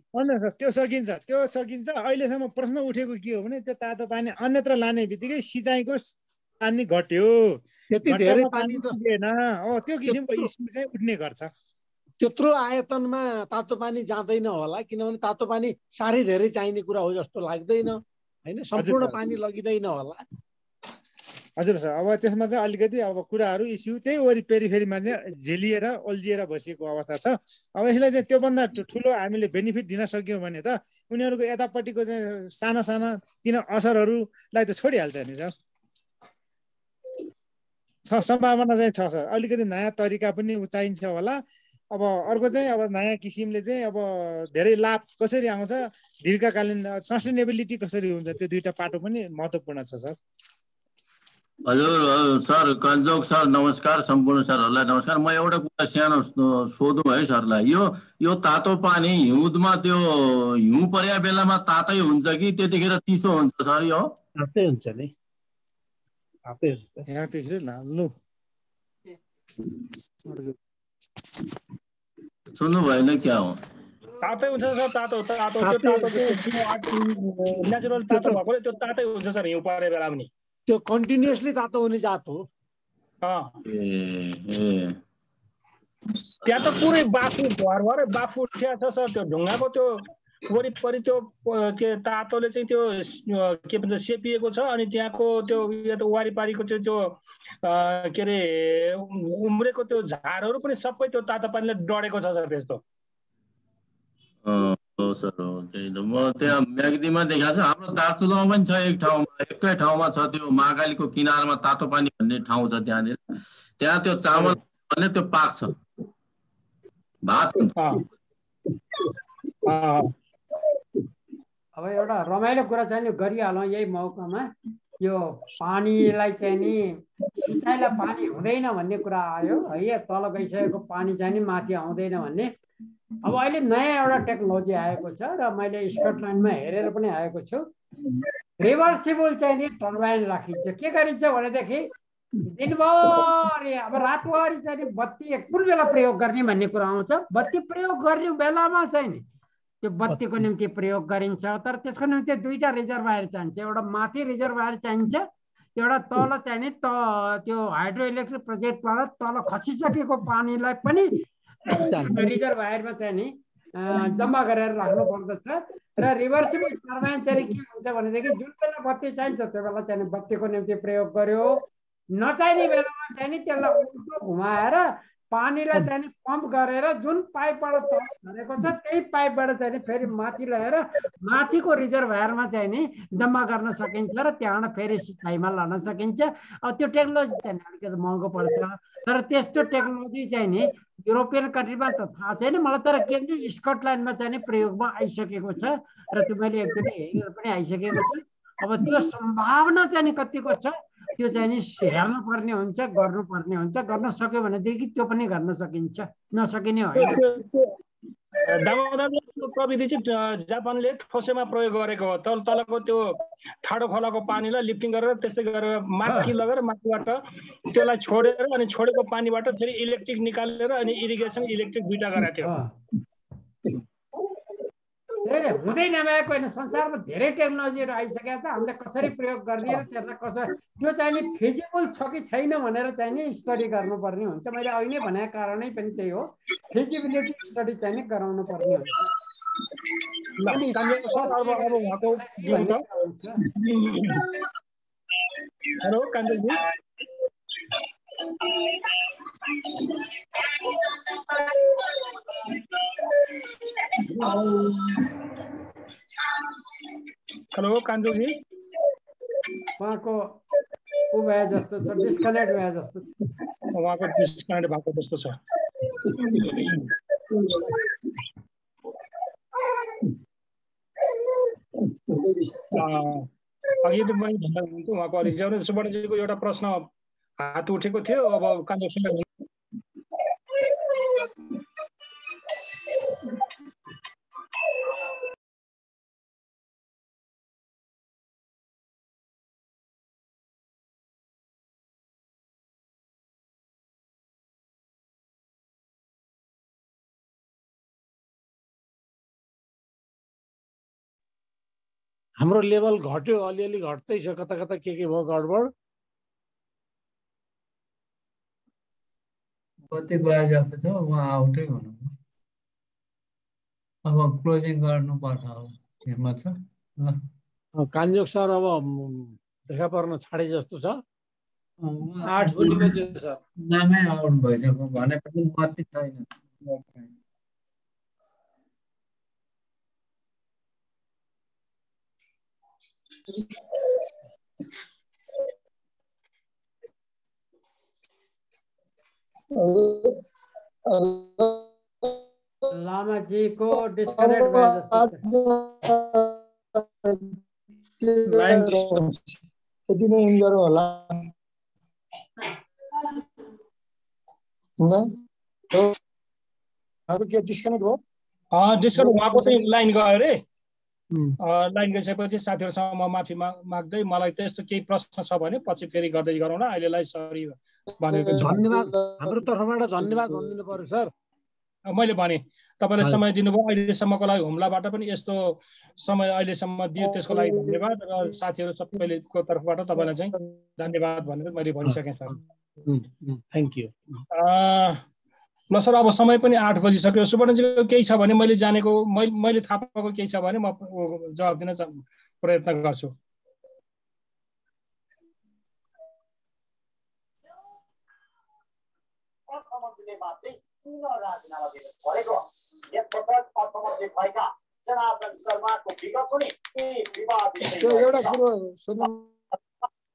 त्यो सकिन्छ त्यो सकिन्छ अहिलेसम्म प्रश्न उठेको के हो भने त्यो तातो पानी अन्यत्र लाने बित्तिकै सिँचाइको पानी घट्यो त्यति धेरै पानी त त्यो किसिमको इस्यु चाहिँ उठ्ने गर्छ त्यत्रो आयतनमा तातो पानी जाँदैन होला किनभने तातो पानी साह्रै धेरै चाहिने कुरा हो जस्तो लाग्दैन होइन सम्पूर्ण पानी लगिँदैन होला। हजुर सर अब त्यसमा चाहिँ अलिकति अब कुराहरू इस्यु त्यही वरिपरि फेरिमा चाहिँ झेलिएर अल्झिएर बसेको अवस्था छ। अब यसलाई चाहिँ त्योभन्दा ठुलो हामीले बेनिफिट दिन सक्यौँ भने त उनीहरूको यतापट्टिको चाहिँ साना साना तिन असरहरूलाई त छोडिहाल्छ नि सर। छ सम्भावना चाहिँ छ सर। अलिकति नयाँ तरिका पनि चाहिन्छ होला। अब अर्को चाहिँ अब नयाँ किसिमले चाहिँ अब धेरै लाभ कसरी आउँछ? दीर्घकालीन सस्टेनेबिलिटी कसरी हुन्छ? त्यो दुइटा पाटो पनि महत्त्वपूर्ण छ सर। हजुर सर कन्जोक सर नमस्कार सम्पूर्ण सरहरूलाई। नमस्कार म एउटा कुरा सानो सोधौँ है सरलाई। यो यो तातो पानी हिउँदमा त्यो हिउँ परेका बेलामा तातै हुन्छ कि त्यतिखेर चिसो हुन्छ सर यो? तातै हुन्छ नि। तातै हुन्छ। सुन्नु भएन क्या हो? तातै हुन्छ सर तातो तातो। त्यो तातो नेचुरल तातो भएकोले त्यो तातै हुन्छ सर हिउँ परे बेला पनि। त्यो कन्टिन्युसली तातो हुने जात हो। त्यहाँ त पुरै बाफु भर भरै बाफु उठिया छ सर त्यो ढुङ्गाको त्यो वरिपरि त्यो के तातोले चाहिँ त्यो के भन्छ सेपिएको छ अनि त्यहाँको त्यो वारिपारिको चाहिँ त्यो के अरे उम्रेको त्यो झारहरू पनि सबै त्यो तातो पानीले डढेको छ सर त्यस्तो। हो सर हो त्यही त। म त्यहाँ म्याग्दीमा देखाएको छु। हाम्रो दार्चुलामा पनि छ एक ठाउँमा एकै ठाउँमा छ त्यो महाकालीको किनारमा तातो पानी भन्ने ठाउँ छ त्यहाँनिर। त्यहाँ त्यो चामल भन्ने त्यो पाक्छ भात अब एउटा रमाइलो कुरा चाहिँ गरिहालौँ यही मौकामा। यो पानीलाई चाहिँ नि सिँचाइलाई पानी हुँदैन भन्ने कुरा आयो। है तल गइसकेको पानी चाहिँ नि माथि आउँदैन भन्ने। अब अहिले नयाँ एउटा टेक्नोलोजी आएको छ र मैले स्कटल्यान्डमा हेरेर पनि आएको छु। रिभर्सिबल चाहिँ नि टर्बाइन राखिन्छ। के गरिन्छ भनेदेखि दिनभरि अब रातभरि चाहिँ बत्ती कुन बेला प्रयोग गर्ने भन्ने कुरा आउँछ। बत्ती प्रयोग गर्ने बेलामा चाहिँ नि त्यो बत्तीको निम्ति प्रयोग गरिन्छ। तर त्यसको निम्ति दुईवटा रिजर्भायर चाहिन्छ। एउटा माथि रिजर्भायर चाहिन्छ एउटा तल चाहिँ नि त त्यो हाइड्रो इलेक्ट्रिक प्रोजेक्टबाट तल खसिसकेको पानीलाई पनि रिजर्भायरमा चाहिँ नि जम्मा गरेर राख्नु पर्दछ। र रिभर्सिबल टर्बाइन चाहिँ के हुन्छ भनेदेखि जुन बेला बत्ती चाहिन्छ त्यो बेला चाहिँ बत्तीको निम्ति प्रयोग गर्यो। नचाहिने बेलामा चाहिँ नि त्यसलाई उल्टो घुमाएर पानीलाई चाहिँ पम्प गरेर जुन पाइपबाट तल झरेको छ त्यही पाइपबाट चाहिँ फेरि माथि लगेर माथिको रिजर्भायरमा चाहिँ नि जम्मा गर्न सकिन्छ र त्यहाँबाट फेरि सिँचाइमा लान सकिन्छ। अब त्यो टेक्नोलोजी चाहिँ अलिकति महँगो पर्छ। तर त्यस्तो टेक्नोलोजी चाहिँ नि युरोपियन कन्ट्रीमा त थाहा छैन। मलाई तर के भने स्कटल्यान्डमा चाहिँ नि प्रयोगमा आइसकेको छ र त्यो मैले एकचोटि हेरेर पनि आइसकेको छु। अब त्यो सम्भावना चाहिँ कतिको छ? त्यो चाहिँ नि हेर्नुपर्ने हुन्छ गर्नुपर्ने हुन्छ। गर्न सक्यो भनेदेखि त्यो पनि गर्न सकिन्छ। नसकिने होइन। प्रविधि चाहिँ जापानले ठोसेमा प्रयोग गरेको हो। तल तलको त्यो ठाडो खोलाको पानीलाई लिफ्टिङ गरेर त्यस्तै गरेर माथि लगेर माथिबाट त्यसलाई छोडेर अनि छोडेको पानीबाट फेरि इलेक्ट्रिक निकालेर अनि इरिगेसन इलेक्ट्रिक दुइटा गरेको थियो। धेरै हुँदै नभएको होइन संसारमा धेरै टेक्नोलोजीहरू आइसकेको छ हामीले कसरी प्रयोग गर्ने र त्यसलाई कसरी त्यो चाहिँ नि फिजिबल छ कि छैन भनेर चाहिँ नि स्टडी गर्नुपर्ने हुन्छ मैले अहिले भनेको कारणै पनि त्यही हो फिजिबिलिटी स्टडी चाहिँ नि गराउनु पर्ने हुन्छ हेलो कान्छुजी उहाँको ऊ भए जस्तो छ डिस्कनेक्ट भए जस्तो छ उहाँको डिस्कनेक्ट भएको जस्तो छ अघि पनि भन्दा हुन्थ्यो उहाँको अलिक सुब्बाजीको एउटा प्रश्न हात उठेको थियो अब कान्छो हाम्रो लेभल घट्यो अलिअलि घट्दै छ कता कता के के भयो गडबड। बत्ती गए जस्तो छ उहाँ आउटै हुनु अब क्लोजिङ गर्नुपर्छ अब हिम्मत छ? कान्जोक सर अब देखा पर्न छाडे जस्तो छ। नामै आउट भइसक्यो भनेपछि बत्ती छैन। लामाजीको डिस्कनेक्ट यति नै इन गरौँ होला के डिस्कनेक्ट भयो डिस्कनेक्ट उहाँको चाहिँ लाइन गयो अरे लाइन गइसकेपछि साथीहरूसँग म माफी माग्दै मलाई त्यस्तो केही प्रश्न छ भने पछि फेरि गर्दै गरौँला अहिलेलाई सरी भनेको धन्यवाद। हाम्रो तर्फबाट धन्यवाद भनिदिनु पर्यो सर। मैले भने तपाईँले समय दिनुभयो। अहिलेसम्मको लागि हुम्लाबाट पनि यस्तो समय अहिलेसम्म दियो त्यसको लागि धन्यवाद। र साथीहरू सबैको तर्फबाट तपाईँलाई चाहिँ धन्यवाद भनेर मैले भनिसकेँ सर। थ्याङ्क यू ल सर अब समय पनि आठ बजिसक्यो। सुवर्णजीको केही छ भने मैले जानेको मैले थाहा पाएको केही छ भने म जवाब दिन प्रयत्न गर्छु। एउटा कुरो सोध्नु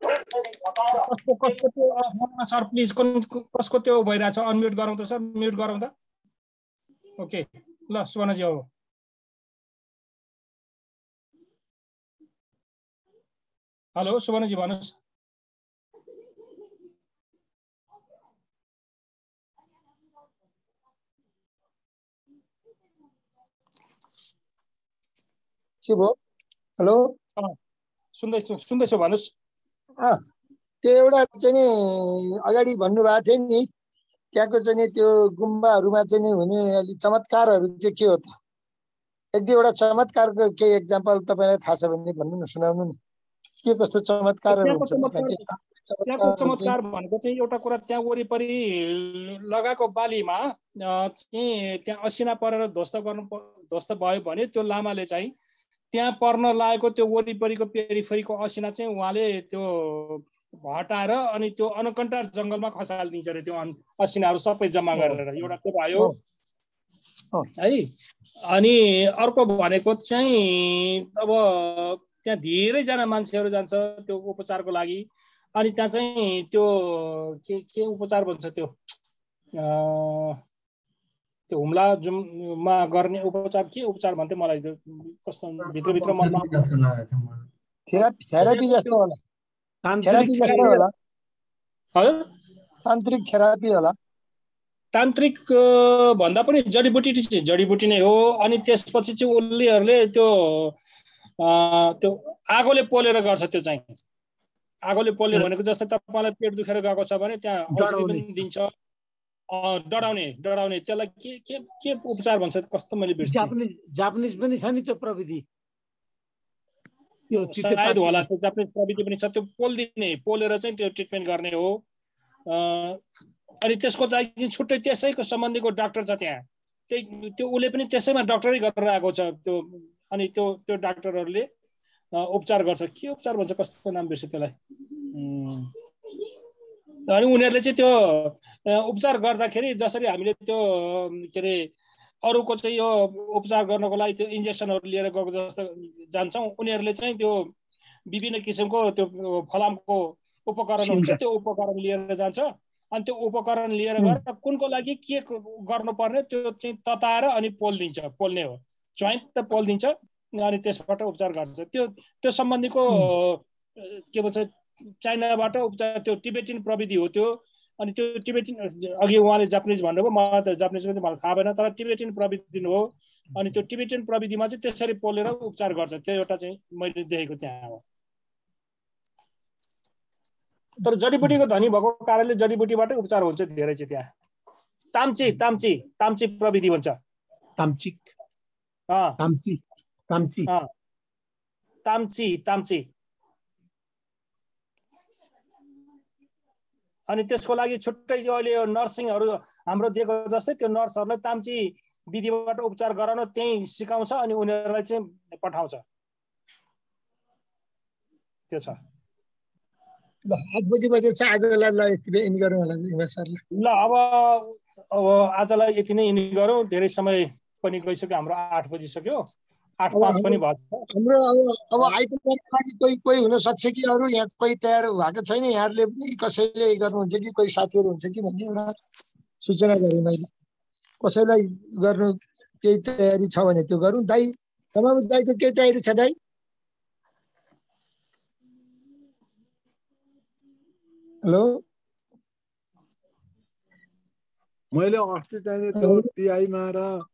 कसको कसको त्यो सर प्लिज कसको त्यो भइरहेछ? अनम्युट गरौँ त सर? म्युट गरौँ त? ओके ल सुवर्णजी हो। हेलो सुवर्णजी भन्नुहोस्। के भयो? हेलो? सुन्दैछु सुन्दैछु भन्नुहोस्। त्यो एउटा चाहिँ नि अगाडि भन्नुभएको थियो नि त्यहाँको चाहिँ नि त्यो गुम्बाहरूमा चाहिँ नि हुने अलिक चमत्कारहरू चाहिँ के हो त? एक दुईवटा चमत्कारको केही एक्जाम्पल तपाईँलाई थाहा छ भने भन्नु न सुनाउनु नि। के कस्तो चमत्कारहरू त्यहाँको चमत्कार भनेको चाहिँ एउटा कुरा त्यहाँ वरिपरि लगाएको बालीमा चाहिँ त्यहाँ असिना परेर ध्वस्त गर्नु ध्वस्त भयो भने त्यो लामाले चाहिँ त्यहाँ पर्न लागेको त्यो वरिपरिको पेरिफेरीको असिना चाहिँ उहाँले त्यो हटाएर अनि त्यो अनुकन्टार जङ्गलमा खसालिदिन्छ अरे त्यो असिनाहरू सबै जम्मा गरेर। एउटा त्यो भयो। हो। अनि अर्को भनेको चाहिँ अब त्यहाँ धेरैजना मान्छेहरू जान्छ त्यो उपचारको लागि। अनि त्यहाँ चाहिँ त्यो के के उपचार भन्छ त्यो? त्यो हुम्ला जुममा गर्ने उपचार के उपचार भन्थ्यो मलाई त्यो कस्तो भित्रभित्र थेरापी थेरापी जस्तो होला। तान्त्रिक थेरापी। होला। तान्त्रिक थेरापी होला। तान्त्रिक अ, भन्दा पनि जडीबुटी चाहिँ जडीबुटी नै हो। अनि त्यसपछि चाहिँ उनीहरूले त्यो अ, त्यो आगोले पोलेर गर्छ त्यो चाहिँ। आगोले पोल्ने भनेको जस्तै तपाईँलाई पेट दुखेर गएको छ भने त्यहाँ औषधि। पनि दिन्छ। अ, डढाउने डढाउने त्यसलाई के के के उपचार भन्छ? कस्तो मैले जापानिज जापानिज पनि छ नि त्यो प्रविधि? सायद होला त्यो जापानिज प्रविधि पनि छ। त्यो पोलिदिने पोलेर चाहिँ त्यो ट्रिटमेन्ट गर्ने हो। अनि त्यसको लागि चाहिँ छुट्टै त्यसैको सम्बन्धीको डाक्टर छ त्यहाँ। त्यही त्यो उसले पनि त्यसैमा डक्टरै गरेर आएको छ। त्यो अनि त्यो त्यो डाक्टरहरूले उपचार गर्छ। के उपचार भन्छ? कस्तो नाम बिर्सेँ त्यसलाई? अनि उनीहरूले चाहिँ त्यो उपचार गर्दाखेरि जसरी हामीले त्यो के अरे अरूको चाहिँ यो उपचार गर्नको लागि त्यो इन्जेक्सनहरू लिएर गएको जस्तो जान्छौँ उनीहरूले चाहिँ त्यो विभिन्न किसिमको त्यो फलामको उपकरण हुन्छ। त्यो उपकरण लिएर जान्छ। अनि त्यो उपकरण लिएर गएर कुनको लागि के गर्नुपर्ने त्यो चाहिँ तताएर अनि पोलिदिन्छ पोल्ने हो। ज्वाइन्ट त पोलिदिन्छ अनि त्यसबाट उपचार गर्छ। त्यो त्यो सम्बन्धीको के भन्छ चाइनाबाट उपचार त्यो टिबेटिन प्रविधि हो त्यो। अनि त्यो टिबेटिन अघि उहाँले जापानिज भन्नुभयो मलाई त जापानिजको चाहिँ मलाई थाहा भएन तर टिबेटिन प्रविधि हो। अनि त्यो टिबेटिन प्रविधिमा चाहिँ त्यसरी पोलेर उपचार गर्छ त्यो एउटा चाहिँ मैले देखेको त्यहाँ हो। तर जडीबुटीको धनी भएको कारणले जडीबुटीबाटै उपचार हुन्छ धेरै चाहिँ त्यहाँ। ताम्ची ताम्ची ताम्ची प्रविधि भन्छ। ताम्ची। ताम्ची ताम्ची। अनि त्यसको लागि छुट्टै यो अहिले यो नर्सिङहरू हाम्रो दिएको जस्तै त्यो नर्सहरूलाई ताम्ची विधिबाट उपचार गराउन त्यहीँ सिकाउँछ अनि उनीहरूलाई चाहिँ पठाउँछ। त्यो छ। ल आठ बजीबाट चाहिँ आजलाई ल यति इन गरौँ होला इमा सरलाई। ल अब अब आजलाई यति नै यिनी गरौँ। धेरै समय पनि गइसक्यो हाम्रो आठ बजिसक्यो। आठ पाँच पनि भयो। हाम्रो अब अब आइतबारको लागि कोही कोही हुन सक्छ कि अरू? यहाँ कोही तयार भएको छैन। यहाँहरूले पनि कसैले गर्नुहुन्छ कि कोही साथीहरू हुन्छ कि भन्ने एउटा सूचना गरेँ मैले। कसैलाई गर्नु केही तयारी छ भने त्यो गरौँ। दाई तमाम दाईको केही तयारी छ दाई? हेलो? मैले अस्ति चाहिँ त्यो टिआईमा र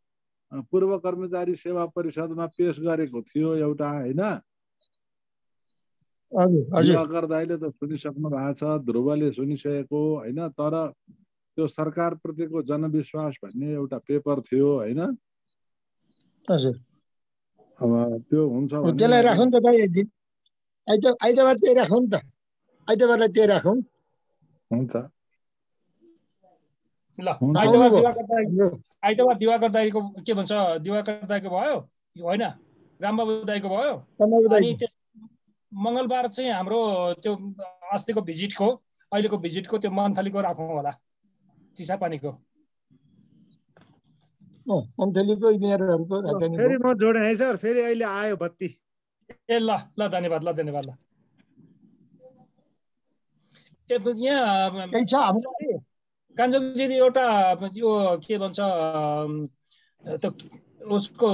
पूर्व कर्मचारी सेवा परिषदमा पेश गरेको थियो एउटा होइन? दिवाकर दाईले त सुनिसक्नु भएको छ ध्रुवले सुनिसकेको होइन? तर त्यो सरकारप्रतिको जनविश्वास भन्ने एउटा पेपर थियो होइन? अब त्यो हुन्छ त्यसलाई राखौँ त दाई एक दिन। आइत आइतबार त्यही राखौँ नि त। आइतबारलाई त्यही राखौँ। हुन्छ। ल। आइतबार। दिवाकर दाई आइतबार दिवाकर दाईको के भन्छ दिवाकर दाईको भयो? होइन रामबाबु दाईको भयो? अनि मङ्गलबार चाहिँ हाम्रो त्यो अस्तिको भिजिटको अहिलेको भिजिटको त्यो मन्थलीको राखौँ होला चिसापानीको। मन्थलीको इन्जिनियरहरूको फेरि म जोडेँ है सर फेरि अहिले आयो बत्ती। ए ल ल धन्यवाद ल धन्यवाद ल। ए यहाँ काञ्चनजी एउटा यो के भन्छ त्यो उसको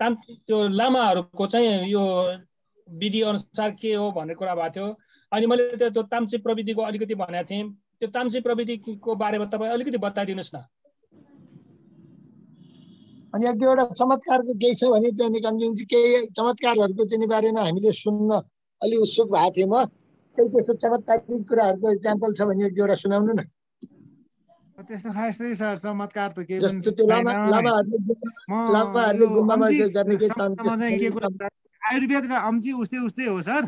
ताम त्यो लामाहरूको चाहिँ यो विधि अनुसार के हो भन्ने कुरा भएको थियो। अनि मैले त्यो त्यो ताम्ची प्रविधिको अलिकति भनेको थिएँ। त्यो ताम्ची प्रविधिको बारेमा तपाईँ अलिकति बताइदिनुहोस् न। अनि एक दुईवटा चमत्कारको केही छ भने त्यहाँनिर कन्जुन केही चमत्कारहरूको चाहिँ बारेमा हामीले सुन्न अलि उत्सुक भएको थिएँ म। केही त्यस्तो चमत्कारिक कुराहरूको इक्जाम्पल छ भने एक दुईवटा सुनाउनु न। त्यस्तो खासै सर चमत्कार त केही पनि आयुर्वेद र अम्ची उस्तै उस्तै हो सर।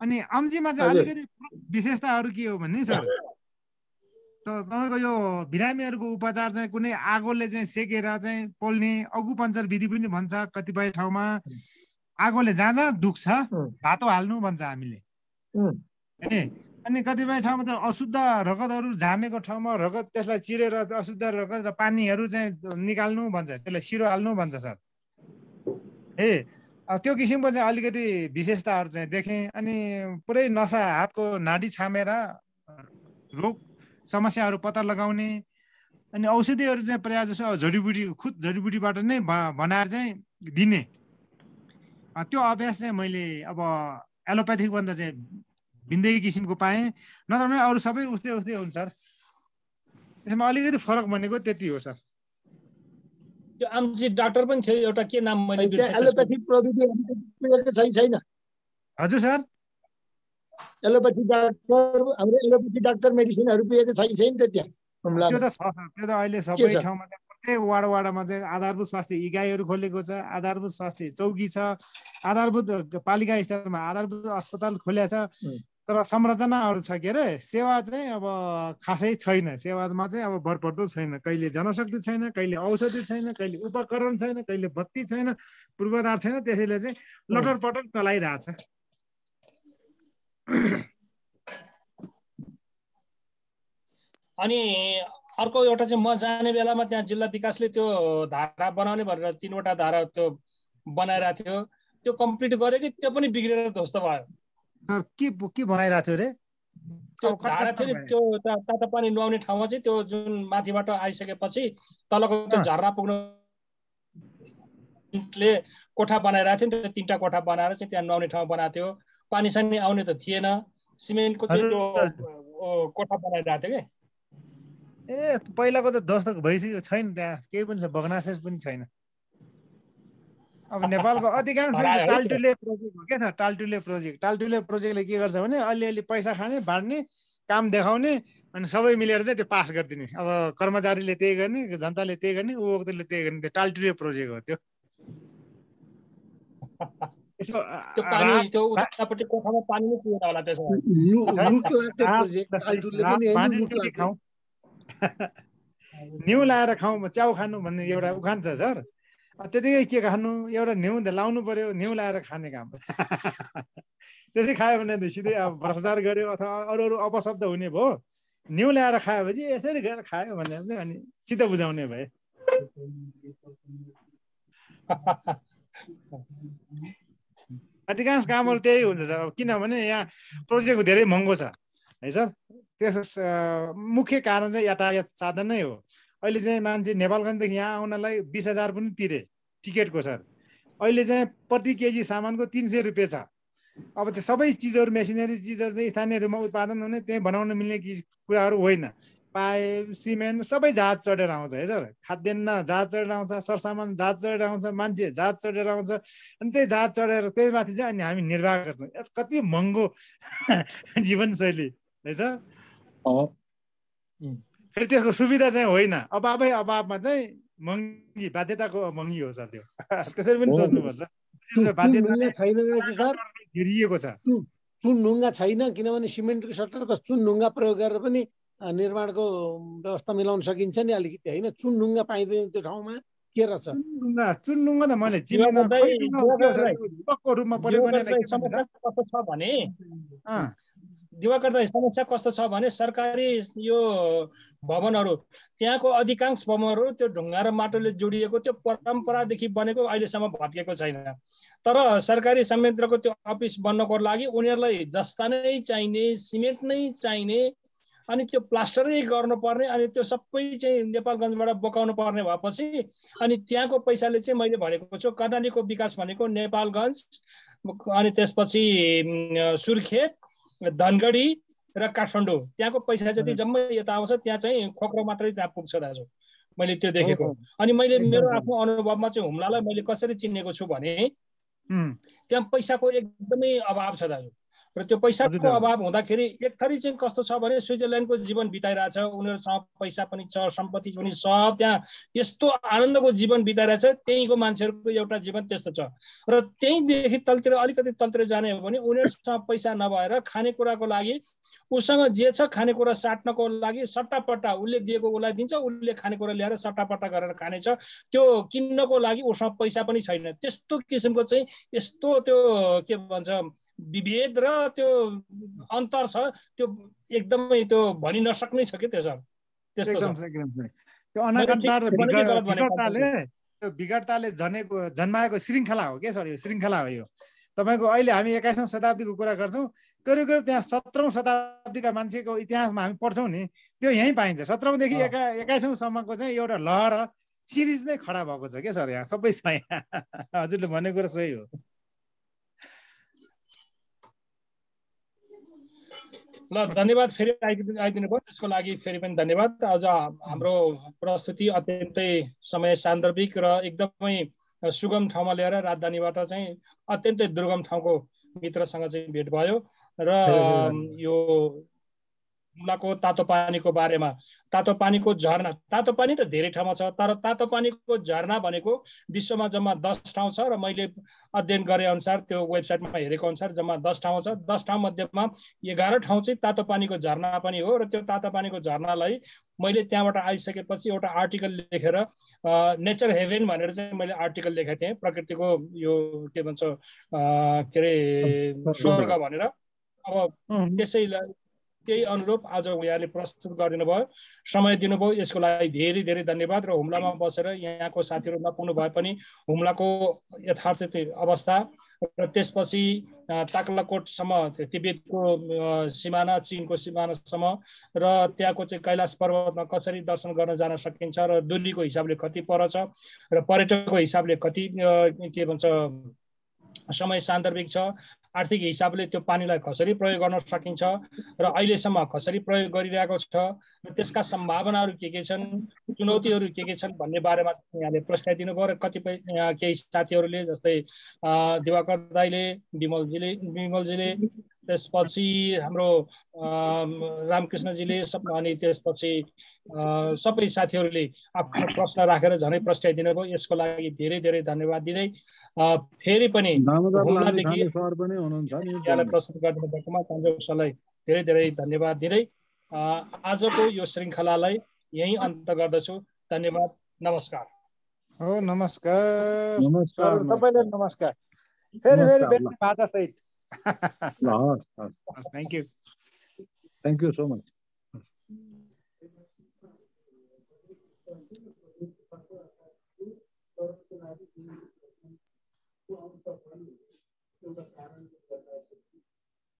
अनि अम्जीमा चाहिँ अलिकति विशेषताहरू के हो भने सर? तपाईँको यो बिरामीहरूको उपचार चाहिँ कुनै आगोले चाहिँ सेकेर चाहिँ पोल्ने अगुपञ्चर विधि पनि भन्छ कतिपय ठाउँमा। आगोले जहाँ जहाँ दुख्छ भातो हाल्नु भन्छ हामीले। ए अनि कतिपय ठाउँमा त अशुद्ध रगतहरू झामेको ठाउँमा रगत त्यसलाई चिरेर अशुद्ध रगत र पानीहरू चाहिँ निकाल्नु भन्छ त्यसलाई सिरो हाल्नु भन्छ सर। ए त्यो किसिमको चाहिँ अलिकति विशेषताहरू चाहिँ देखेँ अनि पुरै नसा हातको नाडी छामेर रोग समस्याहरू पत्ता लगाउने अनि औषधिहरू चाहिँ प्रायः जसो जडीबुटी खुद जडीबुटीबाट नै बनाएर चाहिँ दिने। त्यो अभ्यास चाहिँ मैले अब एलोप्याथिक भन्दा चाहिँ भिन्दै किसिमको पाएँ। नत्र भने अरू सबै उस्तै उस्तै हुन्छ सर। त्यसमा अलिकति फरक भनेको त्यति हो सर। त्यो आमजी डाक्टर पनि थियो एउटा के नाम मैले छैन? हजुर सर। एलोप्याथी डाक्टर हाम्रो एलोप्याथी डाक्टर मेडिसिनहरू पुगेको छैन छैन त त्यहाँ त्यो त छ त्यो त अहिले सबै ठाउँमा प्रत्येक वाडा वाडामा चाहिँ आधारभूत स्वास्थ्य इकाइहरू खोलेको छ आधारभूत स्वास्थ्य चौकी छ आधारभूत पालिका स्तरमा आधारभूत अस्पताल खोल्या छ। तर संरचनाहरू छ के अरे? सेवा चाहिँ अब खासै छैन। सेवामा चाहिँ अब भरपर्दो छैन। कहिले जनशक्ति छैन कहिले औषधि छैन कहिले उपकरण छैन कहिले बत्ती छैन पूर्वाधार छैन त्यसैले चाहिँ लटर पटर चलाइरहेछ। अनि अर्को एउटा चाहिँ म जाने बेलामा त्यहाँ जिल्ला विकासले त्यो धारा बनाउने भनेर तिनवटा धारा त्यो बनाइरहेको थियो। त्यो कम्प्लिट गर्यो कि त्यो पनि बिग्रेर ध्वस्त भयो? के के बनाइरहेको थियो अरे? त्यो त्यो तातो पानी नुहाउने ठाउँमा चाहिँ त्यो जुन माथिबाट आइसकेपछि तलको त्यो झर्ना पुग्नु कोठा बनाइरहेको थियो नि त्यो तिनवटा कोठा बनाएर चाहिँ त्यहाँ नुहाउने ठाउँ बनाएको थियो। पानी सानी आउने त थिएन। सिमेन्टको चाहिँ त्यो कोठा बनाइरहेको थियो कि? ए पहिलाको त दस्तक भइसक्यो छैन त्यहाँ। केही पनि छ बगनासेस पनि छैन। अब नेपालको अधिकांश टाल्टुले प्रोजेक्ट हो क्या टाल्टुले प्रोजेक्ट टाल्टुले प्रोजेक्टले के गर्छ भने अलिअलि पैसा खाने बाँड्ने काम देखाउने अनि सबै मिलेर चाहिँ त्यो पास गरिदिने। अब कर्मचारीले त्यही गर्ने जनताले त्यही गर्ने उपभोक्ताले त्यही गर्ने त्यो टाल्टुले प्रोजेक्ट हो त्यो। न्यु लाएर खाउँ च्याउ खानु भन्ने एउटा उखान छ सर। त्यतिकै के खानु? एउटा न्यु लाउनु पर्यो। न्यु लाएर खाने काम त्यसै खायो भने सिधै अब भ्रष्टाचार गर्यो अथवा अरू अरू अपशब्द हुने भयो। न्यु ल्याएर खायो भने यसरी गएर खायो भने चाहिँ अनि चित्त बुझाउने भए। अधिकांश कामहरू त्यही हुन्छ सर। अब किनभने यहाँ प्रोजेक्ट धेरै महँगो छ। है सर? त्यस मुख्य कारण चाहिँ यातायात साधन नै हो। अहिले चाहिँ मान्छे नेपालगञ्जदेखि यहाँ आउनलाई बिस हजार पनि तिरे टिकटको सर। अहिले चाहिँ प्रति केजी सामानको तिन सय रुपियाँ छ। अब त्यो सबै चिजहरू मेसिनरी चिजहरू चाहिँ स्थानीय रूपमा उत्पादन हुने त्यहीँ बनाउन मिल्ने कुराहरू होइन। पाइप सिमेन्ट सबै जहाज चढेर आउँछ है सर। खाद्यान्न जहाज चढेर आउँछ सरसामान जहाज चढेर आउँछ मान्छे जहाज चढेर आउँछ। अनि त्यही जहाज चढेर त्यही माथि चाहिँ अनि हामी निर्वाह गर्छौँ। कति महँगो जीवनशैली है सर। फेरि त्यसको सुविधा चाहिँ होइन। अभावै अभावमा चाहिँ महँगी बाध्यताको महँगी हो सर त्यो। त्यसरी पनि सोच्नुपर्छ घेरिएको छ। चुन ढुङ्गा छैन किनभने सिमेन्टको सट्टाको चुन ढुङ्गा प्रयोग गरेर पनि निर्माणको व्यवस्था मिलाउन सकिन्छ नि अलिकति। होइन चुनढुङ्गा पाइँदैन त्यो ठाउँमा। के रहेछ? चुनढुङ्गा त मैले कस्तो छ भने दिवाकर समस्या कस्तो छ भने सरकारी यो भवनहरू। त्यहाँको अधिकांश भवनहरू त्यो ढुङ्गा र माटोले जोडिएको त्यो परम्परादेखि बनेको अहिलेसम्म भत्केको छैन। तर सरकारी संयन्त्रको त्यो अफिस बन्नको लागि उनीहरूलाई जस्ता नै चाहिने सिमेन्ट नै चाहिने अनि त्यो प्लास्टरै गर्नुपर्ने अनि त्यो सबै चाहिँ नेपालगञ्जबाट बोकाउनु पर्ने भएपछि अनि त्यहाँको पैसाले चाहिँ मैले भनेको छु कर्णालीको विकास भनेको नेपालगञ्ज अनि त्यसपछि सुर्खेत धनगढी र काठमाडौँ। त्यहाँको पैसा जति जम्मै यता आउँछ त्यहाँ चाहिँ खोक्रो मात्रै त्यहाँ पुग्छ दाजु। मैले त्यो देखेको। अनि मैले मेरो आफ्नो अनुभवमा चाहिँ हुम्लालाई मैले कसरी चिनेको छु भने त्यहाँ पैसाको एकदमै अभाव छ दाजु। र त्यो पैसाको अभाव हुँदाखेरि एक थरी चाहिँ कस्तो छ भने स्विजरल्यान्डको जीवन बिताइरहेछ उनीहरूसँग पैसा पनि छ सम्पत्ति पनि सब त्यहाँ यस्तो आनन्दको जीवन बिताइरहेछ त्यहीँको मान्छेहरूको एउटा जीवन त्यस्तो छ। र त्यहीँदेखि तलतिर अलिकति तलतिर जाने हो भने उनीहरूसँग पैसा नभएर खानेकुराको लागि उसँग जे छ खानेकुरा साट्नको लागि सट्टापट्टा उसले दिएको उसलाई दिन्छ उसले खानेकुरा ल्याएर सट्टापट्टा गरेर खानेछ। त्यो किन्नको लागि उसँग पैसा पनि छैन। त्यस्तो किसिमको चाहिँ यस्तो त्यो के भन्छ विभेद र त्यो अन्तर छ त्यो एकदमै त्यो भनि नसक्नै छ कि त्यो सर त्यस्तो त्यो विघटताले जनेको जन्माएको श्रृङ्खला हो क्या सर यो? श्रृङ्खला हो यो। तपाईँको अहिले हामी एक्काइसौँ शताब्दीको कुरा गर्छौँ। करिब करिब त्यहाँ सत्रौँ शताब्दीका मान्छेको इतिहासमा हामी पढ्छौँ नि त्यो यहीँ पाइन्छ। सत्रौँदेखि एका एक्काइसौँसम्मको चाहिँ एउटा लहर सिरिज नै खडा भएको छ क्या सर यहाँ? सबै छ यहाँ। हजुरले भनेको कुरा सही हो। ल धन्यवाद फेरि आइदिनु भयो। त्यसको लागि फेरि पनि धन्यवाद। आज हाम्रो प्रस्तुति अत्यन्तै समय सान्दर्भिक र एकदमै सुगम ठाउँमा ल्याएर राजधानीबाट चाहिँ अत्यन्तै दुर्गम ठाउँको मित्रसँग चाहिँ भेट भयो। र यो हुम्लाको तातो पानीको बारेमा। तातो पानीको झरना। तातो पानी त धेरै ठाउँमा छ तर तातो पानीको झरना भनेको विश्वमा जम्मा दस ठाउँ छ र मैले अध्ययन गरे अनुसार त्यो वेबसाइटमा हेरेको अनुसार जम्मा दस ठाउँ छ। दस ठाउँ मध्येमा एघार ठाउँ चाहिँ तातो पानीको झरना पनि हो र त्यो तातो पानीको झरनालाई मैले त्यहाँबाट आइसकेपछि एउटा आर्टिकल लेखेर नेचर हेभेन भनेर चाहिँ मैले आर्टिकल लेखेको थिएँ। प्रकृतिको यो के भन्छ के अरे स्वर्ग भनेर। अब त्यसैलाई त्यही अनुरूप आज यहाँले प्रस्तुत गरिदिनु भयो समय दिनुभयो। यसको लागि धेरै धेरै धन्यवाद र हुम्लामा बसेर यहाँको साथीहरू नपुग्नु भए पनि हुम्लाको यथार्थ अवस्था र त्यसपछि ताकलाकोटसम्म तिब्बतको सिमाना चिनको सिमानासम्म र त्यहाँको चाहिँ कैलाश पर्वतमा कसरी दर्शन गर्न जान सकिन्छ र दुरीको हिसाबले कति पर छ र पर्यटकको हिसाबले कति के भन्छ समय सान्दर्भिक छ आर्थिक हिसाबले त्यो पानीलाई कसरी प्रयोग गर्न सकिन्छ र अहिलेसम्म कसरी प्रयोग गरिरहेको छ र त्यसका सम्भावनाहरू के के छन् चुनौतीहरू के के छन् भन्ने बारेमा यहाँले प्रश्न दिनुभयो र कतिपय केही साथीहरूले जस्तै दिवाकर दाईले विमलजीले विमलजीले त्यसपछि हाम्रो रामकृष्णजीले अनि त्यसपछि सबै साथीहरूले आफ्नो प्रश्न राखेर झनै प्रस्ट्याइदिनु भयो यसको लागि धेरै धेरै धन्यवाद दिँदै फेरि पनि प्रस्तुत गरिदिनु भएकोमा सरलाई धेरै धेरै धन्यवाद दिँदै आजको यो श्रृङ्खलालाई यहीँ अन्त गर्दछु। धन्यवाद। नमस्कार। हो नमस्कार। नमस्कार सबैलाई नमस्कार। फेरि फेरि भेट्ने no, no. Thank you. Thank you so much.